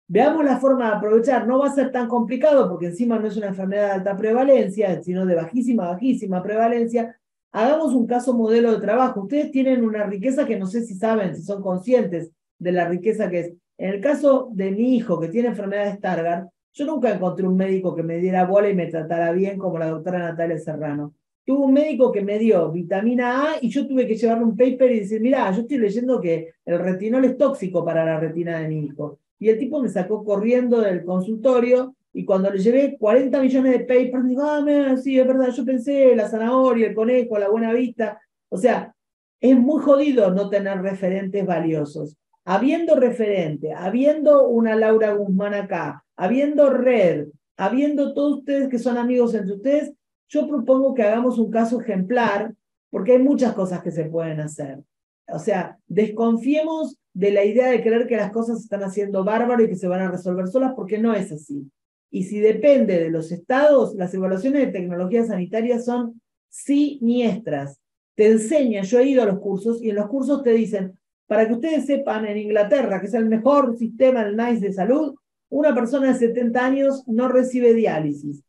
Veamos la forma de aprovechar. No va a ser tan complicado porque encima no es una enfermedad de alta prevalencia, sino de bajísima, bajísima prevalencia. Hagamos un caso modelo de trabajo. Ustedes tienen una riqueza que no sé si saben, si son conscientes de la riqueza que es. En el caso de mi hijo que tiene enfermedad de Stargardt, yo nunca encontré un médico que me diera bola y me tratara bien como la doctora Natalia Serrano. Tuve un médico que me dio vitamina A y yo tuve que llevarle un paper y decir, mira, yo estoy leyendo que el retinol es tóxico para la retina de mi hijo. Y el tipo me sacó corriendo del consultorio y cuando le llevé 40 millones de papers, digo, ah, sí, es verdad, yo pensé la zanahoria, el conejo, la buena vista. O sea, es muy jodido no tener referentes valiosos. Habiendo referente, habiendo una Laura Guzmán acá, habiendo red, habiendo todos ustedes que son amigos entre ustedes, yo propongo que hagamos un caso ejemplar, porque hay muchas cosas que se pueden hacer. O sea, desconfiemos de la idea de creer que las cosas se están haciendo bárbaro y que se van a resolver solas, porque no es así. Y si depende de los estados, las evaluaciones de tecnología sanitaria son siniestras. Te enseñan, yo he ido a los cursos y en los cursos te dicen, para que ustedes sepan, en Inglaterra, que es el mejor sistema del NICE de salud, una persona de 70 años no recibe diálisis.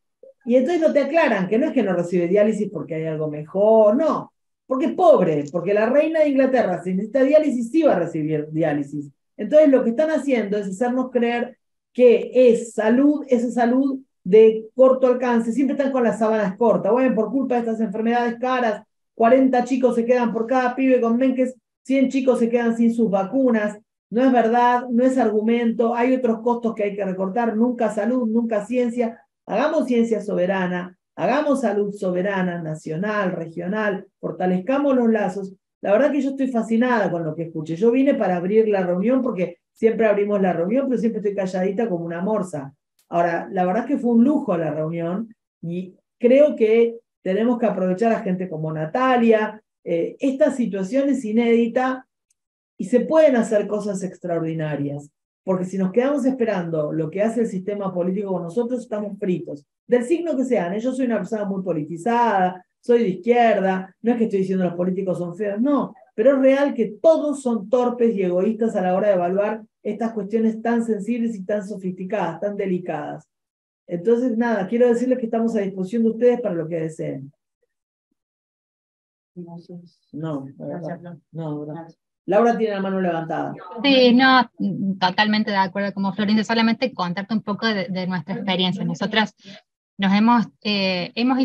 Y entonces no te aclaran que no es que no recibe diálisis porque hay algo mejor, no, porque es pobre, porque la reina de Inglaterra, si necesita diálisis, sí va a recibir diálisis. Entonces, lo que están haciendo es hacernos creer que es salud, esa salud de corto alcance. Siempre están con las sábanas cortas. Bueno, por culpa de estas enfermedades caras, 40 chicos se quedan por cada pibe con Menkes, 100 chicos se quedan sin sus vacunas. No es verdad, no es argumento, hay otros costos que hay que recortar, nunca salud, nunca ciencia. Hagamos ciencia soberana, Hagamos salud soberana, nacional, regional, fortalezcamos los lazos. La verdad que yo estoy fascinada con lo que escuché. Yo vine para abrir la reunión porque siempre abrimos la reunión, pero siempre estoy calladita como una morsa. Ahora, la verdad que fue un lujo la reunión y creo que tenemos que aprovechar a gente como Natalia. Eh, esta situación es inédita y se pueden hacer cosas extraordinarias. Porque si nos quedamos esperando lo que hace el sistema político con nosotros, estamos fritos. Del signo que sean, ¿eh? yo soy una persona muy politizada, soy de izquierda, no es que estoy diciendo los políticos son feos, no, pero es real que todos son torpes y egoístas a la hora de evaluar estas cuestiones tan sensibles y tan sofisticadas, tan delicadas. Entonces, nada, quiero decirles que estamos a disposición de ustedes para lo que deseen. No, no, no, Laura tiene la mano levantada. Sí, no, totalmente de acuerdo como Florencia, solamente contarte un poco de, nuestra experiencia. Nosotras nos hemos, eh, hemos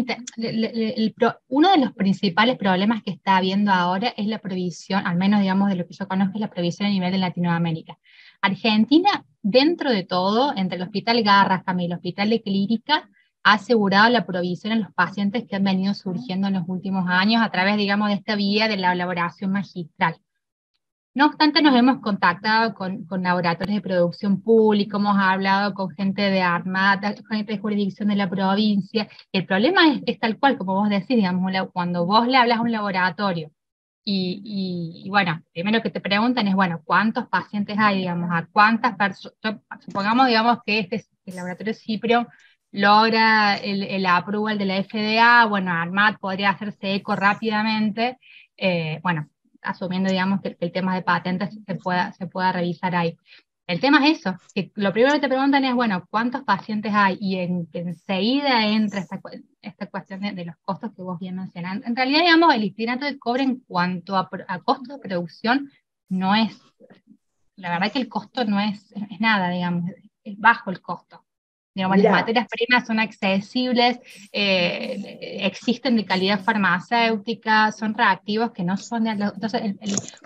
uno de los principales problemas que está habiendo ahora es la provisión, al menos digamos de lo que yo conozco, es la provisión a nivel de Latinoamérica. Argentina, dentro de todo, entre el Hospital Garrahan y el Hospital de Clínica, ha asegurado la provisión en los pacientes que han venido surgiendo en los últimos años a través, digamos, de esta vía de la elaboración magistral. No obstante, nos hemos contactado con, con laboratorios de producción pública, hemos hablado con gente de Armada, gente de jurisdicción de la provincia. El problema es, tal cual, como vos decís, digamos, cuando vos le hablas a un laboratorio y, y, bueno, primero que te preguntan es, bueno, ¿cuántos pacientes hay, digamos, a cuántas personas? Supongamos, digamos, que este el laboratorio Ciprio logra el, el approval de la FDA, bueno, ARMAT podría hacerse eco rápidamente, eh, bueno, asumiendo, digamos, que, el tema de patentes se pueda, se pueda revisar ahí. El tema es eso, que lo primero que te preguntan es, bueno, ¿cuántos pacientes hay? Y en, enseguida entra esta, esta cuestión de, los costos que vos bien mencionas. En realidad, digamos, el istinato de cobre en cuanto a, a de producción no es, la verdad que el costo no es, es nada, digamos, es bajo el costo. Digamos, las materias primas son accesibles, eh, existen de calidad farmacéutica, son reactivos que no son de... Entonces,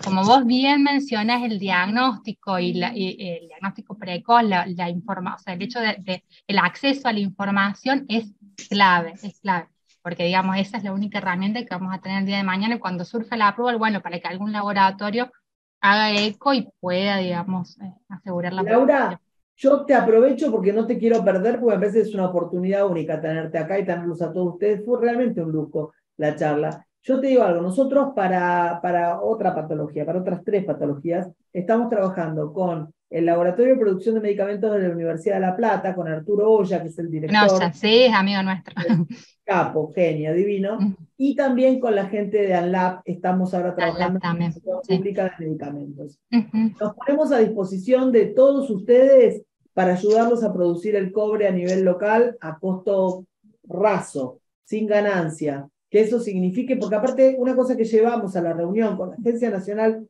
como vos bien mencionas, el diagnóstico y, el diagnóstico precoz, la, la información, o sea, el hecho de, el acceso a la información es clave, es clave. Porque, digamos, esa es la única herramienta que vamos a tener el día de mañana y cuando surja la prueba, bueno, para que algún laboratorio haga eco y pueda, digamos, eh, asegurar la Laura, yo te aprovecho porque no te quiero perder, porque a veces es una oportunidad única tenerte acá y tenerlos a todos ustedes. Fue realmente un lujo la charla. Yo te digo algo, nosotros para, para otra patología, para otras tres patologías, estamos trabajando con el Laboratorio de Producción de Medicamentos de la Universidad de La Plata, con Arturo Olla, que es el director. No, ya sí, es amigo nuestro. Capo, genio, divino. Y también con la gente de ANLAB, estamos ahora trabajando en la Pública de Medicamentos. Nos ponemos a disposición de todos ustedes para ayudarlos a producir el cobre a nivel local a costo raso, sin ganancia. Que eso signifique, porque aparte una cosa que llevamos a la reunión con la Agencia Nacional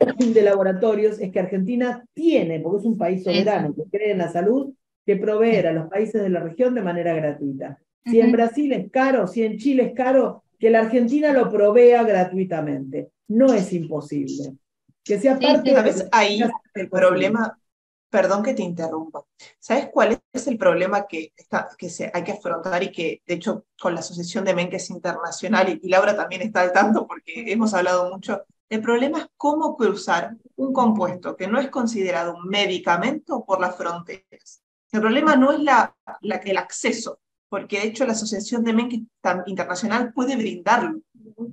de Laboratorios es que Argentina tiene, porque es un país soberano que cree en la salud, que proveer a los países de la región de manera gratuita. Si en Brasil es caro, si en Chile es caro, que la Argentina lo provea gratuitamente. No es imposible. Que sea parte ¿Sabes? Ahí el problema, perdón que te interrumpa. ¿Sabes cuál es el problema que, está, que se, hay que afrontar y que, de hecho, con la Asociación de Menques Internacional, y, y Laura también está al tanto porque hemos hablado mucho, el problema es cómo cruzar un compuesto que no es considerado un medicamento por las fronteras. El problema no es la, la, el acceso, porque de hecho la Asociación de Menke Internacional puede brindarlo.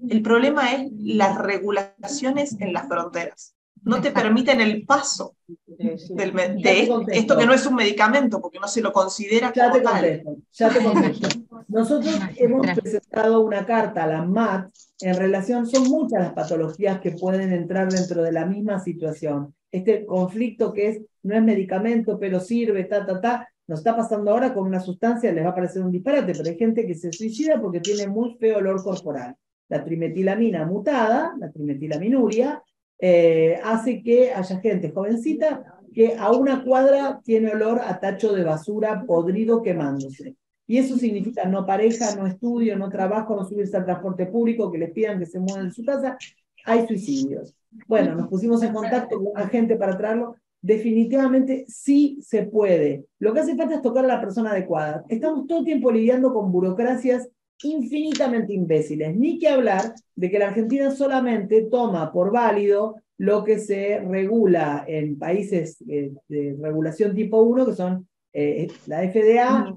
El problema es las regulaciones en las fronteras. No te permiten el paso del, de esto que no es un medicamento, porque no se lo considera ya te contesto, Ya te contesto. Nosotros hemos presentado una carta a la MAT en relación, son muchas las patologías que pueden entrar dentro de la misma situación. Este conflicto que es, no es medicamento, pero sirve, ta, ta, ta, nos está pasando ahora con una sustancia, les va a parecer un disparate, pero hay gente que se suicida porque tiene muy feo olor corporal. La trimetilamina mutada, la trimetilaminuria, eh, hace que haya gente jovencita que a una cuadra tiene olor a tacho de basura podrido quemándose. Y eso significa no pareja, no estudio, no trabajo, no subirse al transporte público, que les pidan que se muevan de su casa. Hay suicidios. Bueno, nos pusimos en contacto con la gente para traerlo definitivamente sí se puede. Lo que hace falta es tocar a la persona adecuada. Estamos todo el tiempo lidiando con burocracias infinitamente imbéciles. Ni que hablar de que la Argentina solamente toma por válido lo que se regula en países eh, de regulación tipo 1, que son eh, la FDA,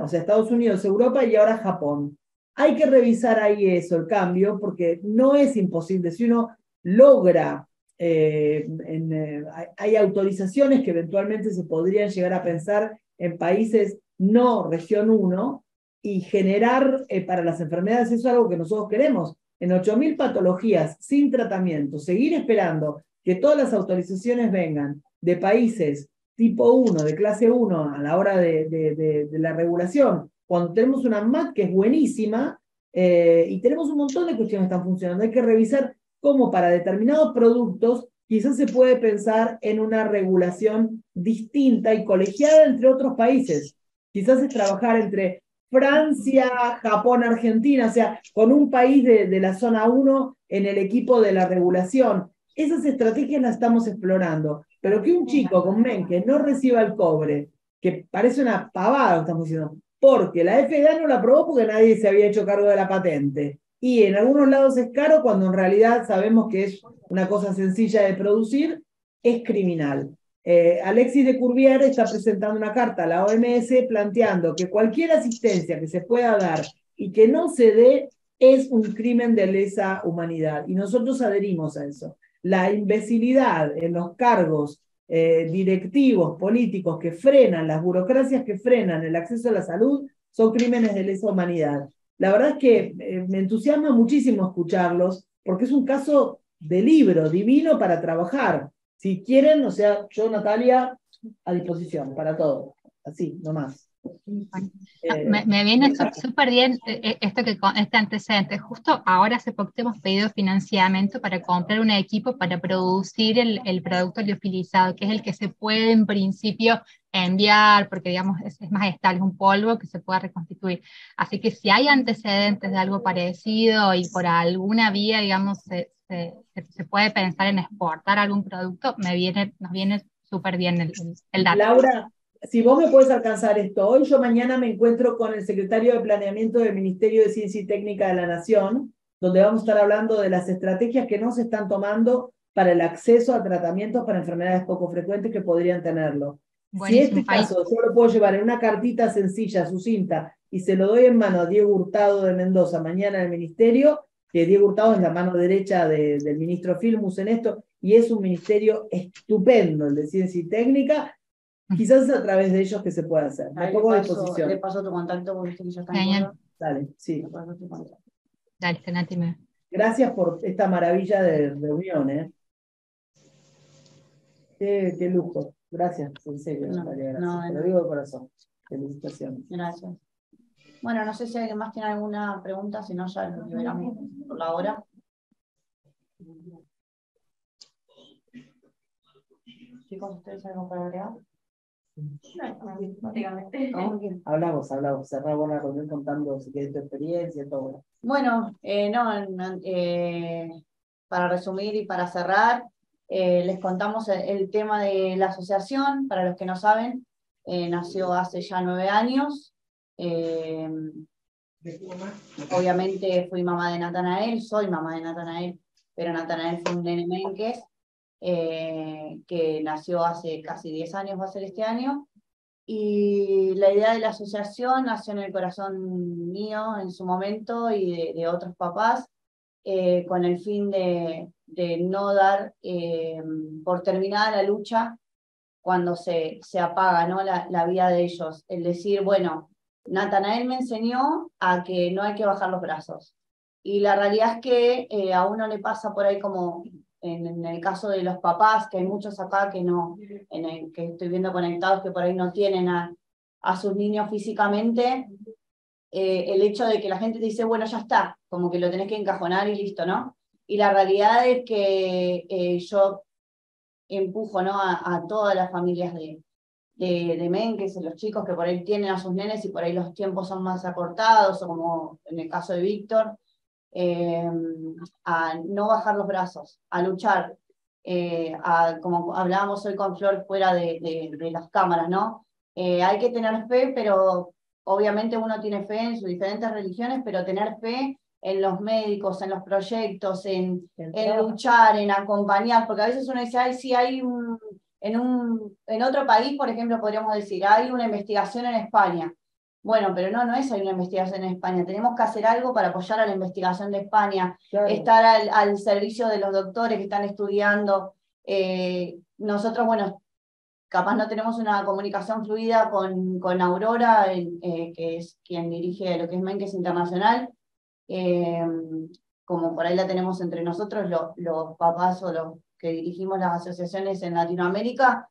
o sea, Estados Unidos, Europa y ahora Japón. Hay que revisar ahí eso, el cambio, porque no es imposible. Si uno logra eh, eh, hay autorizaciones que eventualmente se podrían llegar a pensar en países no región 1 y generar eh, para las enfermedades, eso es algo que nosotros queremos. En 8.000 patologías sin tratamiento, seguir esperando que todas las autorizaciones vengan de países tipo 1, de clase 1, a la hora de, de, la regulación, cuando tenemos una MAT que es buenísima y tenemos un montón de cuestiones que están funcionando, hay que revisar como para determinados productos quizás se puede pensar en una regulación distinta y colegiada entre otros países. Quizás es trabajar entre Francia, Japón, Argentina, o sea, con un país de, la zona 1 en el equipo de la regulación. Esas estrategias las estamos explorando, pero que un chico con MEN que no reciba el cobre, que parece una pavada, estamos diciendo, porque la FDA no la aprobó porque nadie se había hecho cargo de la patente. Y en algunos lados es caro cuando en realidad sabemos que es una cosa sencilla de producir, es criminal. Eh, Alexis de Courbier está presentando una carta a la OMS planteando que cualquier asistencia que se pueda dar y que no se dé es un crimen de lesa humanidad. Y nosotros adherimos a eso. La imbecilidad en los cargos eh, directivos políticos que frenan, las burocracias que frenan el acceso a la salud, son crímenes de lesa humanidad. La verdad es que eh, me entusiasma muchísimo escucharlos, porque es un caso de libro, divino para trabajar. Si quieren, o sea, yo, Natalia, a disposición para todo. Así, nomás. Eh, me, viene súper bien eh, esto que, este antecedente. Justo ahora hace poco hemos pedido financiamiento para comprar un equipo para producir el, el, producto liofilizado, que es el que se puede en principio enviar, porque digamos es, más estable, es un polvo que se puede reconstituir. Así que si hay antecedentes de algo parecido y por alguna vía, digamos, se, se, se puede pensar en exportar algún producto, me viene, nos viene súper bien el, el dato. Laura, si vos me puedes alcanzar esto hoy, yo mañana me encuentro con el secretario de Planeamiento del Ministerio de Ciencia y Técnica de la Nación, donde vamos a estar hablando de las estrategias que no se están tomando para el acceso a tratamientos para enfermedades poco frecuentes que podrían tenerlo. Si este caso yo lo puedo llevar en una cartita sencilla, sucinta, y se lo doy en mano a Diego Hurtado de Mendoza mañana en el ministerio, que Diego Hurtado es la mano derecha del ministro Filmus en esto, y es un ministerio estupendo, el de Ciencia y Técnica, Quizás a través de ellos que se pueda hacer. Me pongo a disposición. Le paso tu contacto porque usted ya está Dale, sí. Dale, Gracias por esta maravilla de reunión, ¿eh? Qué, lujo. Gracias, en serio, no, Gracias. No, Te lo digo de corazón. Felicitaciones. Gracias. Bueno, no sé si alguien más tiene alguna pregunta, si no, ya lo liberamos por la hora. Chicos, ¿ustedes algo para agregar? Hablamos, hablamos, cerramos la reunión contando si quieres tu experiencia, todo. Bueno, eh, no, eh, para resumir y para cerrar, eh, les contamos el, tema de la asociación, para los que no saben, nació hace ya nueve años. obviamente fui mamá de Natanael, soy mamá de Natanael, pero Natanael fue un nene menques eh, que nació hace casi 10 años, va a ser este año. Y la idea de la asociación nació en el corazón mío en su momento y de, otros papás, eh, con el fin de, de no dar eh, por terminada la lucha cuando se, se apaga ¿no? la, la vida de ellos. El decir, bueno, Natanael me enseñó a que no hay que bajar los brazos. Y la realidad es que a uno le pasa por ahí como en, el caso de los papás, que hay muchos acá que no, en el, que estoy viendo conectados que por ahí no tienen a, a sus niños físicamente, eh, el hecho de que la gente te dice, bueno, ya está, como que lo tenés que encajonar y listo, ¿no? Y la realidad es que eh, yo empujo ¿no? a, todas las familias de, de, de Menques, los chicos que por ahí tienen a sus nenes y por ahí los tiempos son más acortados, o como en el caso de Víctor, eh, a no bajar los brazos, a luchar, eh, a, como hablábamos hoy con Flor fuera de, de, las cámaras, ¿no? Eh, hay que tener fe, pero obviamente uno tiene fe en sus diferentes religiones, pero tener fe en los médicos, en los proyectos, en, en luchar, en acompañar, porque a veces uno dice, ay, sí, hay un, en, un, en otro país, por ejemplo, podríamos decir, hay una investigación en España, bueno, pero no, no es hay una investigación en España. Tenemos que hacer algo para apoyar a la investigación de España, estar al, servicio de los doctores que están estudiando. Eh, nosotros, bueno, capaz no tenemos una comunicación fluida con, con Aurora, eh, que es quien dirige lo que es Menkes Internacional, eh, como por ahí la tenemos entre nosotros, los papás o los que dirigimos las asociaciones en Latinoamérica,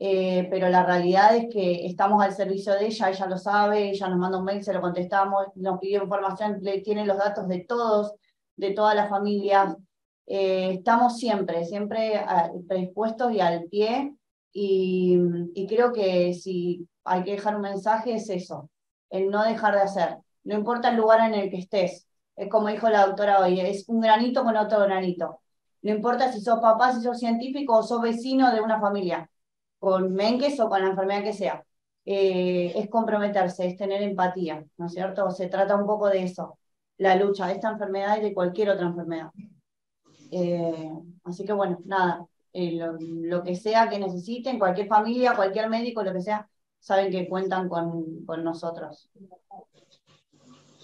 eh, pero la realidad es que estamos al servicio de ella, ella lo sabe, ella nos manda un mail, se lo contestamos, nos pidió información, le tiene los datos de todos, de todas las familias. Eh, estamos siempre, siempre predispuestos y al pie, y, y, creo que si hay que dejar un mensaje es eso, el no dejar de hacer. No importa el lugar en el que estés, es como dijo la doctora hoy, es un granito con otro granito. No importa si sos papá, si sos científico o sos vecino de una familia con menques o con la enfermedad que sea. eh, es comprometerse, es tener empatía, ¿no es cierto? Se trata un poco de eso, la lucha de esta enfermedad y de cualquier otra enfermedad. Eh, así que bueno, nada, eh, lo, que sea que necesiten, cualquier familia, cualquier médico, lo que sea, saben que cuentan con, con nosotros.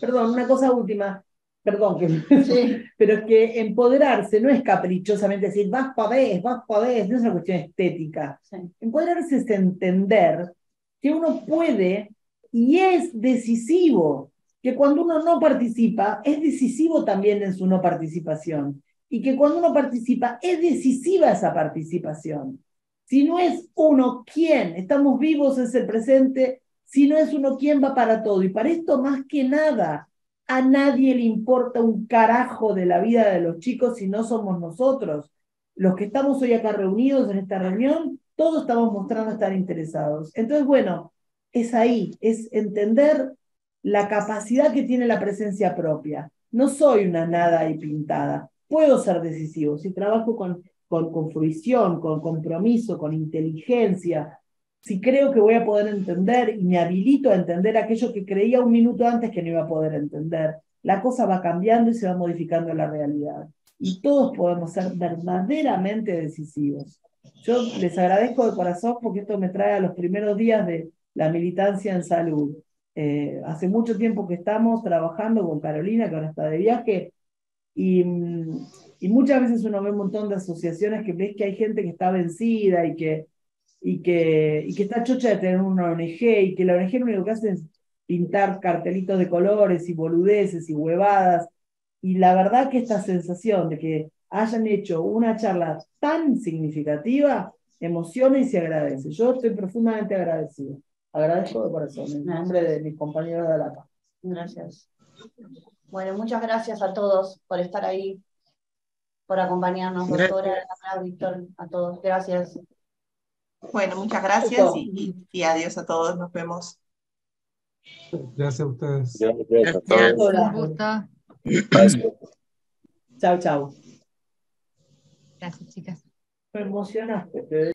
Perdón, una cosa última. Perdón, que, sí. pero es que empoderarse no es caprichosamente decir, vas podés, vas podés, no es una cuestión estética. Empoderarse es entender que uno puede y es decisivo, que cuando uno no participa, es decisivo también en su no participación, y que cuando uno participa, es decisiva esa participación. Si no es uno, ¿quién? Estamos vivos, es el presente, si no es uno, ¿quién va para todo? Y para esto, más que nada, a nadie le importa un carajo de la vida de los chicos si no somos nosotros. Los que estamos hoy acá reunidos en esta reunión, todos estamos mostrando estar interesados. Entonces, bueno, es ahí, es entender la capacidad que tiene la presencia propia. No soy una nada ahí pintada. Puedo ser decisivo si trabajo con, con, con fruición, con compromiso, con inteligencia, si creo que voy a poder entender y me habilito a entender aquello que creía un minuto antes que no iba a poder entender, la cosa va cambiando y se va modificando la realidad. Y todos podemos ser verdaderamente decisivos. Yo les agradezco de corazón porque esto me trae a los primeros días de la militancia en salud. Eh, hace mucho tiempo que estamos trabajando con Carolina, que ahora está de viaje, y, y muchas veces uno ve un montón de asociaciones que ves que hay gente que está vencida y que y que, y que está chocha de tener una ONG y que la ONG lo único que hace es pintar cartelitos de colores y boludeces y huevadas. Y la verdad que esta sensación de que hayan hecho una charla tan significativa emociona y se agradece. Yo estoy profundamente agradecido. Agradezco de corazón en nombre de mis compañeros de ALAPA. Gracias. Bueno, muchas gracias a todos por estar ahí, por acompañarnos, doctora, Víctor, a todos. Gracias. Bueno, muchas gracias y, adiós a todos. Nos vemos. Gracias a ustedes. Gracias a todos. Chao, chao. Gracias, chicas. Me emocionaste.